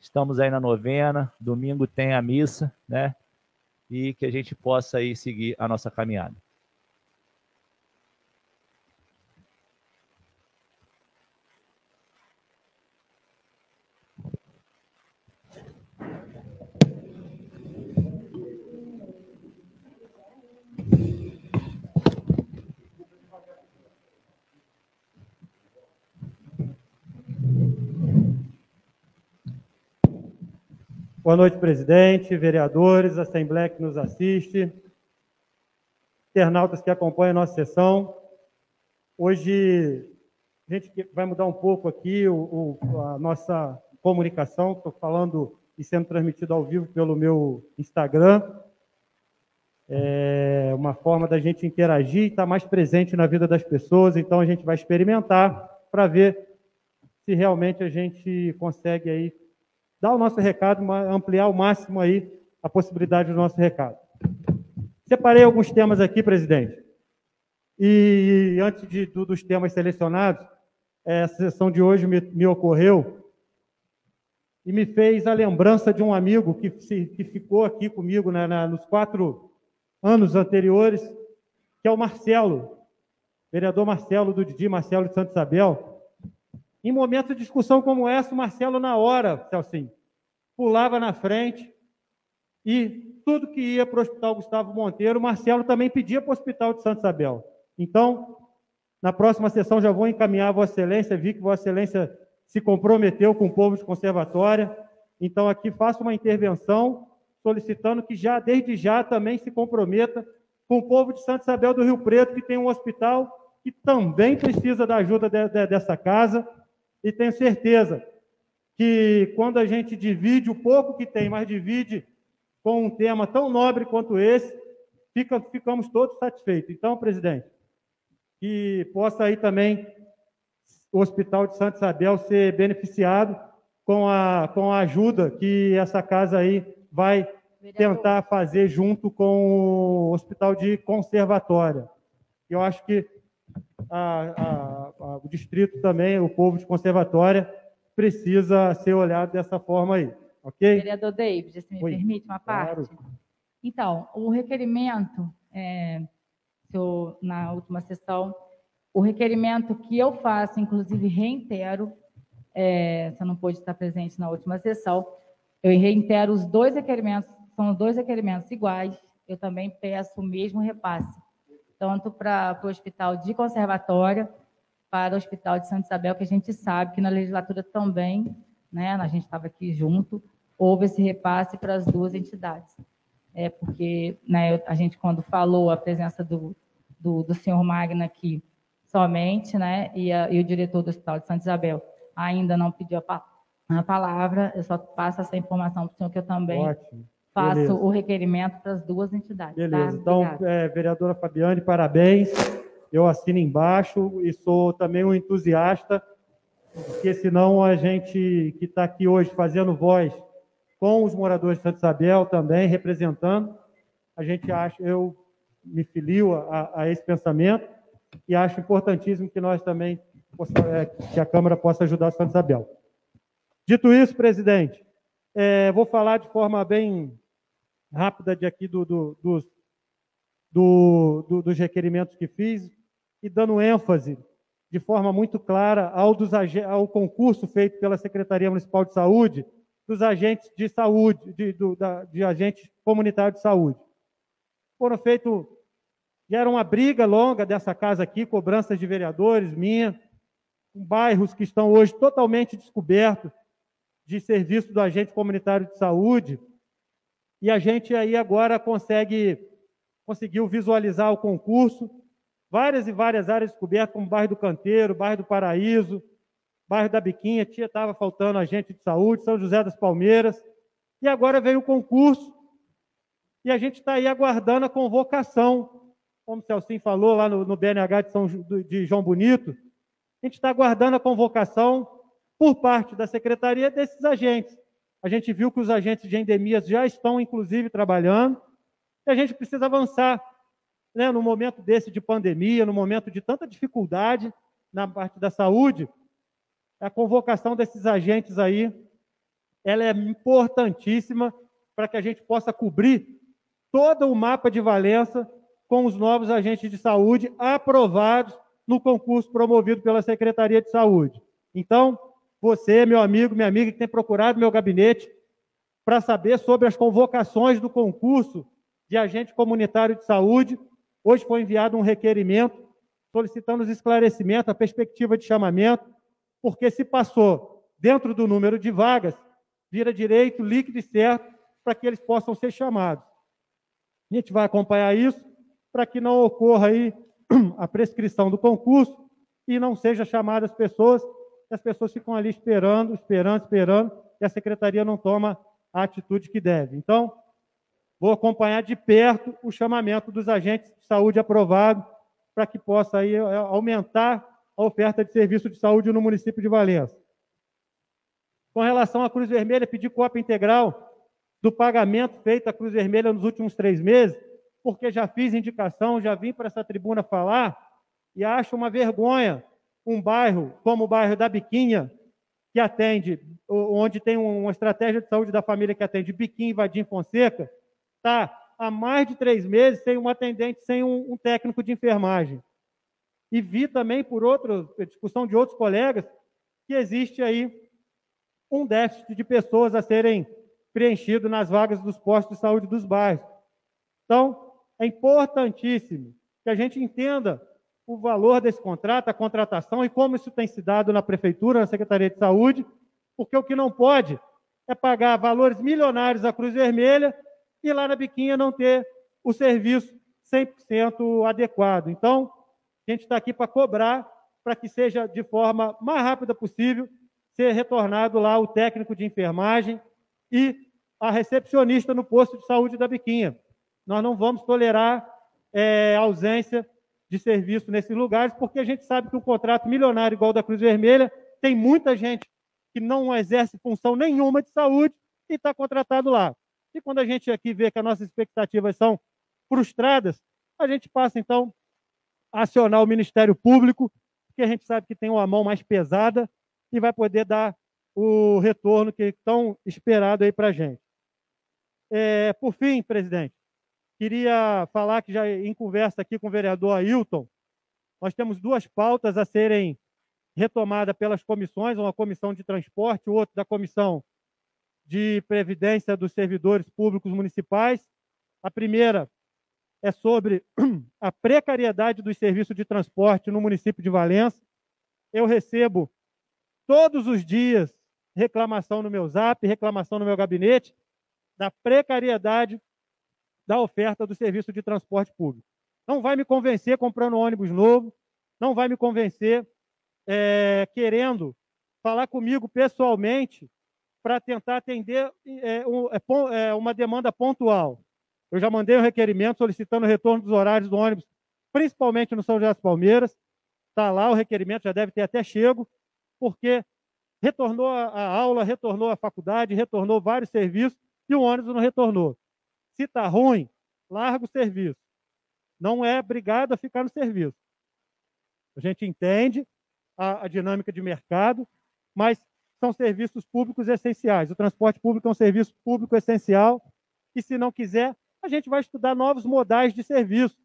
Estamos aí na novena, domingo tem a missa, né? E que a gente possa aí seguir a nossa caminhada. Boa noite, presidente, vereadores, assembleia que nos assiste, internautas que acompanham a nossa sessão. Hoje, a gente vai mudar um pouco aqui o, o, a nossa comunicação, estou falando e sendo transmitido ao vivo pelo meu Instagram. É uma forma da gente interagir e estar mais presente na vida das pessoas, então a gente vai experimentar para ver se realmente a gente consegue aí dar o nosso recado, ampliar ao máximo aí a possibilidade do nosso recado. Separei alguns temas aqui, presidente. E antes de, temas selecionados, essa sessão de hoje me, me, ocorreu e me fez a lembrança de um amigo que, se, que ficou aqui comigo né, na, nos quatro anos anteriores, que é o Marcelo, vereador Marcelo do Didi, Marcelo de Santa Isabel, em momentos de discussão como essa, o Marcelo, na hora, assim, pulava na frente e tudo que ia para o Hospital Gustavo Monteiro, o Marcelo também pedia para o Hospital de Santa Isabel. Então, na próxima sessão já vou encaminhar a Vossa Excelência, vi que Vossa Excelência se comprometeu com o povo de conservatória, então aqui faço uma intervenção solicitando que já, desde já, também se comprometa com o povo de Santa Isabel do Rio Preto, que tem um hospital que também precisa da ajuda de, de, dessa casa, e tenho certeza que quando a gente divide o pouco que tem, mas divide com um tema tão nobre quanto esse, fica, ficamos todos satisfeitos. Então, presidente, que possa aí também o Hospital de Santa Isabel ser beneficiado com a, com a ajuda que essa casa aí vai Vereador. tentar fazer junto com o Hospital de Conservatória. Eu acho que a, a, a, o distrito também, o povo de conservatória, precisa ser olhado dessa forma aí, ok? Vereador David, se me Oi. permite uma parte. Claro. Então, o requerimento, é, eu, na última sessão, o requerimento que eu faço, inclusive reitero, é, eu não pôde estar presente na última sessão, eu reitero os dois requerimentos, são dois requerimentos iguais, eu também peço o mesmo repasse tanto para o Hospital de Conservatória, para o Hospital de Santa Isabel, que a gente sabe que na legislatura também, né, a gente estava aqui junto, houve esse repasse para as duas entidades. É porque né, a gente, quando falou a presença do, do, do senhor Magna aqui somente, né, e, a, e, o diretor do Hospital de Santa Isabel ainda não pediu a, a palavra, eu só passo essa informação para o senhor, que eu também Ótimo. Faço Beleza. o requerimento para as duas entidades. Tá? Beleza. Tá? Então, é, vereadora Fabiane, parabéns. Eu assino embaixo e sou também um entusiasta porque senão a gente que está aqui hoje fazendo voz com os moradores de Santa Isabel também, representando, a gente acha, eu me filio a, a esse pensamento e acho importantíssimo que nós também, é, que a Câmara possa ajudar Santa Isabel. Dito isso, presidente, é, vou falar de forma bem rápida de aqui do, do, dos, do, do, dos requerimentos que fiz e dando ênfase de forma muito clara ao, dos, ao concurso feito pela Secretaria Municipal de Saúde dos agentes de saúde, de, do, da, de agentes comunitários de saúde. Foram feitos, já era uma briga longa dessa casa aqui, cobranças de vereadores, minha, com bairros que estão hoje totalmente descobertos de serviço do agente comunitário de saúde, e a gente aí agora consegue conseguiu visualizar o concurso, várias e várias áreas descobertas, como o bairro do Canteiro, bairro do Paraíso, bairro da Biquinha, tia estava faltando agente de saúde, São José das Palmeiras, e agora veio o concurso, e a gente está aí aguardando a convocação, como o Celcim falou lá no, no BNH de, São, de João Bonito, a gente está aguardando a convocação por parte da secretaria desses agentes. A gente viu que os agentes de endemias já estão, inclusive, trabalhando, e a gente precisa avançar. Né, no momento desse de pandemia, no momento de tanta dificuldade na parte da saúde, a convocação desses agentes aí, ela é importantíssima para que a gente possa cobrir todo o mapa de Valença com os novos agentes de saúde aprovados no concurso promovido pela Secretaria de Saúde. Então, você, meu amigo, minha amiga, que tem procurado meu gabinete para saber sobre as convocações do concurso de agente comunitário de saúde. Hoje foi enviado um requerimento solicitando os esclarecimentos, a perspectiva de chamamento, porque se passou dentro do número de vagas, vira direito líquido e certo para que eles possam ser chamados. A gente vai acompanhar isso para que não ocorra aí a prescrição do concurso e não seja chamada as pessoas, as pessoas ficam ali esperando, esperando, esperando, e a secretaria não toma a atitude que deve. Então, Vou acompanhar de perto o chamamento dos agentes de saúde aprovado para que possa aí é, aumentar a oferta de serviço de saúde no município de Valença. Com relação à Cruz Vermelha, pedi cópia integral do pagamento feito à Cruz Vermelha nos últimos três meses, porque já fiz indicação, já vim para essa tribuna falar e acho uma vergonha um bairro como o bairro da Biquinha, que atende, onde tem uma estratégia de saúde da família que atende Biquinha e Vadim Fonseca, está há mais de três meses sem um atendente, sem um, um técnico de enfermagem. E vi também, por outra discussão de outros colegas, que existe aí um déficit de pessoas a serem preenchido nas vagas dos postos de saúde dos bairros. Então, é importantíssimo que a gente entenda o valor desse contrato, a contratação e como isso tem se dado na prefeitura, na Secretaria de Saúde, porque o que não pode é pagar valores milionários à Cruz Vermelha e lá na Biquinha não ter o serviço 100% adequado. Então, a gente está aqui para cobrar para que seja de forma mais rápida possível ser retornado lá o técnico de enfermagem e a recepcionista no posto de saúde da Biquinha. Nós não vamos tolerar é, ausência de serviço nesses lugares, porque a gente sabe que o contrato milionário igual da Cruz Vermelha tem muita gente que não exerce função nenhuma de saúde e está contratado lá. E quando a gente aqui vê que as nossas expectativas são frustradas, a gente passa então a acionar o Ministério Público, porque a gente sabe que tem uma mão mais pesada e vai poder dar o retorno que é tão esperado aí para a gente. É, por fim, presidente, queria falar que já em conversa aqui com o vereador Ailton, nós temos duas pautas a serem retomadas pelas comissões, uma comissão de transporte, outra da comissão de previdência dos servidores públicos municipais. A primeira é sobre a precariedade dos serviços de transporte no município de Valença. Eu recebo todos os dias reclamação no meu zap, reclamação no meu gabinete da precariedade da oferta do serviço de transporte público. Não vai me convencer comprando ônibus novo, não vai me convencer é, querendo falar comigo pessoalmente para tentar atender é, é, é, uma demanda pontual. Eu já mandei um requerimento solicitando o retorno dos horários do ônibus, principalmente no São José das Palmeiras. Está lá o requerimento, já deve ter até chego, porque retornou a, aula, retornou a faculdade, retornou vários serviços e o ônibus não retornou. Se está ruim, larga o serviço. Não é obrigado a ficar no serviço. A gente entende a, a dinâmica de mercado, mas são serviços públicos essenciais. O transporte público é um serviço público essencial e, se não quiser, a gente vai estudar novos modais de serviço,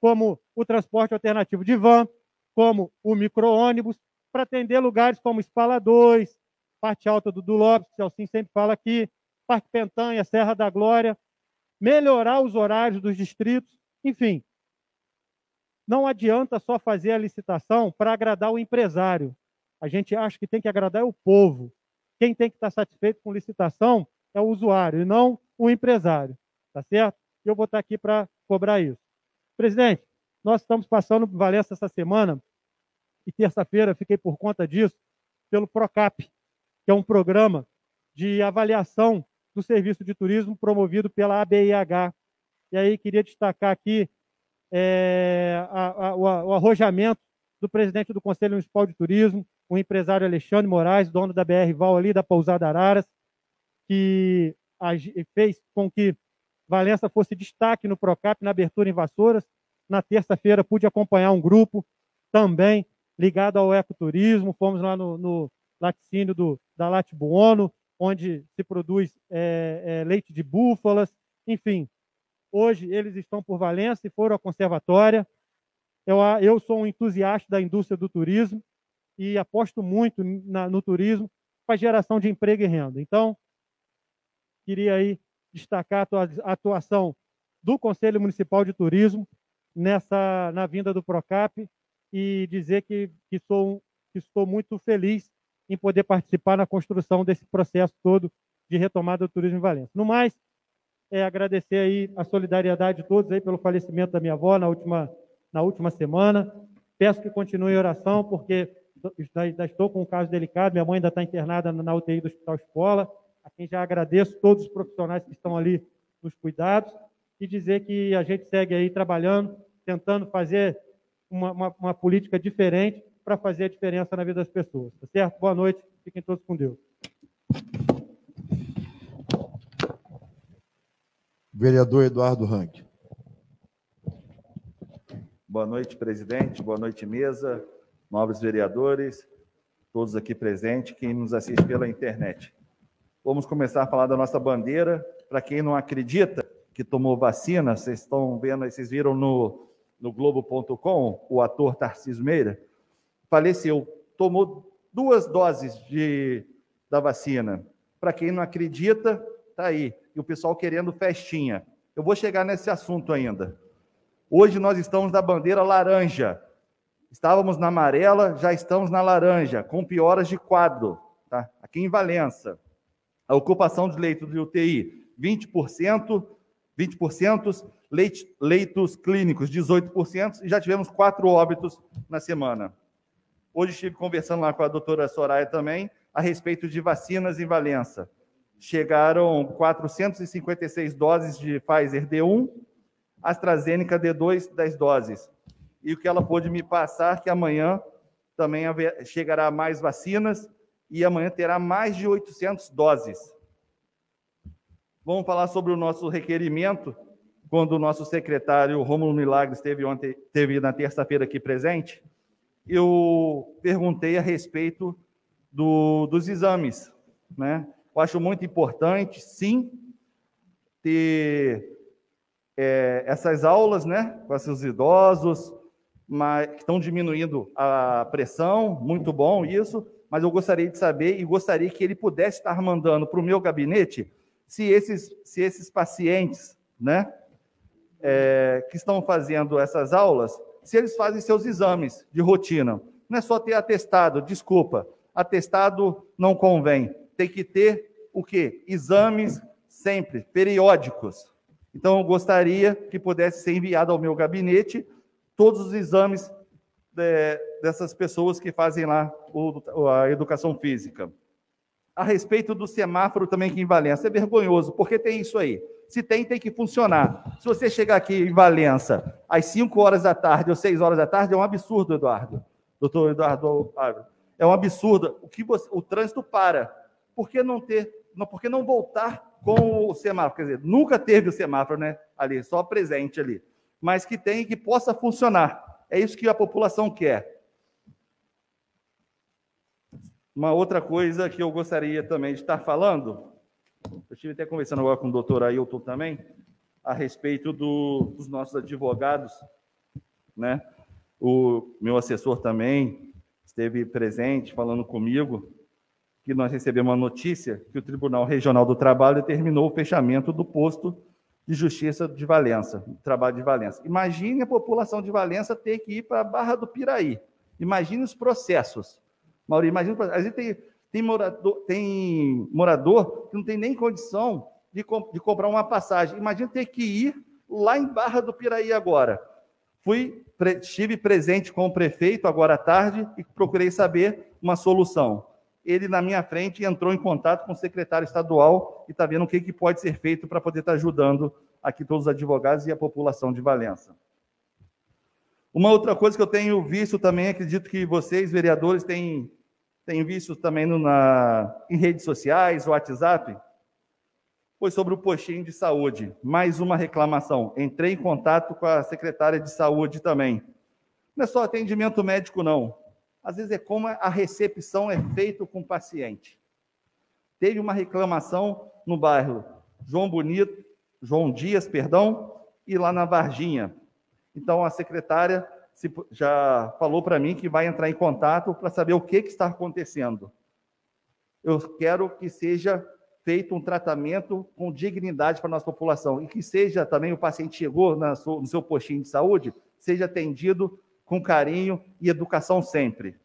como o transporte alternativo de van, como o micro-ônibus, para atender lugares como Espala 2, parte alta do, do Lopes, que o Alcim sempre fala aqui, Parque Pentanha, Serra da Glória, melhorar os horários dos distritos, enfim. Não adianta só fazer a licitação para agradar o empresário. A gente acha que tem que agradar o povo. Quem tem que estar satisfeito com licitação é o usuário e não o empresário. Tá certo? Eu vou estar aqui para cobrar isso. Presidente, nós estamos passando Valença essa semana e terça-feira fiquei por conta disso pelo Procap, que é um programa de avaliação do serviço de turismo promovido pela ABIH. E aí queria destacar aqui é, a, a, o arrojamento do presidente do Conselho Municipal de Turismo, o empresário Alexandre Moraes, dono da BR Val ali, da Pousada Araras, que fez com que Valença fosse destaque no Procap na abertura em Vassouras. Na terça-feira pude acompanhar um grupo também ligado ao ecoturismo. Fomos lá no, no laticínio do, da Late Buono, onde se produz é, é, leite de búfalas. Enfim, hoje eles estão por Valença e foram à conservatória. Eu, eu sou um entusiasta da indústria do turismo e aposto muito na, no turismo para geração de emprego e renda. Então, queria aí destacar a atuação do Conselho Municipal de Turismo nessa na vinda do Procap e dizer que, que, sou, que estou muito feliz em poder participar na construção desse processo todo de retomada do turismo em Valença. No mais, é agradecer aí a solidariedade de todos aí pelo falecimento da minha avó na última, na última semana. Peço que continue a oração, porque já estou com um caso delicado, minha mãe ainda está internada na UTI do Hospital Escola, a quem já agradeço todos os profissionais que estão ali nos cuidados, e dizer que a gente segue aí trabalhando, tentando fazer uma, uma, uma política diferente para fazer a diferença na vida das pessoas. Tá certo? Boa noite, fiquem todos com Deus. Vereador Eduardo Rank. Boa noite, presidente. Boa noite, mesa, nobres vereadores, todos aqui presentes, quem nos assiste pela internet. Vamos começar a falar da nossa bandeira. Para quem não acredita que tomou vacina, vocês estão vendo, vocês viram no, no Globo.com, o ator Tarcísio Meira, faleceu, tomou duas doses de, da vacina. Para quem não acredita, tá aí. E o pessoal querendo festinha. Eu vou chegar nesse assunto ainda. Hoje nós estamos na bandeira laranja. Estávamos na amarela, já estamos na laranja, com pioras de quadro, tá? Aqui em Valença. A ocupação de leitos de UTI, 20%, 20%, leitos clínicos, 18%, e já tivemos quatro óbitos na semana. Hoje estive conversando lá com a doutora Soraya também a respeito de vacinas em Valença. Chegaram 456 doses de Pfizer D1, AstraZeneca D2, 10 doses. E o que ela pôde me passar que amanhã também chegará mais vacinas e amanhã terá mais de 800 doses. Vamos falar sobre o nosso requerimento quando o nosso secretário Rômulo Milagres esteve ontem, teve na terça-feira aqui presente, eu perguntei a respeito do, dos exames, né? Eu acho muito importante, sim, ter é, essas aulas, né, com esses idosos, mas que estão diminuindo a pressão, muito bom isso, mas eu gostaria de saber e gostaria que ele pudesse estar mandando para o meu gabinete se esses, se esses pacientes, né, é, que estão fazendo essas aulas, se eles fazem seus exames de rotina. Não é só ter atestado, desculpa, atestado não convém. Tem que ter o quê? Exames sempre, periódicos. Então, eu gostaria que pudesse ser enviado ao meu gabinete todos os exames de, dessas pessoas que fazem lá o, a educação física. A respeito do semáforo também aqui em Valença, é vergonhoso, porque tem isso aí. Se tem, tem que funcionar. Se você chegar aqui em Valença às 5 horas da tarde ou 6 horas da tarde, é um absurdo, Eduardo. Doutor Eduardo É um absurdo. O que você, o trânsito para. Por que não ter, não, por que não voltar com o semáforo? Quer dizer, nunca teve o semáforo, né? Ali, só presente ali. Mas que tem que possa funcionar. É isso que a população quer. Uma outra coisa que eu gostaria também de estar falando, eu estive até conversando agora com o doutor Ailton também, a respeito do, dos nossos advogados, né? O meu assessor também esteve presente falando comigo que nós recebemos uma notícia que o Tribunal Regional do Trabalho determinou o fechamento do posto de justiça de Valença, trabalho de Valença. Imagine a população de Valença ter que ir para a Barra do Piraí. Imagine os processos. Maurício, imagina, a gente tem, tem, morador, tem morador que não tem nem condição de, de comprar uma passagem. Imagina ter que ir lá em Barra do Piraí agora. Fui, estive presente com o prefeito agora à tarde e procurei saber uma solução. Ele, na minha frente, entrou em contato com o secretário estadual e está vendo o que, que pode ser feito para poder estar tá ajudando aqui todos os advogados e a população de Valença. Uma outra coisa que eu tenho visto também, acredito que vocês, vereadores, têm, têm visto também no, na, em redes sociais, WhatsApp, foi sobre o postinho de saúde. Mais uma reclamação. Entrei em contato com a secretária de saúde também. Não é só atendimento médico, não. Às vezes é como a recepção é feita com o paciente. Teve uma reclamação no bairro João Bonito, João Dias, perdão, e lá na Varginha. Então, a secretária já falou para mim que vai entrar em contato para saber o que, que está acontecendo. Eu quero que seja feito um tratamento com dignidade para a nossa população e que seja também o paciente chegou no seu postinho de saúde, seja atendido com carinho e educação sempre.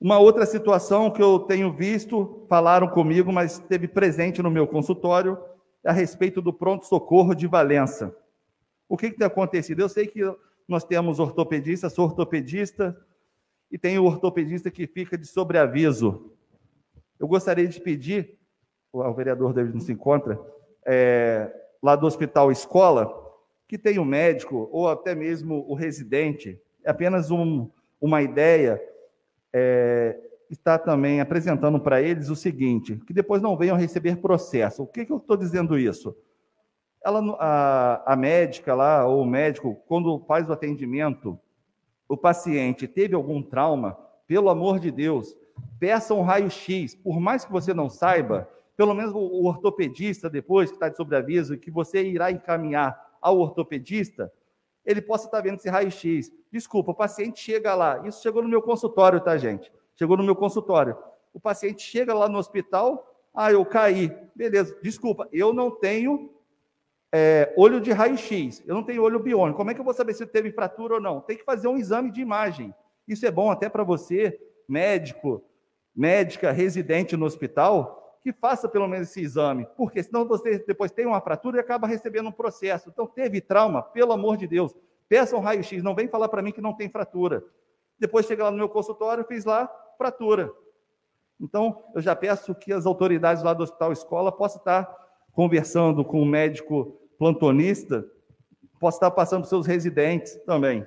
Uma outra situação que eu tenho visto, falaram comigo, mas esteve presente no meu consultório, é a respeito do pronto-socorro de Valença. O que, que tem acontecido? Eu sei que nós temos ortopedista, sou ortopedista, e tem o ortopedista que fica de sobreaviso. Eu gostaria de pedir, o vereador David não se encontra, é, lá do Hospital Escola, que tenha o médico ou até mesmo o residente, é apenas um, uma ideia, é, está também apresentando para eles o seguinte, que depois não venham receber processo. O que, que eu estou dizendo isso? ela, a, a médica lá, ou o médico, quando faz o atendimento, o paciente teve algum trauma, pelo amor de Deus, peça um raio-x, por mais que você não saiba, pelo menos o ortopedista, depois que está de sobreaviso, que você irá encaminhar ao ortopedista, ele possa estar vendo esse raio-x. Desculpa, o paciente chega lá, isso chegou no meu consultório, tá, gente? Chegou no meu consultório. O paciente chega lá no hospital, ah, eu caí. Beleza, desculpa, eu não tenho é, olho de raio-x, eu não tenho olho biônico. Como é que eu vou saber se teve fratura ou não? Tem que fazer um exame de imagem. Isso é bom até para você, médico, médica, residente no hospital, que faça pelo menos esse exame, porque senão você depois tem uma fratura e acaba recebendo um processo. Então, teve trauma, pelo amor de Deus, peça um raio-x, não vem falar para mim que não tem fratura. Depois chega lá no meu consultório, fiz lá fratura. Então, eu já peço que as autoridades lá do Hospital Escola possam estar conversando com o médico plantonista, posso estar passando para seus residentes também.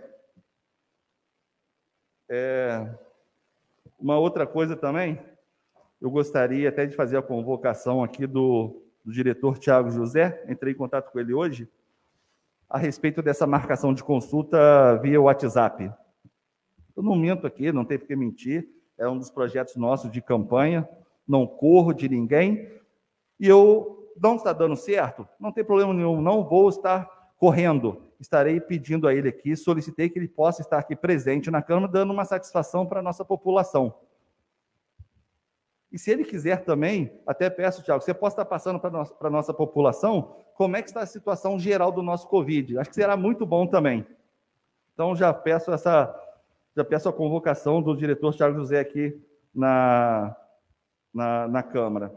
É, uma outra coisa também, eu gostaria até de fazer a convocação aqui do, do diretor Tiago José, entrei em contato com ele hoje, a respeito dessa marcação de consulta via WhatsApp. Eu não minto aqui, não tem por que mentir, é um dos projetos nossos de campanha, não corro de ninguém, e eu não está dando certo, não tem problema nenhum, não vou estar correndo. Estarei pedindo a ele aqui, solicitei que ele possa estar aqui presente na Câmara, dando uma satisfação para a nossa população. E se ele quiser também, até peço, Tiago, você possa estar passando para a nossa, a nossa população como é que está a situação geral do nosso Covid. Acho que será muito bom também. Então, já peço essa, já peço a convocação do diretor Tiago José aqui na, na, na Câmara.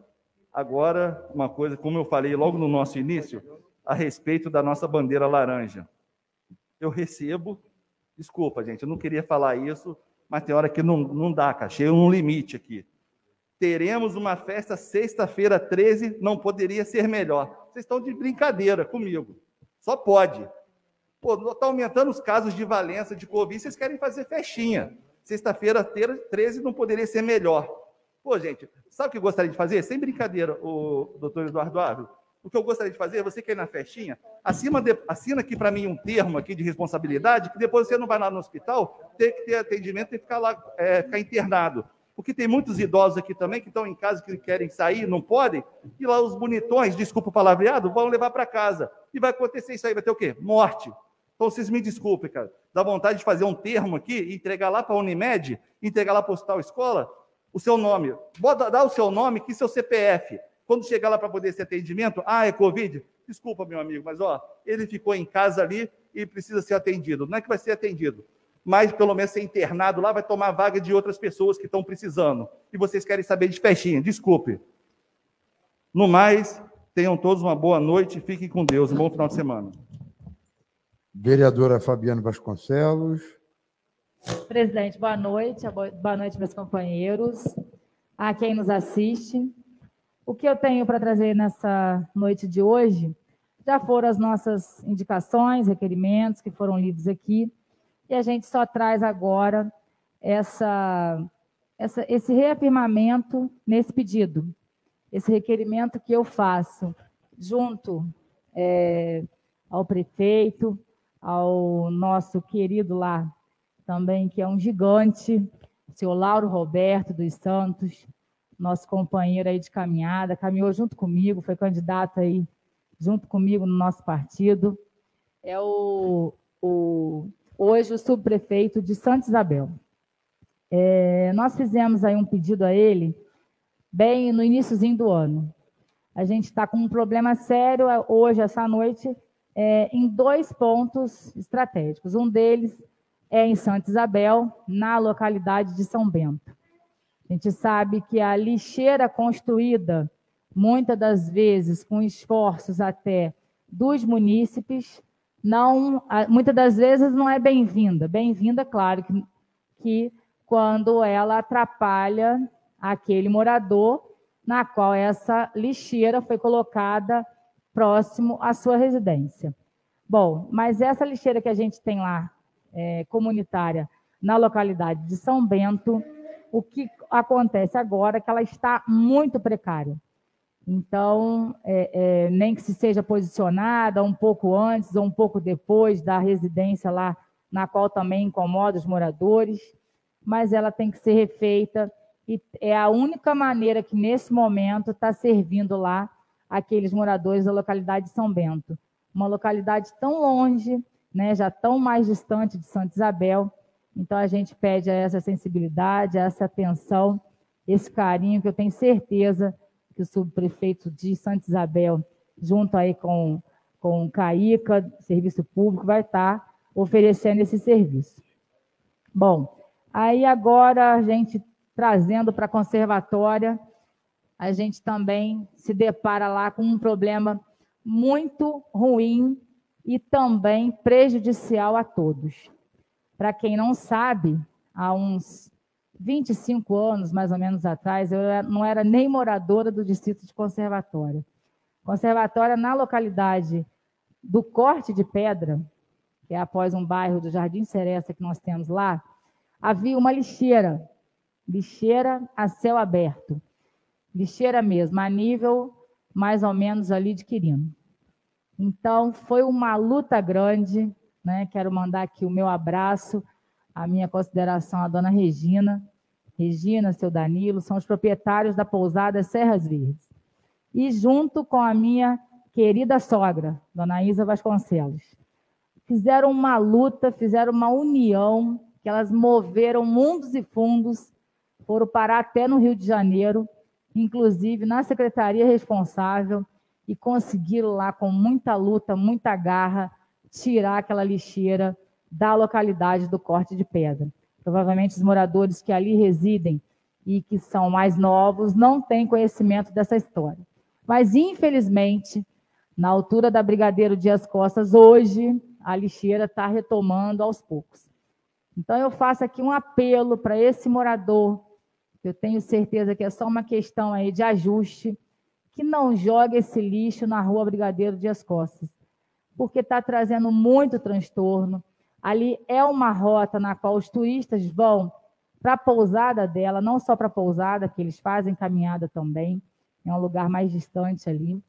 Agora, uma coisa, como eu falei logo no nosso início, a respeito da nossa bandeira laranja. Eu recebo, desculpa, gente, eu não queria falar isso, mas tem hora que não, não dá, cara, chega um limite aqui. Teremos uma festa sexta-feira 13, não poderia ser melhor. Vocês estão de brincadeira comigo. Só pode. Pô, está aumentando os casos de valência de Covid, vocês querem fazer festinha. Sexta-feira, 13, não poderia ser melhor. Pô, gente, sabe o que eu gostaria de fazer? Sem brincadeira, o doutor Eduardo Ávila. O que eu gostaria de fazer, você que é na festinha, assina, assina aqui para mim um termo aqui de responsabilidade, que depois você não vai lá no hospital, ter que ter atendimento e ficar lá, é, ficar internado. Porque tem muitos idosos aqui também que estão em casa, que querem sair, não podem, e lá os bonitões, desculpa o palavreado, vão levar para casa. E vai acontecer isso aí, vai ter o quê? Morte. Então, vocês me desculpem, cara. Dá vontade de fazer um termo aqui, entregar lá para a Unimed, entregar lá para o hospital escola, o seu nome. Bota, dá o seu nome que seu CPF. Quando chegar lá para poder esse atendimento, ah, é Covid? Desculpa, meu amigo, mas ó, ele ficou em casa ali e precisa ser atendido. Não é que vai ser atendido, mas pelo menos ser internado lá vai tomar a vaga de outras pessoas que estão precisando. E vocês querem saber de festinha, desculpe. No mais, tenham todos uma boa noite, fiquem com Deus, um bom final de semana. Vereadora Fabiana Vasconcelos. Presidente, boa noite, boa noite, meus companheiros, a quem nos assiste. O que eu tenho para trazer nessa noite de hoje já foram as nossas indicações, requerimentos que foram lidos aqui, e a gente só traz agora essa, essa, esse reafirmamento nesse pedido, esse requerimento que eu faço junto é, ao prefeito, ao nosso querido lá também, que é um gigante, o senhor Lauro Roberto dos Santos, nosso companheiro aí de caminhada, caminhou junto comigo, foi candidato aí junto comigo no nosso partido. É o, o hoje o subprefeito de Santa Isabel. É, nós fizemos aí um pedido a ele bem no iníciozinho do ano. A gente está com um problema sério hoje, essa noite, é, em dois pontos estratégicos. Um deles é em Santa Isabel, na localidade de São Bento. A gente sabe que a lixeira construída, muitas das vezes com esforços até dos munícipes, não, muitas das vezes não é bem-vinda. Bem-vinda, claro, que, que quando ela atrapalha aquele morador na qual essa lixeira foi colocada próximo à sua residência. Bom, mas essa lixeira que a gente tem lá, é, comunitária, na localidade de São Bento, o que acontece agora é que ela está muito precária. Então, é, é, nem que se seja posicionada um pouco antes ou um pouco depois da residência lá, na qual também incomoda os moradores, mas ela tem que ser refeita e é a única maneira que nesse momento está servindo lá aqueles moradores da localidade de São Bento. Uma localidade tão longe, né, já tão mais distante de Santa Isabel, então, a gente pede essa sensibilidade, essa atenção, esse carinho, que eu tenho certeza que o subprefeito de Santa Isabel, junto aí com, com CAICA, Serviço Público, vai estar oferecendo esse serviço. Bom, aí agora a gente trazendo para a conservatória, a gente também se depara lá com um problema muito ruim e também prejudicial a todos. Para quem não sabe, há uns 25 anos, mais ou menos atrás, eu não era nem moradora do distrito de Conservatória. Conservatória na localidade do Corte de Pedra, que é após um bairro do Jardim Seresta que nós temos lá, havia uma lixeira, lixeira a céu aberto, lixeira mesmo, a nível mais ou menos ali de Quirino. Então, foi uma luta grande, né? Quero mandar aqui o meu abraço, a minha consideração à dona Regina. Regina, seu Danilo, são os proprietários da pousada Serras Verdes. E junto com a minha querida sogra, dona Isa Vasconcelos. Fizeram uma luta, fizeram uma união, que elas moveram mundos e fundos, foram parar até no Rio de Janeiro, inclusive na secretaria responsável, e conseguiram lá, com muita luta, muita garra, tirar aquela lixeira da localidade do corte de pedra. Provavelmente os moradores que ali residem e que são mais novos não têm conhecimento dessa história. Mas, infelizmente, na altura da Brigadeiro Dias Costas, hoje a lixeira está retomando aos poucos. Então, eu faço aqui um apelo para esse morador, eu tenho certeza que é só uma questão aí de ajuste, que não jogue esse lixo na rua Brigadeiro Dias Costas porque está trazendo muito transtorno. Ali é uma rota na qual os turistas vão para a pousada dela, não só para a pousada, que eles fazem caminhada também, é um lugar mais distante ali.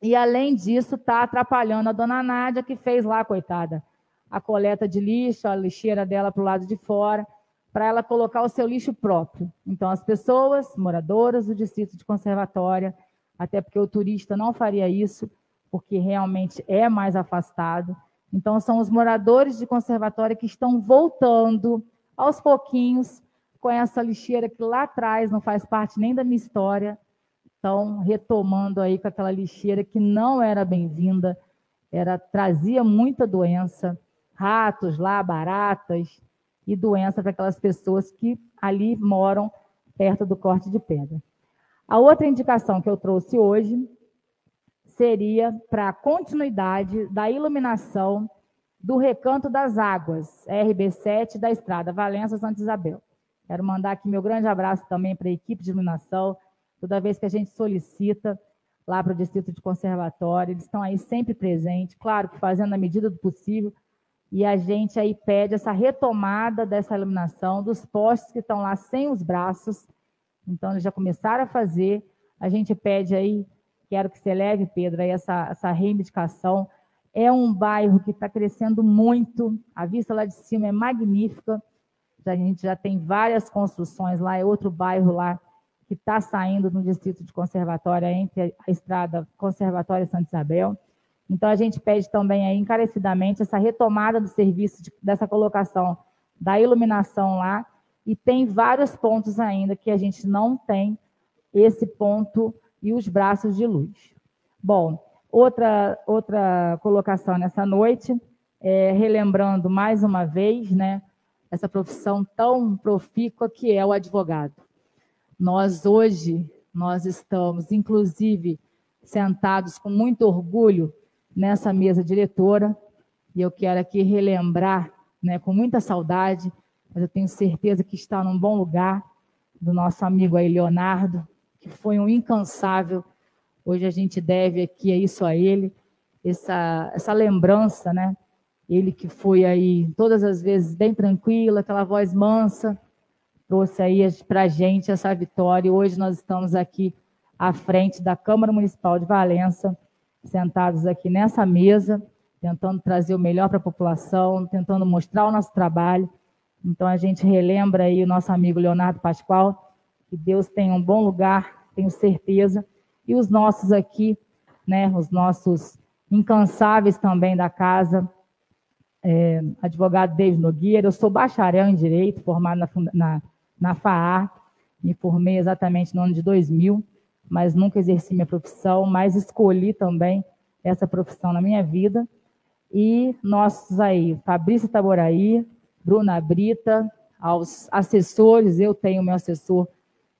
E, além disso, está atrapalhando a dona Nádia, que fez lá, coitada, a coleta de lixo, a lixeira dela para o lado de fora, para ela colocar o seu lixo próprio. Então, as pessoas, moradoras do distrito de conservatória, até porque o turista não faria isso, porque realmente é mais afastado. Então, são os moradores de conservatório que estão voltando aos pouquinhos com essa lixeira que lá atrás não faz parte nem da minha história. Estão retomando aí com aquela lixeira que não era bem-vinda, era trazia muita doença, ratos lá, baratas e doença para aquelas pessoas que ali moram perto do corte de pedra. A outra indicação que eu trouxe hoje seria para a continuidade da iluminação do Recanto das Águas, RB7 da Estrada Valença Santa Isabel. Quero mandar aqui meu grande abraço também para a equipe de iluminação. Toda vez que a gente solicita lá para o Distrito de Conservatório, eles estão aí sempre presentes, claro que fazendo a medida do possível, e a gente aí pede essa retomada dessa iluminação dos postes que estão lá sem os braços. Então, eles já começaram a fazer. A gente pede aí Quero que você leve, Pedro, aí essa, essa reivindicação. É um bairro que está crescendo muito, a vista lá de cima é magnífica. A gente já tem várias construções lá, é outro bairro lá que está saindo no distrito de conservatória entre a estrada Conservatória Santa Isabel. Então, a gente pede também aí, encarecidamente essa retomada do serviço, de, dessa colocação da iluminação lá, e tem vários pontos ainda que a gente não tem esse ponto e os braços de luz. Bom, outra, outra colocação nessa noite, é, relembrando mais uma vez, né, essa profissão tão profícua que é o advogado. Nós hoje, nós estamos, inclusive, sentados com muito orgulho nessa mesa diretora, e eu quero aqui relembrar, né, com muita saudade, mas eu tenho certeza que está num bom lugar, do nosso amigo aí, Leonardo, que foi um incansável. Hoje a gente deve aqui a isso a ele, essa, essa lembrança, né? Ele que foi aí todas as vezes bem tranquilo, aquela voz mansa, trouxe aí para a gente essa vitória. E hoje nós estamos aqui à frente da Câmara Municipal de Valença, sentados aqui nessa mesa, tentando trazer o melhor para a população, tentando mostrar o nosso trabalho. Então a gente relembra aí o nosso amigo Leonardo Pascoal, que Deus tenha um bom lugar tenho certeza. E os nossos aqui, né, os nossos incansáveis também da casa, é, advogado David Nogueira, eu sou bacharel em Direito, formado na, na, na me formei exatamente no ano de 2000, mas nunca exerci minha profissão, mas escolhi também essa profissão na minha vida. E nossos aí, Fabrício Taboraí, Bruna Brita, aos assessores, eu tenho meu assessor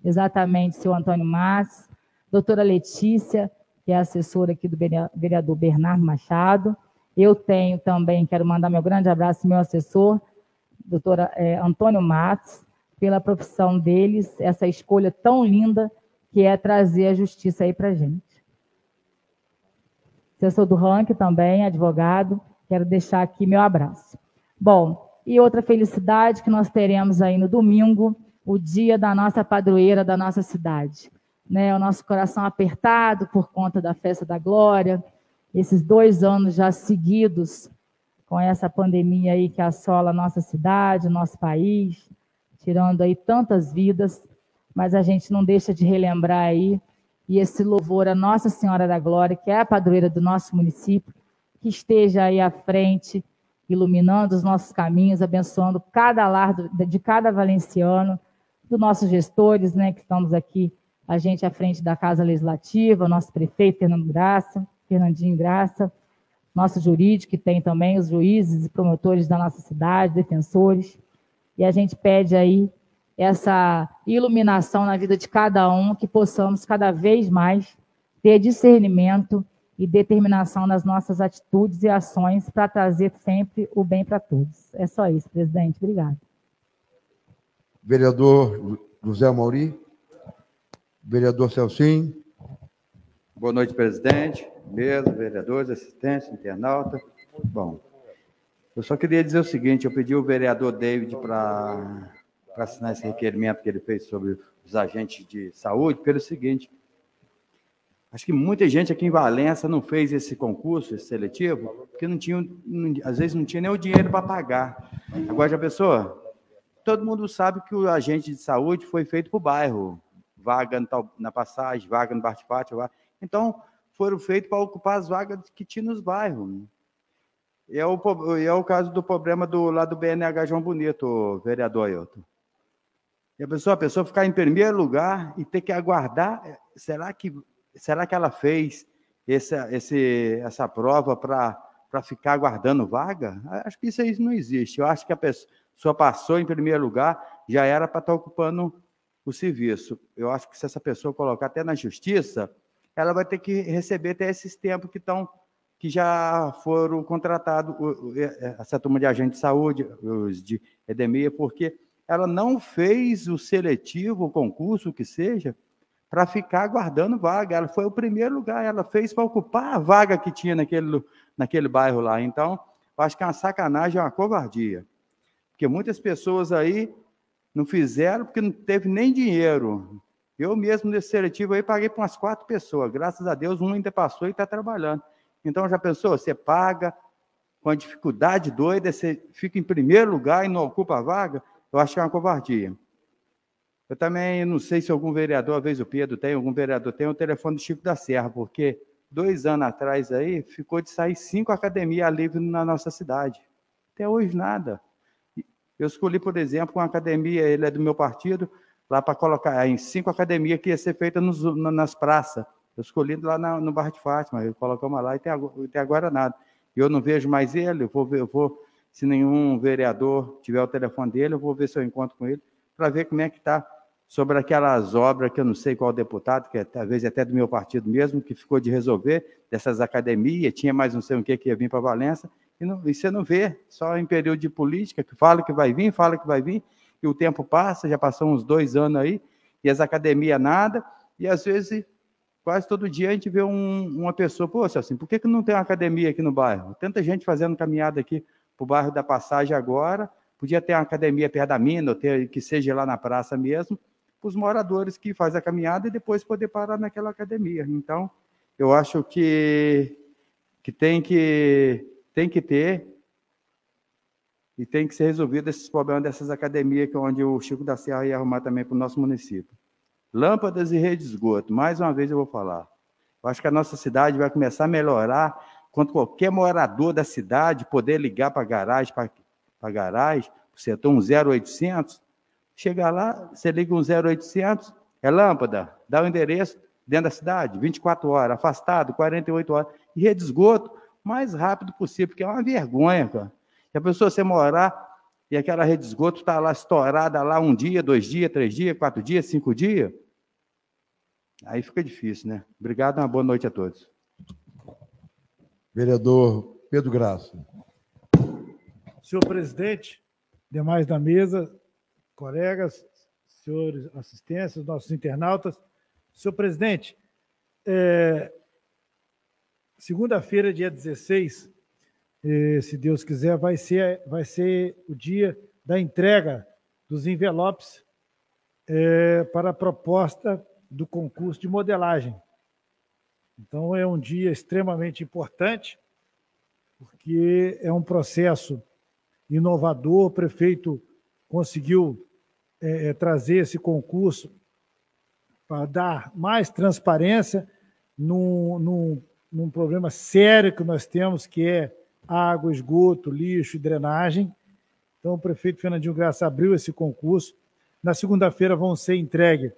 exatamente seu Antônio Massi, doutora Letícia, que é assessora aqui do vereador Bernardo Machado. Eu tenho também, quero mandar meu grande abraço meu assessor, doutora é, Antônio Matos, pela profissão deles, essa escolha tão linda que é trazer a justiça aí para a gente. Assessor do ranking também, advogado, quero deixar aqui meu abraço. Bom, e outra felicidade que nós teremos aí no domingo, o dia da nossa padroeira da nossa cidade. Né? O nosso coração apertado por conta da festa da glória, esses dois anos já seguidos com essa pandemia aí que assola a nossa cidade, nosso país, tirando aí tantas vidas, mas a gente não deixa de relembrar aí e esse louvor a Nossa Senhora da Glória, que é a padroeira do nosso município, que esteja aí à frente, iluminando os nossos caminhos, abençoando cada lar de cada valenciano, dos nossos gestores, né, que estamos aqui, a gente à frente da Casa Legislativa, nosso prefeito Fernando Graça, Fernandinho Graça, nosso jurídico, que tem também os juízes e promotores da nossa cidade, defensores, e a gente pede aí essa iluminação na vida de cada um, que possamos cada vez mais ter discernimento e determinação nas nossas atitudes e ações para trazer sempre o bem para todos. É só isso, presidente. Obrigada. Vereador José Mauri. Vereador Celcinho. Boa noite, presidente, mesa, vereadores, assistentes, internauta. Bom, eu só queria dizer o seguinte, eu pedi o vereador David para assinar esse requerimento que ele fez sobre os agentes de saúde, pelo seguinte, Acho que muita gente aqui em Valença não fez esse concurso, esse seletivo, porque não tinha, às vezes não tinha nem o dinheiro para pagar. Agora, já pensou? Todo mundo sabe que o agente de saúde foi feito para o bairro, vaga na passagem, vaga no bate-pátio. Então, foram feitos para ocupar as vagas que tinha nos bairros. E é o, é o caso do problema do lá do BNH João Bonito, vereador Ailton. E a pessoa, a pessoa ficar em primeiro lugar e ter que aguardar, será que será que ela fez essa, esse, essa prova para ficar aguardando vaga? Acho que isso aí não existe. Eu acho que a pessoa passou em primeiro lugar, já era para estar tá ocupando o serviço. Eu acho que se essa pessoa colocar até na justiça, ela vai ter que receber até esses tempos que estão que já foram contratados essa turma de agente de saúde, os de edemia, porque ela não fez o seletivo, o concurso, o que seja, para ficar aguardando vaga. Ela foi o primeiro lugar, ela fez para ocupar a vaga que tinha naquele, naquele bairro lá. Então, eu acho que é uma sacanagem, é uma covardia. Porque muitas pessoas aí não fizeram porque não teve nem dinheiro. Eu mesmo, nesse seletivo aí, paguei para umas quatro pessoas. Graças a Deus, um ainda passou e está trabalhando. Então, já pensou? Você paga com a dificuldade doida, você fica em primeiro lugar e não ocupa a vaga? Eu acho que é uma covardia. Eu também não sei se algum vereador, às vezes o Pedro tem, algum vereador tem o telefone do Chico da Serra, porque dois anos atrás aí ficou de sair cinco academias livres na nossa cidade. Até hoje nada. Eu escolhi, por exemplo, uma academia, ele é do meu partido, lá para colocar em cinco academias que ia ser feita nos, nas praças. Eu escolhi lá na, no Bar de Fátima, ele colocou uma lá e até agora, até agora nada. Eu não vejo mais ele, eu vou, ver, eu vou, se nenhum vereador tiver o telefone dele, eu vou ver se eu encontro com ele, para ver como é que está sobre aquelas obras que eu não sei qual deputado, que é, talvez até do meu partido mesmo, que ficou de resolver, dessas academias, tinha mais não sei o que que ia vir para Valença, e, não, e você não vê, só em período de política, que fala que vai vir, fala que vai vir, e o tempo passa, já passou uns dois anos aí, e as academias nada, e às vezes, quase todo dia a gente vê um, uma pessoa, pô, assim, por que, que não tem uma academia aqui no bairro? Tanta gente fazendo caminhada aqui para o bairro da Passagem agora, podia ter uma academia perto da mina, ou ter, que seja lá na praça mesmo, os moradores que fazem a caminhada e depois poder parar naquela academia. Então, eu acho que, que tem que tem que ter e tem que ser resolvido esses problemas dessas academias, que é onde o Chico da Serra ia arrumar também para o nosso município. Lâmpadas e rede de esgoto, mais uma vez eu vou falar. Eu acho que a nossa cidade vai começar a melhorar quando qualquer morador da cidade poder ligar para a garagem, para a garagem, o setor 0800, Chegar lá, você liga um 0800, é lâmpada, dá o endereço dentro da cidade, 24 horas, afastado, 48 horas, e rede de esgoto, mais rápido possível, porque é uma vergonha, cara. Se a pessoa você morar e aquela rede de esgoto está lá estourada lá um dia, dois dias, três dias, quatro dias, cinco dias, aí fica difícil, né? Obrigado, uma boa noite a todos. Vereador Pedro Graça. Senhor presidente, demais da mesa, colegas, senhores assistências, nossos internautas. Senhor presidente, é, segunda-feira, dia 16, é, se Deus quiser, vai ser, vai ser o dia da entrega dos envelopes é, para a proposta do concurso de modelagem. Então, é um dia extremamente importante, porque é um processo inovador. O prefeito conseguiu é, é, trazer esse concurso para dar mais transparência num, num, num problema sério que nós temos, que é água, esgoto, lixo e drenagem. Então, o prefeito Fernandinho Graça abriu esse concurso. Na segunda-feira vão ser entregues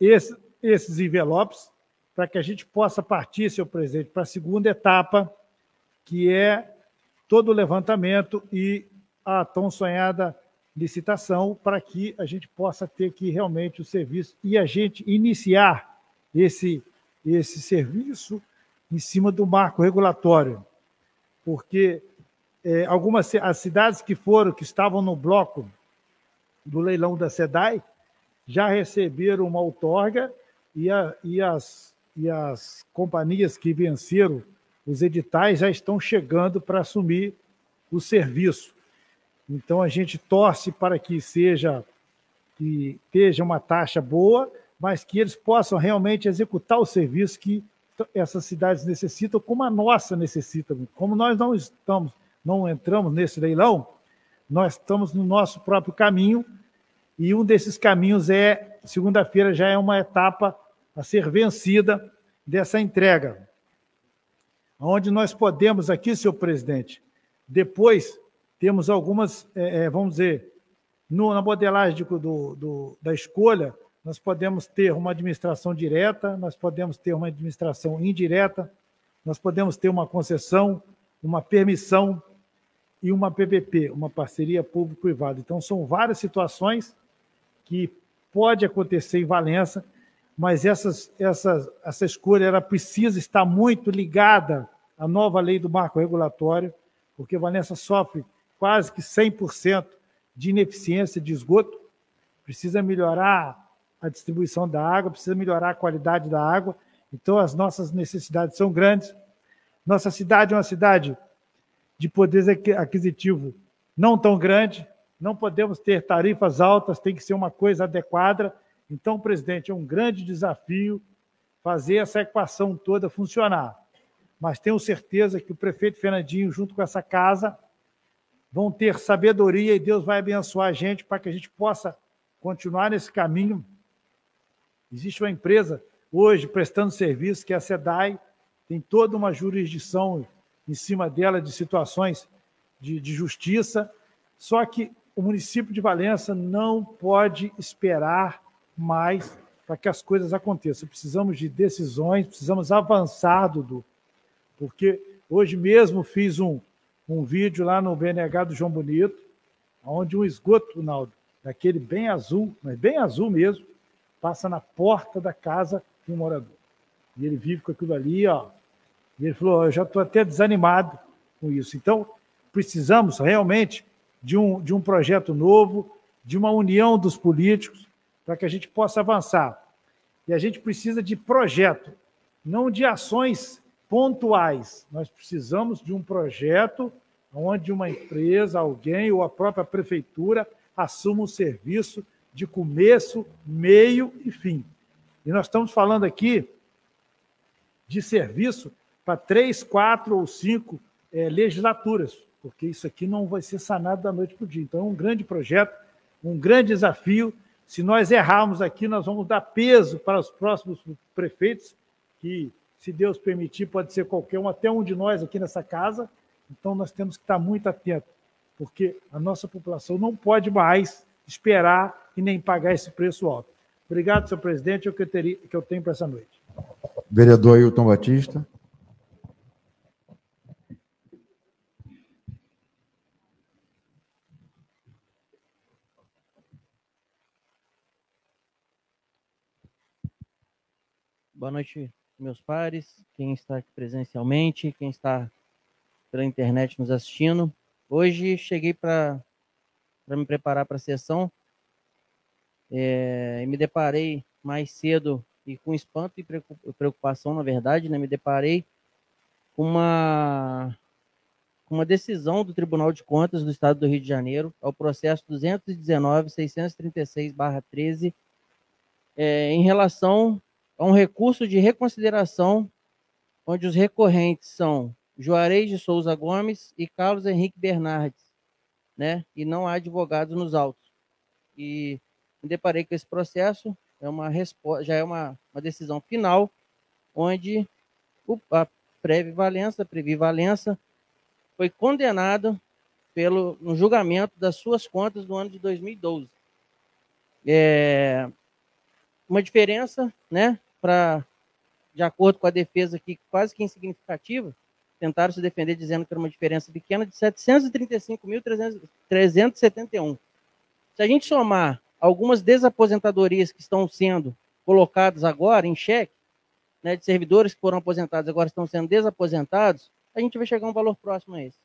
esse, esses envelopes para que a gente possa partir, senhor presidente, para a segunda etapa, que é todo o levantamento e a tão sonhada licitação para que a gente possa ter aqui realmente o serviço e a gente iniciar esse, esse serviço em cima do marco regulatório. Porque é, algumas as cidades que foram, que estavam no bloco do leilão da SEDAI, já receberam uma outorga e, a, e, as, e as companhias que venceram os editais já estão chegando para assumir o serviço. Então a gente torce para que seja que esteja uma taxa boa, mas que eles possam realmente executar o serviço que essas cidades necessitam, como a nossa necessita. Como nós não estamos, não entramos nesse leilão, nós estamos no nosso próprio caminho e um desses caminhos é segunda-feira já é uma etapa a ser vencida dessa entrega, onde nós podemos aqui, senhor presidente, depois temos algumas, é, é, vamos dizer, no, na modelagem de, do, do, da escolha, nós podemos ter uma administração direta, nós podemos ter uma administração indireta, nós podemos ter uma concessão, uma permissão e uma PPP, uma parceria público-privada. Então, são várias situações que pode acontecer em Valença, mas essas, essas, essa escolha ela precisa estar muito ligada à nova lei do marco regulatório, porque Valença sofre quase que 100% de ineficiência de esgoto, precisa melhorar a distribuição da água, precisa melhorar a qualidade da água, então as nossas necessidades são grandes. Nossa cidade é uma cidade de poder aquisitivo não tão grande, não podemos ter tarifas altas, tem que ser uma coisa adequada. Então, presidente, é um grande desafio fazer essa equação toda funcionar. Mas tenho certeza que o prefeito Fernandinho, junto com essa casa, vão ter sabedoria e Deus vai abençoar a gente para que a gente possa continuar nesse caminho. Existe uma empresa hoje prestando serviço, que é a SEDAI, tem toda uma jurisdição em cima dela de situações de, de justiça, só que o município de Valença não pode esperar mais para que as coisas aconteçam. Precisamos de decisões, precisamos avançar, Dudu, porque hoje mesmo fiz um, um vídeo lá no BNH do João Bonito, onde um esgoto, Naldo, daquele bem azul, mas bem azul mesmo, passa na porta da casa de um morador. E ele vive com aquilo ali, ó. E ele falou: Eu já estou até desanimado com isso. Então, precisamos realmente de um, de um projeto novo, de uma união dos políticos, para que a gente possa avançar. E a gente precisa de projeto, não de ações pontuais. Nós precisamos de um projeto onde uma empresa, alguém ou a própria prefeitura assuma um serviço de começo, meio e fim. E nós estamos falando aqui de serviço para três, quatro ou cinco é, legislaturas porque isso aqui não vai ser sanado da noite para o dia. Então, é um grande projeto, um grande desafio. Se nós errarmos aqui, nós vamos dar peso para os próximos prefeitos, que, se Deus permitir, pode ser qualquer um, até um de nós aqui nessa casa. Então, nós temos que estar muito atentos, porque a nossa população não pode mais esperar e nem pagar esse preço alto. Obrigado, senhor presidente, é o que eu, teria, que eu tenho para essa noite. Vereador Ailton Batista. Boa noite, meus pares, quem está aqui presencialmente, quem está pela internet nos assistindo. Hoje cheguei para me preparar para a sessão é, e me deparei mais cedo e com espanto e preocupação, na verdade, né, me deparei com uma, uma decisão do Tribunal de Contas do Estado do Rio de Janeiro, ao processo 219-636-13, é, em relação a um recurso de reconsideração, onde os recorrentes são Juarez de Souza Gomes e Carlos Henrique Bernardes, né? E não há advogados nos autos. E me deparei com esse processo, é uma resposta, já é uma, uma decisão final, onde a Previvalença, a Previvalença foi condenado pelo no julgamento das suas contas do ano de 2012. É, uma diferença, né, para, de acordo com a defesa aqui, quase que insignificativa, tentaram se defender dizendo que era uma diferença pequena de 735.371. Se a gente somar algumas desaposentadorias que estão sendo colocadas agora em xeque, né, de servidores que foram aposentados agora estão sendo desaposentados, a gente vai chegar a um valor próximo a esse.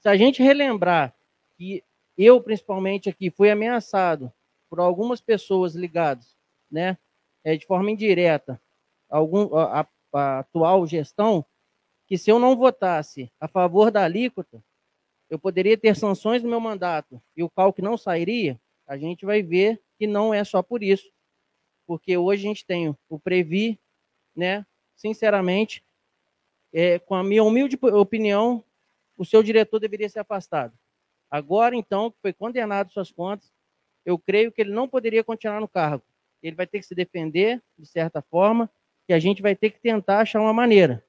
Se a gente relembrar que eu, principalmente aqui, fui ameaçado por algumas pessoas ligadas, né, é, de forma indireta algum, a, a, atual gestão que se eu não votasse a favor da alíquota, eu poderia ter sanções no meu mandato e o CALC não sairia, a gente vai ver que não é só por isso. Porque hoje a gente tem o Previ, né? Sinceramente, é, com a minha humilde opinião, o seu diretor deveria ser afastado. Agora, então, que foi condenado suas contas, eu creio que ele não poderia continuar no cargo. Ele vai ter que se defender, de certa forma, e a gente vai ter que tentar achar uma maneira.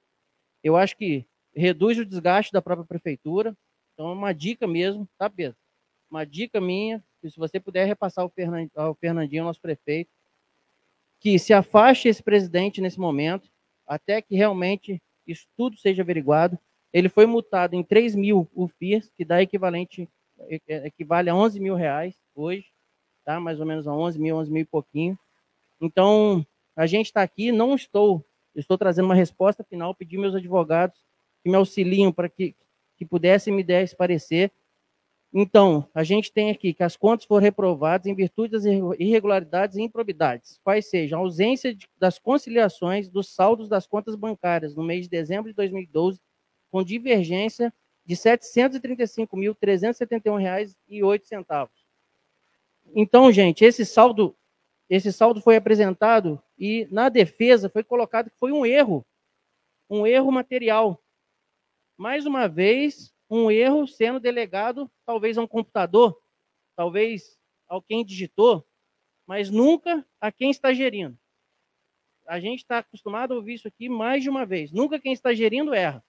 Eu acho que reduz o desgaste da própria prefeitura. Então, é uma dica mesmo, tá, Pedro? Uma dica minha, se você puder repassar ao Fernandinho, nosso prefeito, que se afaste esse presidente nesse momento, até que realmente isso tudo seja averiguado. Ele foi multado em 3 mil UFIs, que dá equivalente, equivale a 11 mil reais hoje, tá? mais ou menos a 11 mil, 11 mil e pouquinho. Então, a gente está aqui, não estou, estou trazendo uma resposta final, pedi meus advogados que me auxiliem para que, que pudessem me dar esse parecer. Então, a gente tem aqui que as contas foram reprovadas em virtude das irregularidades e improbidades, quais sejam a ausência de, das conciliações dos saldos das contas bancárias no mês de dezembro de 2012, com divergência de R$ 735.371,08. Então, gente, esse saldo, esse saldo foi apresentado e na defesa foi colocado que foi um erro, um erro material. Mais uma vez, um erro sendo delegado talvez a um computador, talvez a quem digitou, mas nunca a quem está gerindo. A gente está acostumado a ouvir isso aqui mais de uma vez. Nunca quem está gerindo erra.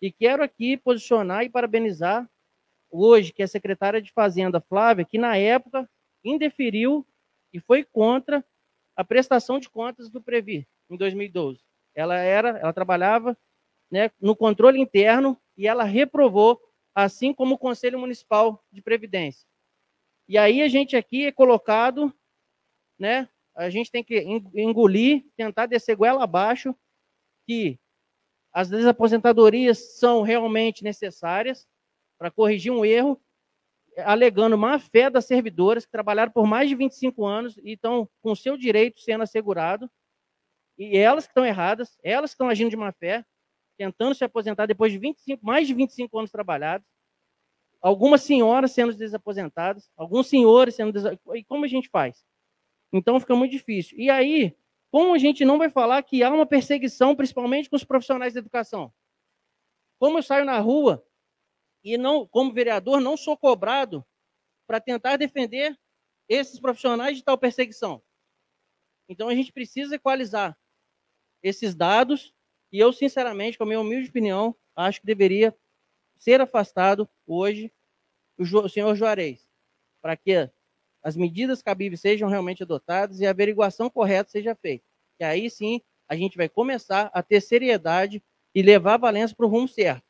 E quero aqui posicionar e parabenizar hoje que a secretária de Fazenda, Flávia, que na época indeferiu e foi contra a prestação de contas do Previ em 2012. Ela era, ela trabalhava né, no controle interno e ela reprovou, assim como o Conselho Municipal de Previdência. E aí a gente aqui é colocado, né? A gente tem que engolir, tentar descer goela abaixo, que as desaposentadorias são realmente necessárias para corrigir um erro, alegando má fé das servidoras que trabalharam por mais de 25 anos e estão com seu direito sendo assegurado. E elas que estão erradas, elas que estão agindo de má fé, tentando se aposentar depois de 25, mais de 25 anos trabalhados, algumas senhoras sendo desaposentadas, alguns senhores sendo desaposentados. E como a gente faz? Então fica muito difícil. E aí, como a gente não vai falar que há uma perseguição, principalmente com os profissionais da educação? Como eu saio na rua e não, como vereador, não sou cobrado para tentar defender esses profissionais de tal perseguição? Então a gente precisa equalizar esses dados e eu, sinceramente, com a minha humilde opinião, acho que deveria ser afastado hoje o, senhor Juarez, para que as medidas cabíveis sejam realmente adotadas e a averiguação correta seja feita. E aí sim a gente vai começar a ter seriedade e levar a Valença para o rumo certo.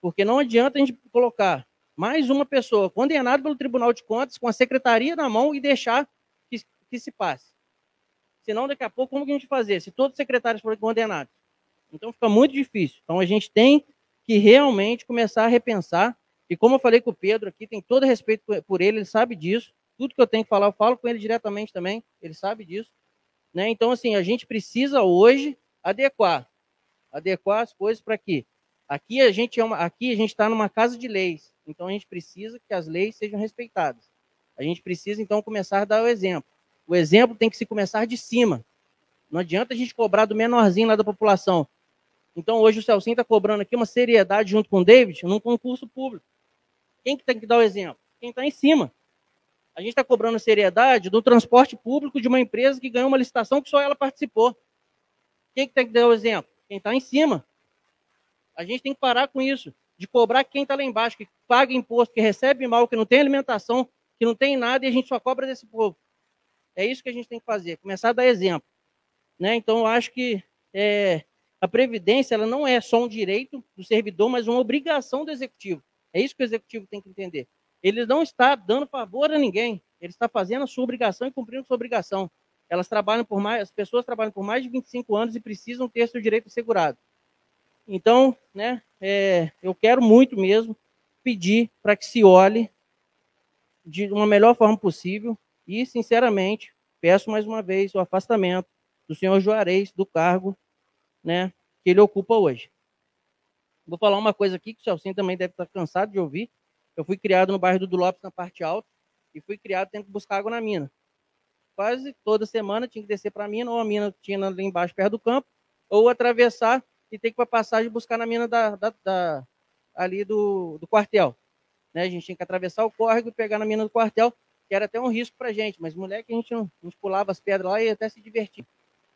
Porque não adianta a gente colocar mais uma pessoa condenada pelo Tribunal de Contas com a secretaria na mão e deixar que, que se passe. Senão, daqui a pouco, como que a gente fazer? Se todos os secretários forem condenados, então fica muito difícil. Então a gente tem que realmente começar a repensar. E como eu falei com o Pedro aqui, tem todo respeito por ele, ele sabe disso. Tudo que eu tenho que falar, eu falo com ele diretamente também, ele sabe disso. Né? Então, assim, a gente precisa hoje adequar, adequar as coisas para que aqui a gente é uma, aqui a gente está numa casa de leis, então a gente precisa que as leis sejam respeitadas. A gente precisa então começar a dar o exemplo. O exemplo tem que se começar de cima. Não adianta a gente cobrar do menorzinho lá da população. Então, hoje o Celcinho está cobrando aqui uma seriedade junto com o David num concurso público. Quem que tem que dar o exemplo? Quem está em cima. A gente está cobrando seriedade do transporte público de uma empresa que ganhou uma licitação que só ela participou. Quem que tem que dar o exemplo? Quem está em cima. A gente tem que parar com isso, de cobrar quem está lá embaixo, que paga imposto, que recebe mal, que não tem alimentação, que não tem nada e a gente só cobra desse povo. É isso que a gente tem que fazer, começar a dar exemplo. Né? Então, eu acho que é, a previdência ela não é só um direito do servidor, mas uma obrigação do executivo. É isso que o executivo tem que entender. Ele não está dando favor a ninguém. Ele está fazendo a sua obrigação e cumprindo a sua obrigação. Elas trabalham por mais, as pessoas trabalham por mais de 25 anos e precisam ter seu direito assegurado. Então, né, é, eu quero muito mesmo pedir para que se olhe de uma melhor forma possível e, sinceramente, peço mais uma vez o afastamento do senhor Juarez do cargo né, que ele ocupa hoje. Vou falar uma coisa aqui que o Celcinho também deve estar cansado de ouvir, Eu fui criado no bairro do Lopes, na parte alta, e fui criado tendo que buscar água na mina. Quase toda semana tinha que descer para a mina, ou a mina tinha ali embaixo, perto do campo, ou atravessar e ter que ir para passagem buscar na mina da, da, da ali do, do quartel. Né? A gente tinha que atravessar o córrego e pegar na mina do quartel, que era até um risco para a gente, mas moleque, a gente, não, a gente pulava as pedras lá e até se divertir.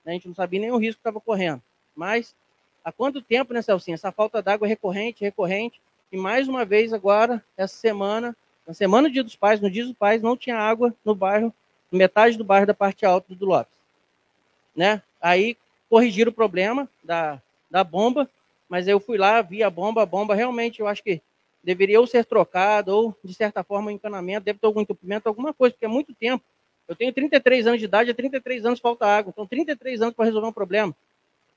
Né? A gente não sabia nem o risco que estava correndo. Mas há quanto tempo, né, Celcinha? Essa falta d'água é recorrente, recorrente, e mais uma vez agora, essa semana, na semana do Dia dos Pais, no Dia dos Pais, não tinha água no bairro, metade do bairro da parte alta do Lopes. Né? Aí corrigiram o problema da, da bomba, mas eu fui lá, vi a bomba, a bomba realmente eu acho que deveria ou ser trocada, ou de certa forma encanamento, deve ter algum entupimento, alguma coisa, porque é muito tempo. Eu tenho 33 anos de idade, há 33 anos falta água, então 33 anos para resolver um problema.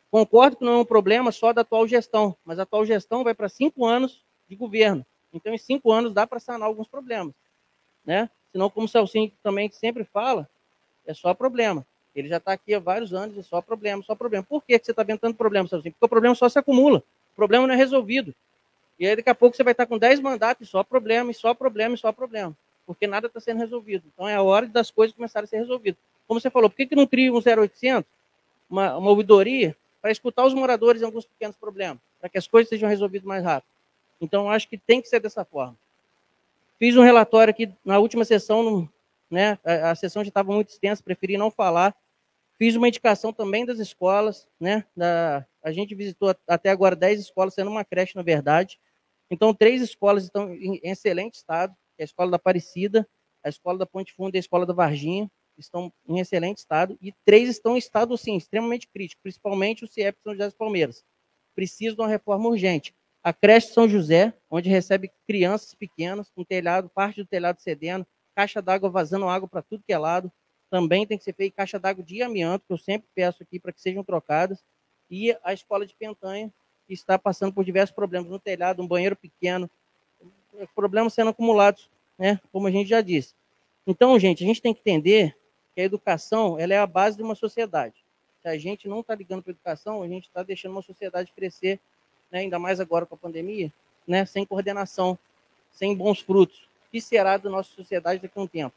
Concordo que não é um problema só da atual gestão, mas a atual gestão vai para cinco anos de governo. Então, em cinco anos dá para sanar alguns problemas, né? Senão, como o Celcinho também sempre fala, é só problema. Ele já está aqui há vários anos, é só problema, só problema. Por que, que você está vendo tanto problema? Porque o problema só se acumula. O problema não é resolvido. E aí, daqui a pouco, você vai estar com 10 mandatos e só problema, e só problema, e só problema. Porque nada está sendo resolvido. Então, é a hora das coisas começarem a ser resolvidas. Como você falou, por que, que não cria um 0800, uma, uma ouvidoria, para escutar os moradores em alguns pequenos problemas, para que as coisas sejam resolvidas mais rápido? Então, acho que tem que ser dessa forma. Fiz um relatório aqui na última sessão, né, a, a sessão já estava muito extensa, preferi não falar. Fiz uma indicação também das escolas, né, da, a gente visitou até agora 10 escolas, sendo uma creche, na verdade. Então, três escolas estão em excelente estado, é a escola da Aparecida, a escola da Ponte Funda e a escola da Varginha, estão em excelente estado, e três estão em estado, sim, extremamente crítico, principalmente o CIEP São José das Palmeiras. Precisa de uma reforma urgente. A creche São José, onde recebe crianças pequenas, com telhado, parte do telhado cedendo, caixa d'água vazando água para tudo que é lado, também tem que ser feita caixa d'água de amianto, que eu sempre peço aqui para que sejam trocadas, e a escola de Pentanha, que está passando por diversos problemas no telhado, um banheiro pequeno, problemas sendo acumulados, né, como a gente já disse. Então, gente, a gente tem que entender que a educação ela é a base de uma sociedade. Se a gente não está ligando para a educação, a gente está deixando uma sociedade crescer né, ainda mais agora com a pandemia, né, sem coordenação, sem bons frutos. O que será da nossa sociedade daqui a um tempo?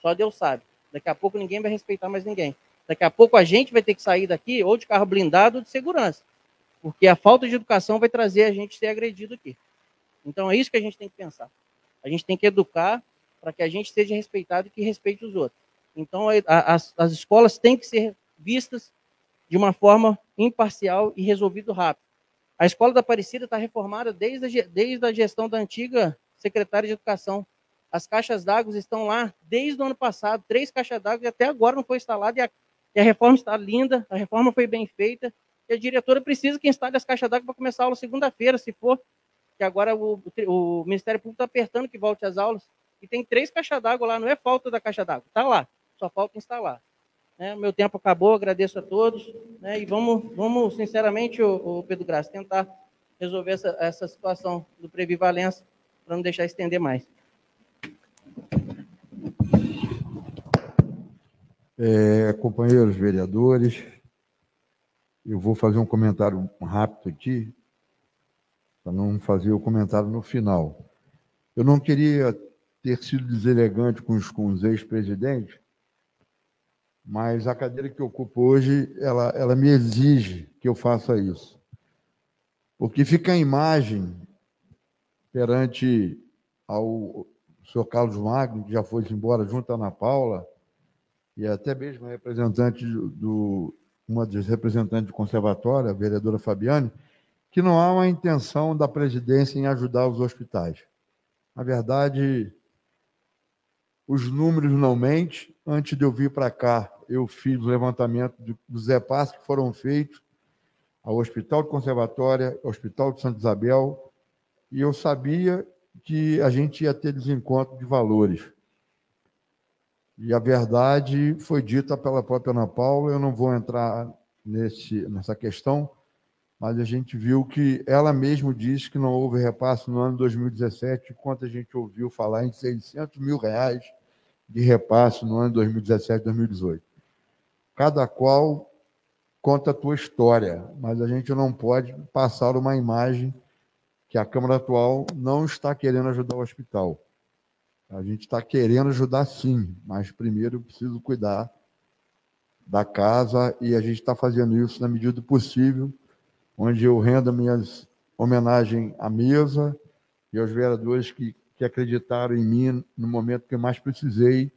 Só Deus sabe. Daqui a pouco ninguém vai respeitar mais ninguém. Daqui a pouco a gente vai ter que sair daqui ou de carro blindado ou de segurança. Porque a falta de educação vai trazer a gente ser agredido aqui. Então é isso que a gente tem que pensar. A gente tem que educar para que a gente seja respeitado e que respeite os outros. Então a, a, as, as escolas têm que ser vistas de uma forma imparcial e resolvido rápido. A escola da Aparecida está reformada desde a, desde a gestão da antiga secretária de Educação. As caixas d'água estão lá desde o ano passado, três caixas d'água, e até agora não foi instalada, e a, e a reforma está linda, a reforma foi bem feita, e a diretora precisa que instale as caixas d'água para começar a aula segunda-feira, se for, que agora o, o Ministério Público está apertando que volte às aulas, e tem três caixas d'água lá, não é falta da caixa d'água, está lá, só falta instalar. Né? Meu tempo acabou, agradeço a todos. Né? E vamos, vamos sinceramente, o, o Pedro Graça, tentar resolver essa, essa situação do Previ Valença para não deixar estender mais. É, companheiros vereadores, eu vou fazer um comentário rápido aqui, para não fazer o comentário no final. Eu não queria ter sido deselegante com os, com os ex-presidentes, mas a cadeira que eu ocupo hoje, ela, ela me exige que eu faça isso. Porque fica a imagem perante ao senhor Carlos Magno, que já foi embora junto à Ana Paula, e até mesmo a representante do, uma das representantes do conservatório, a vereadora Fabiane, que não há uma intenção da presidência em ajudar os hospitais. Na verdade, os números não mentem. Antes de eu vir para cá, eu fiz o levantamento dos EPAS que foram feitos ao Hospital de Conservatória, ao Hospital de Santa Isabel, e eu sabia que a gente ia ter desencontro de valores. E a verdade foi dita pela própria Ana Paula, eu não vou entrar nesse, nessa questão, mas a gente viu que ela mesma disse que não houve repasse no ano 2017, enquanto a gente ouviu falar em 600 mil reais de repasse no ano 2017, 2018. Cada qual conta a tua história, mas a gente não pode passar uma imagem que a Câmara atual não está querendo ajudar o hospital. A gente está querendo ajudar sim, mas primeiro eu preciso cuidar da casa e a gente está fazendo isso na medida do possível, onde eu rendo minhas homenagens à mesa e aos vereadores que, que acreditaram em mim no momento que eu mais precisei,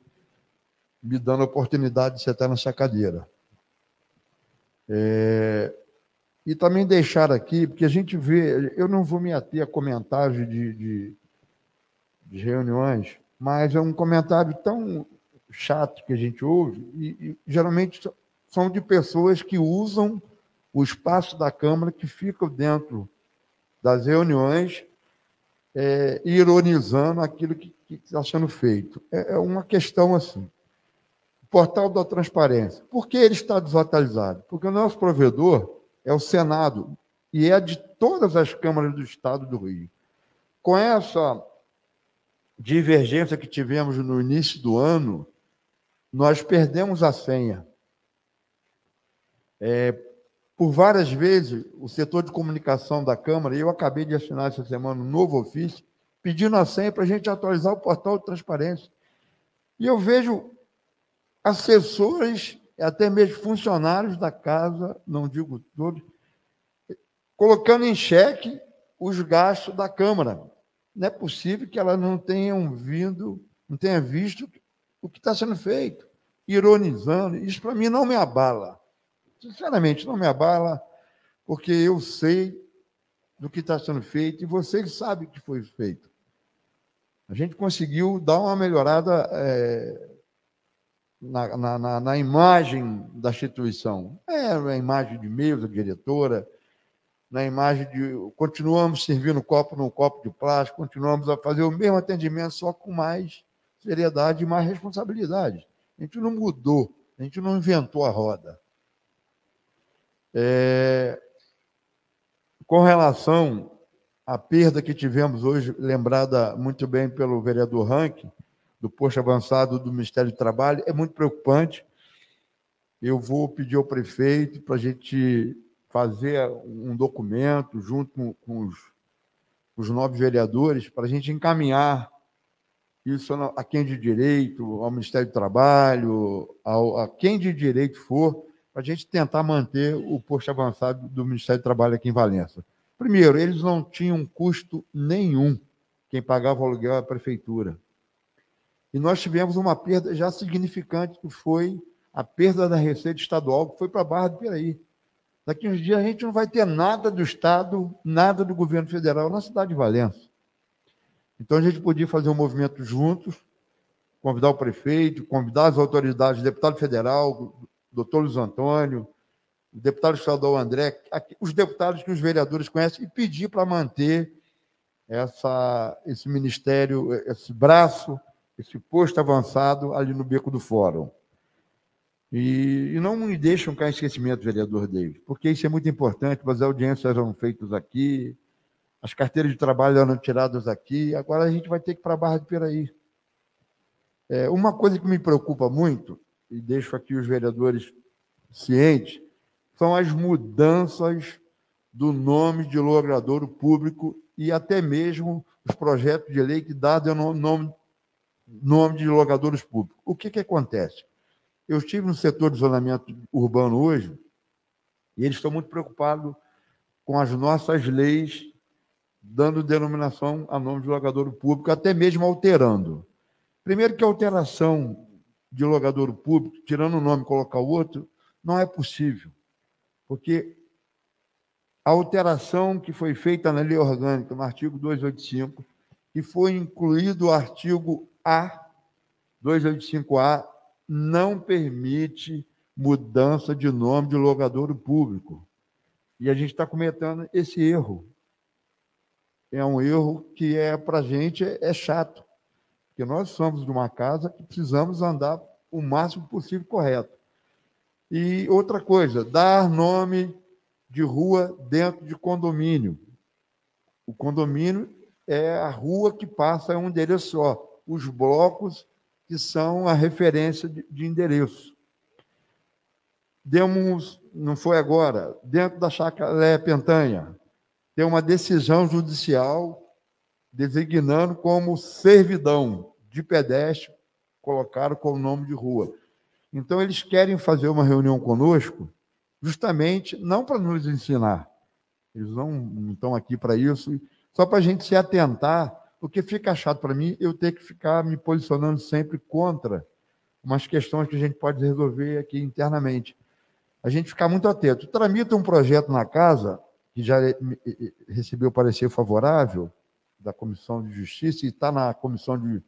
me dando a oportunidade de sentar nessa cadeira. É, e também deixar aqui, porque a gente vê, eu não vou me ater a comentários de, de, de reuniões, mas é um comentário tão chato que a gente ouve, e, e, geralmente são de pessoas que usam o espaço da Câmara, que ficam dentro das reuniões, é, ironizando aquilo que está sendo feito. É, é uma questão assim. Portal da Transparência. Por que ele está desatualizado? Porque o nosso provedor é o Senado e é de todas as câmaras do Estado do Rio. Com essa divergência que tivemos no início do ano, nós perdemos a senha. É, por várias vezes, o setor de comunicação da Câmara, e eu acabei de assinar essa semana um novo ofício, pedindo a senha para a gente atualizar o portal de transparência. E eu vejo assessores, até mesmo funcionários da casa, não digo todos, colocando em xeque os gastos da Câmara. Não é possível que elas não tenham vindo, não tenha visto o que está sendo feito, ironizando. Isso para mim não me abala. Sinceramente, não me abala, porque eu sei do que está sendo feito e vocês sabem o que foi feito. A gente conseguiu dar uma melhorada é, na, na, na, imagem da instituição. É, a imagem de meio da diretora, na imagem de. Continuamos servindo copo num copo de plástico, continuamos a fazer o mesmo atendimento, só com mais seriedade e mais responsabilidade. A gente não mudou, a gente não inventou a roda. É... Com relação à perda que tivemos hoje, lembrada muito bem pelo vereador Rank, do posto avançado do Ministério do Trabalho, é muito preocupante. Eu vou pedir ao prefeito para a gente fazer um documento junto com, com os, os nove vereadores para a gente encaminhar isso a quem de direito, ao Ministério do Trabalho, ao, a quem de direito for, para a gente tentar manter o posto avançado do Ministério do Trabalho aqui em Valença. Primeiro, eles não tinham custo nenhum. Quem pagava o aluguel era a prefeitura. E nós tivemos uma perda já significante, que foi a perda da receita estadual, que foi para a Barra do Piraí. Daqui uns dias a gente não vai ter nada do Estado, nada do governo federal na cidade de Valença. Então a gente podia fazer um movimento juntos, convidar o prefeito, convidar as autoridades, o deputado federal, o doutor Luiz Antônio, o deputado estadual André, os deputados que os vereadores conhecem, e pedir para manter essa, esse ministério, esse braço esse posto avançado ali no beco do fórum. E, e não me deixam cair em esquecimento, vereador David, porque isso é muito importante, as audiências eram feitas aqui, as carteiras de trabalho eram tiradas aqui, agora a gente vai ter que ir para a Barra de Piraí. É, uma coisa que me preocupa muito, e deixo aqui os vereadores cientes, são as mudanças do nome de logradouro público e até mesmo os projetos de lei que dão nome nome de logadores públicos. O que, que acontece? Eu estive no setor de zonamento urbano hoje e eles estão muito preocupados com as nossas leis dando denominação a nome de logador público, até mesmo alterando. Primeiro que a alteração de logador público, tirando o nome e colocar outro, não é possível. Porque a alteração que foi feita na lei orgânica, no artigo 285, e foi incluído o artigo a 285A não permite mudança de nome de logador público. E a gente está cometendo esse erro. É um erro que é para a gente é, é chato, porque nós somos de uma casa que precisamos andar o máximo possível correto. E outra coisa, dar nome de rua dentro de condomínio. O condomínio é a rua que passa um endereço só os blocos que são a referência de, de endereço. Demos, não foi agora, dentro da chácara Pentanha, tem uma decisão judicial designando como servidão de pedestre, colocaram como nome de rua. Então, eles querem fazer uma reunião conosco, justamente não para nos ensinar, eles não, não estão aqui para isso, só para a gente se atentar, porque fica chato para mim eu ter que ficar me posicionando sempre contra umas questões que a gente pode resolver aqui internamente. A gente ficar muito atento. Tramita um projeto na casa, que já recebeu parecer favorável da Comissão de Justiça e está na Comissão de,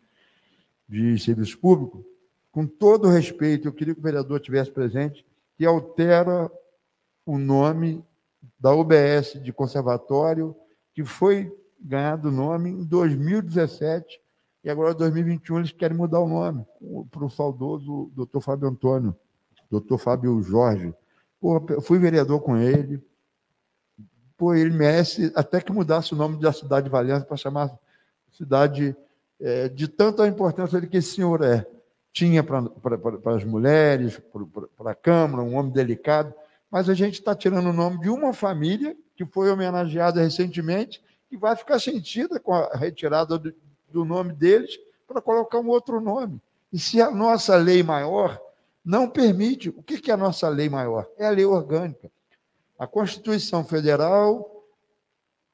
de Serviço Público, com todo respeito, eu queria que o vereador tivesse presente, que altera o nome da UBS de conservatório, que foi ganhado o nome em 2017, e agora em 2021 eles querem mudar o nome para o saudoso doutor Fábio Antônio, doutor Fábio Jorge. Porra, fui vereador com ele, pô, ele merece até que mudasse o nome da cidade de Valença para chamar cidade é, de tanta importância que esse senhor é. Tinha para as mulheres, para a Câmara, um homem delicado, mas a gente está tirando o nome de uma família que foi homenageada recentemente e vai ficar sentida com a retirada do, do nome deles para colocar um outro nome. E se a nossa lei maior não permite, o que é a nossa lei maior? É a lei orgânica. A Constituição Federal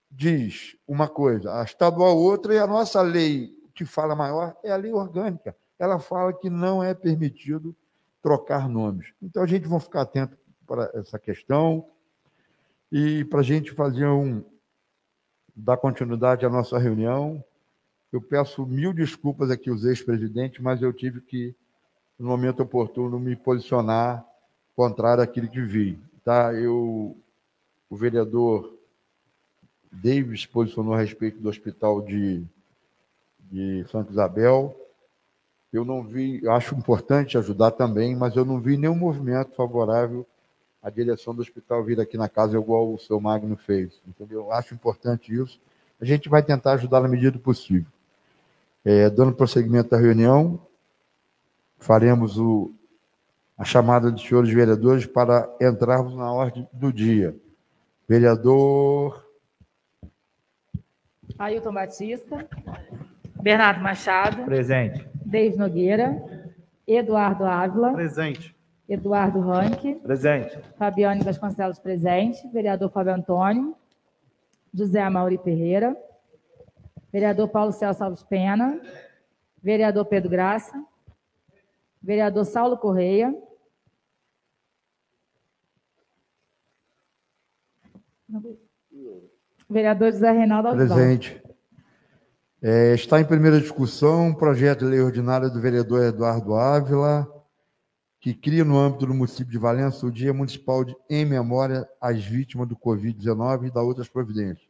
diz uma coisa, a estadual outra, e a nossa lei que fala maior é a lei orgânica. Ela fala que não é permitido trocar nomes. Então a gente vai ficar atento para essa questão e para a gente fazer um dar continuidade à nossa reunião. Eu peço mil desculpas aqui aos ex-presidentes, mas eu tive que, no momento oportuno, me posicionar contrário àquilo que vi. Tá? Eu, o vereador Davis posicionou a respeito do hospital de, de Santa Isabel. Eu não vi, acho importante ajudar também, mas eu não vi nenhum movimento favorável à direção do hospital vir aqui na casa, igual o seu Magno fez. Entendeu? Eu acho importante isso. A gente vai tentar ajudar na medida do possível. É, dando prosseguimento à reunião, faremos o, a chamada dos senhores vereadores para entrarmos na ordem do dia. Vereador. Ailton Batista. Bernardo Machado. Presente. Deis Nogueira. Eduardo Ávila. Presente. Eduardo Ranque. Presente. Fabiane Vasconcelos, presente. Vereador Fábio Antônio. José Mauri Ferreira. Vereador Paulo Celso Alves Pena. Vereador Pedro Graça. Vereador Saulo Correia. Vereador José Reinaldo Alves. Presente. É, está em primeira discussão um projeto de lei ordinária do vereador Eduardo Ávila, que cria no âmbito do município de Valença o Dia Municipal de, em memória às vítimas do Covid-19 e da outras providências.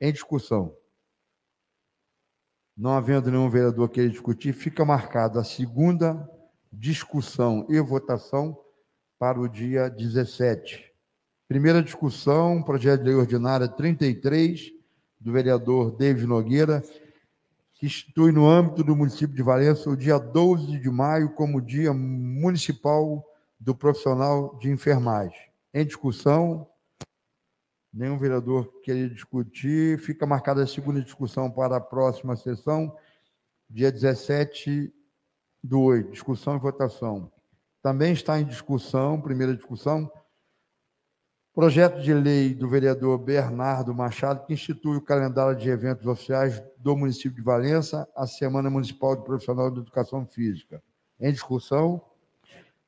Em discussão. Não havendo nenhum vereador queira discutir, fica marcada a segunda discussão e votação para o dia 17. Primeira discussão, projeto de lei ordinária 33, do vereador David Nogueira, que institui no âmbito do município de Valença o dia 12 de maio como Dia Municipal do Profissional de Enfermagem. Em discussão, nenhum vereador queria discutir, fica marcada a segunda discussão para a próxima sessão, dia 17 do 8, discussão e votação. Também está em discussão, primeira discussão, Projeto de lei do vereador Bernardo Machado, que institui o calendário de eventos oficiais do município de Valença, a Semana Municipal de Profissional de Educação Física. Em discussão,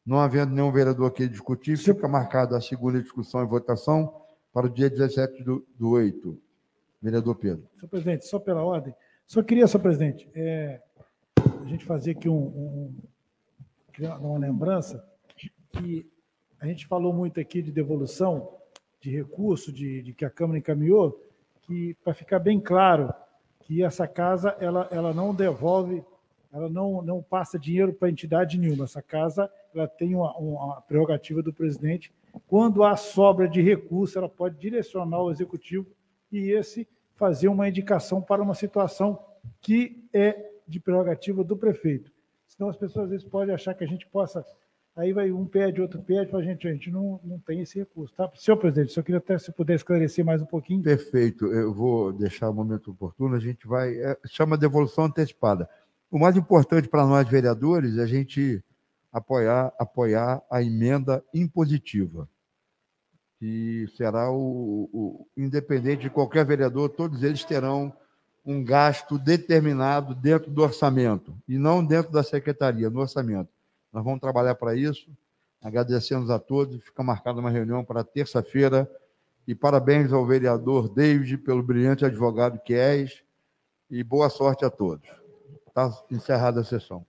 não havendo nenhum vereador aqui discutir, fica marcada a segunda discussão e votação para o dia 17 do, do 8. Vereador Pedro. Senhor presidente, só pela ordem, só queria, senhor presidente, é, a gente fazer aqui um, um, uma lembrança que a gente falou muito aqui de devolução de recurso, de, de que a Câmara encaminhou, que para ficar bem claro que essa casa ela, ela não devolve, ela não, não passa dinheiro para entidade nenhuma. Essa casa ela tem uma, uma prerrogativa do presidente. Quando há sobra de recurso, ela pode direcionar o executivo e esse fazer uma indicação para uma situação que é de prerrogativa do prefeito. Senão as pessoas às vezes podem achar que a gente possa Aí vai um pede, outro pede, para a gente, a gente não, não tem esse recurso. Tá? Senhor presidente, se eu queria até se puder esclarecer mais um pouquinho. Perfeito, eu vou deixar o momento oportuno, a gente vai. É, chama devolução antecipada. O mais importante para nós, vereadores, é a gente apoiar, apoiar a emenda impositiva, que será o, o independente de qualquer vereador, todos eles terão um gasto determinado dentro do orçamento, e não dentro da secretaria, no orçamento. Nós vamos trabalhar para isso. Agradecemos a todos. Fica marcada uma reunião para terça-feira. E parabéns ao vereador David pelo brilhante advogado que és. E boa sorte a todos. Está encerrada a sessão.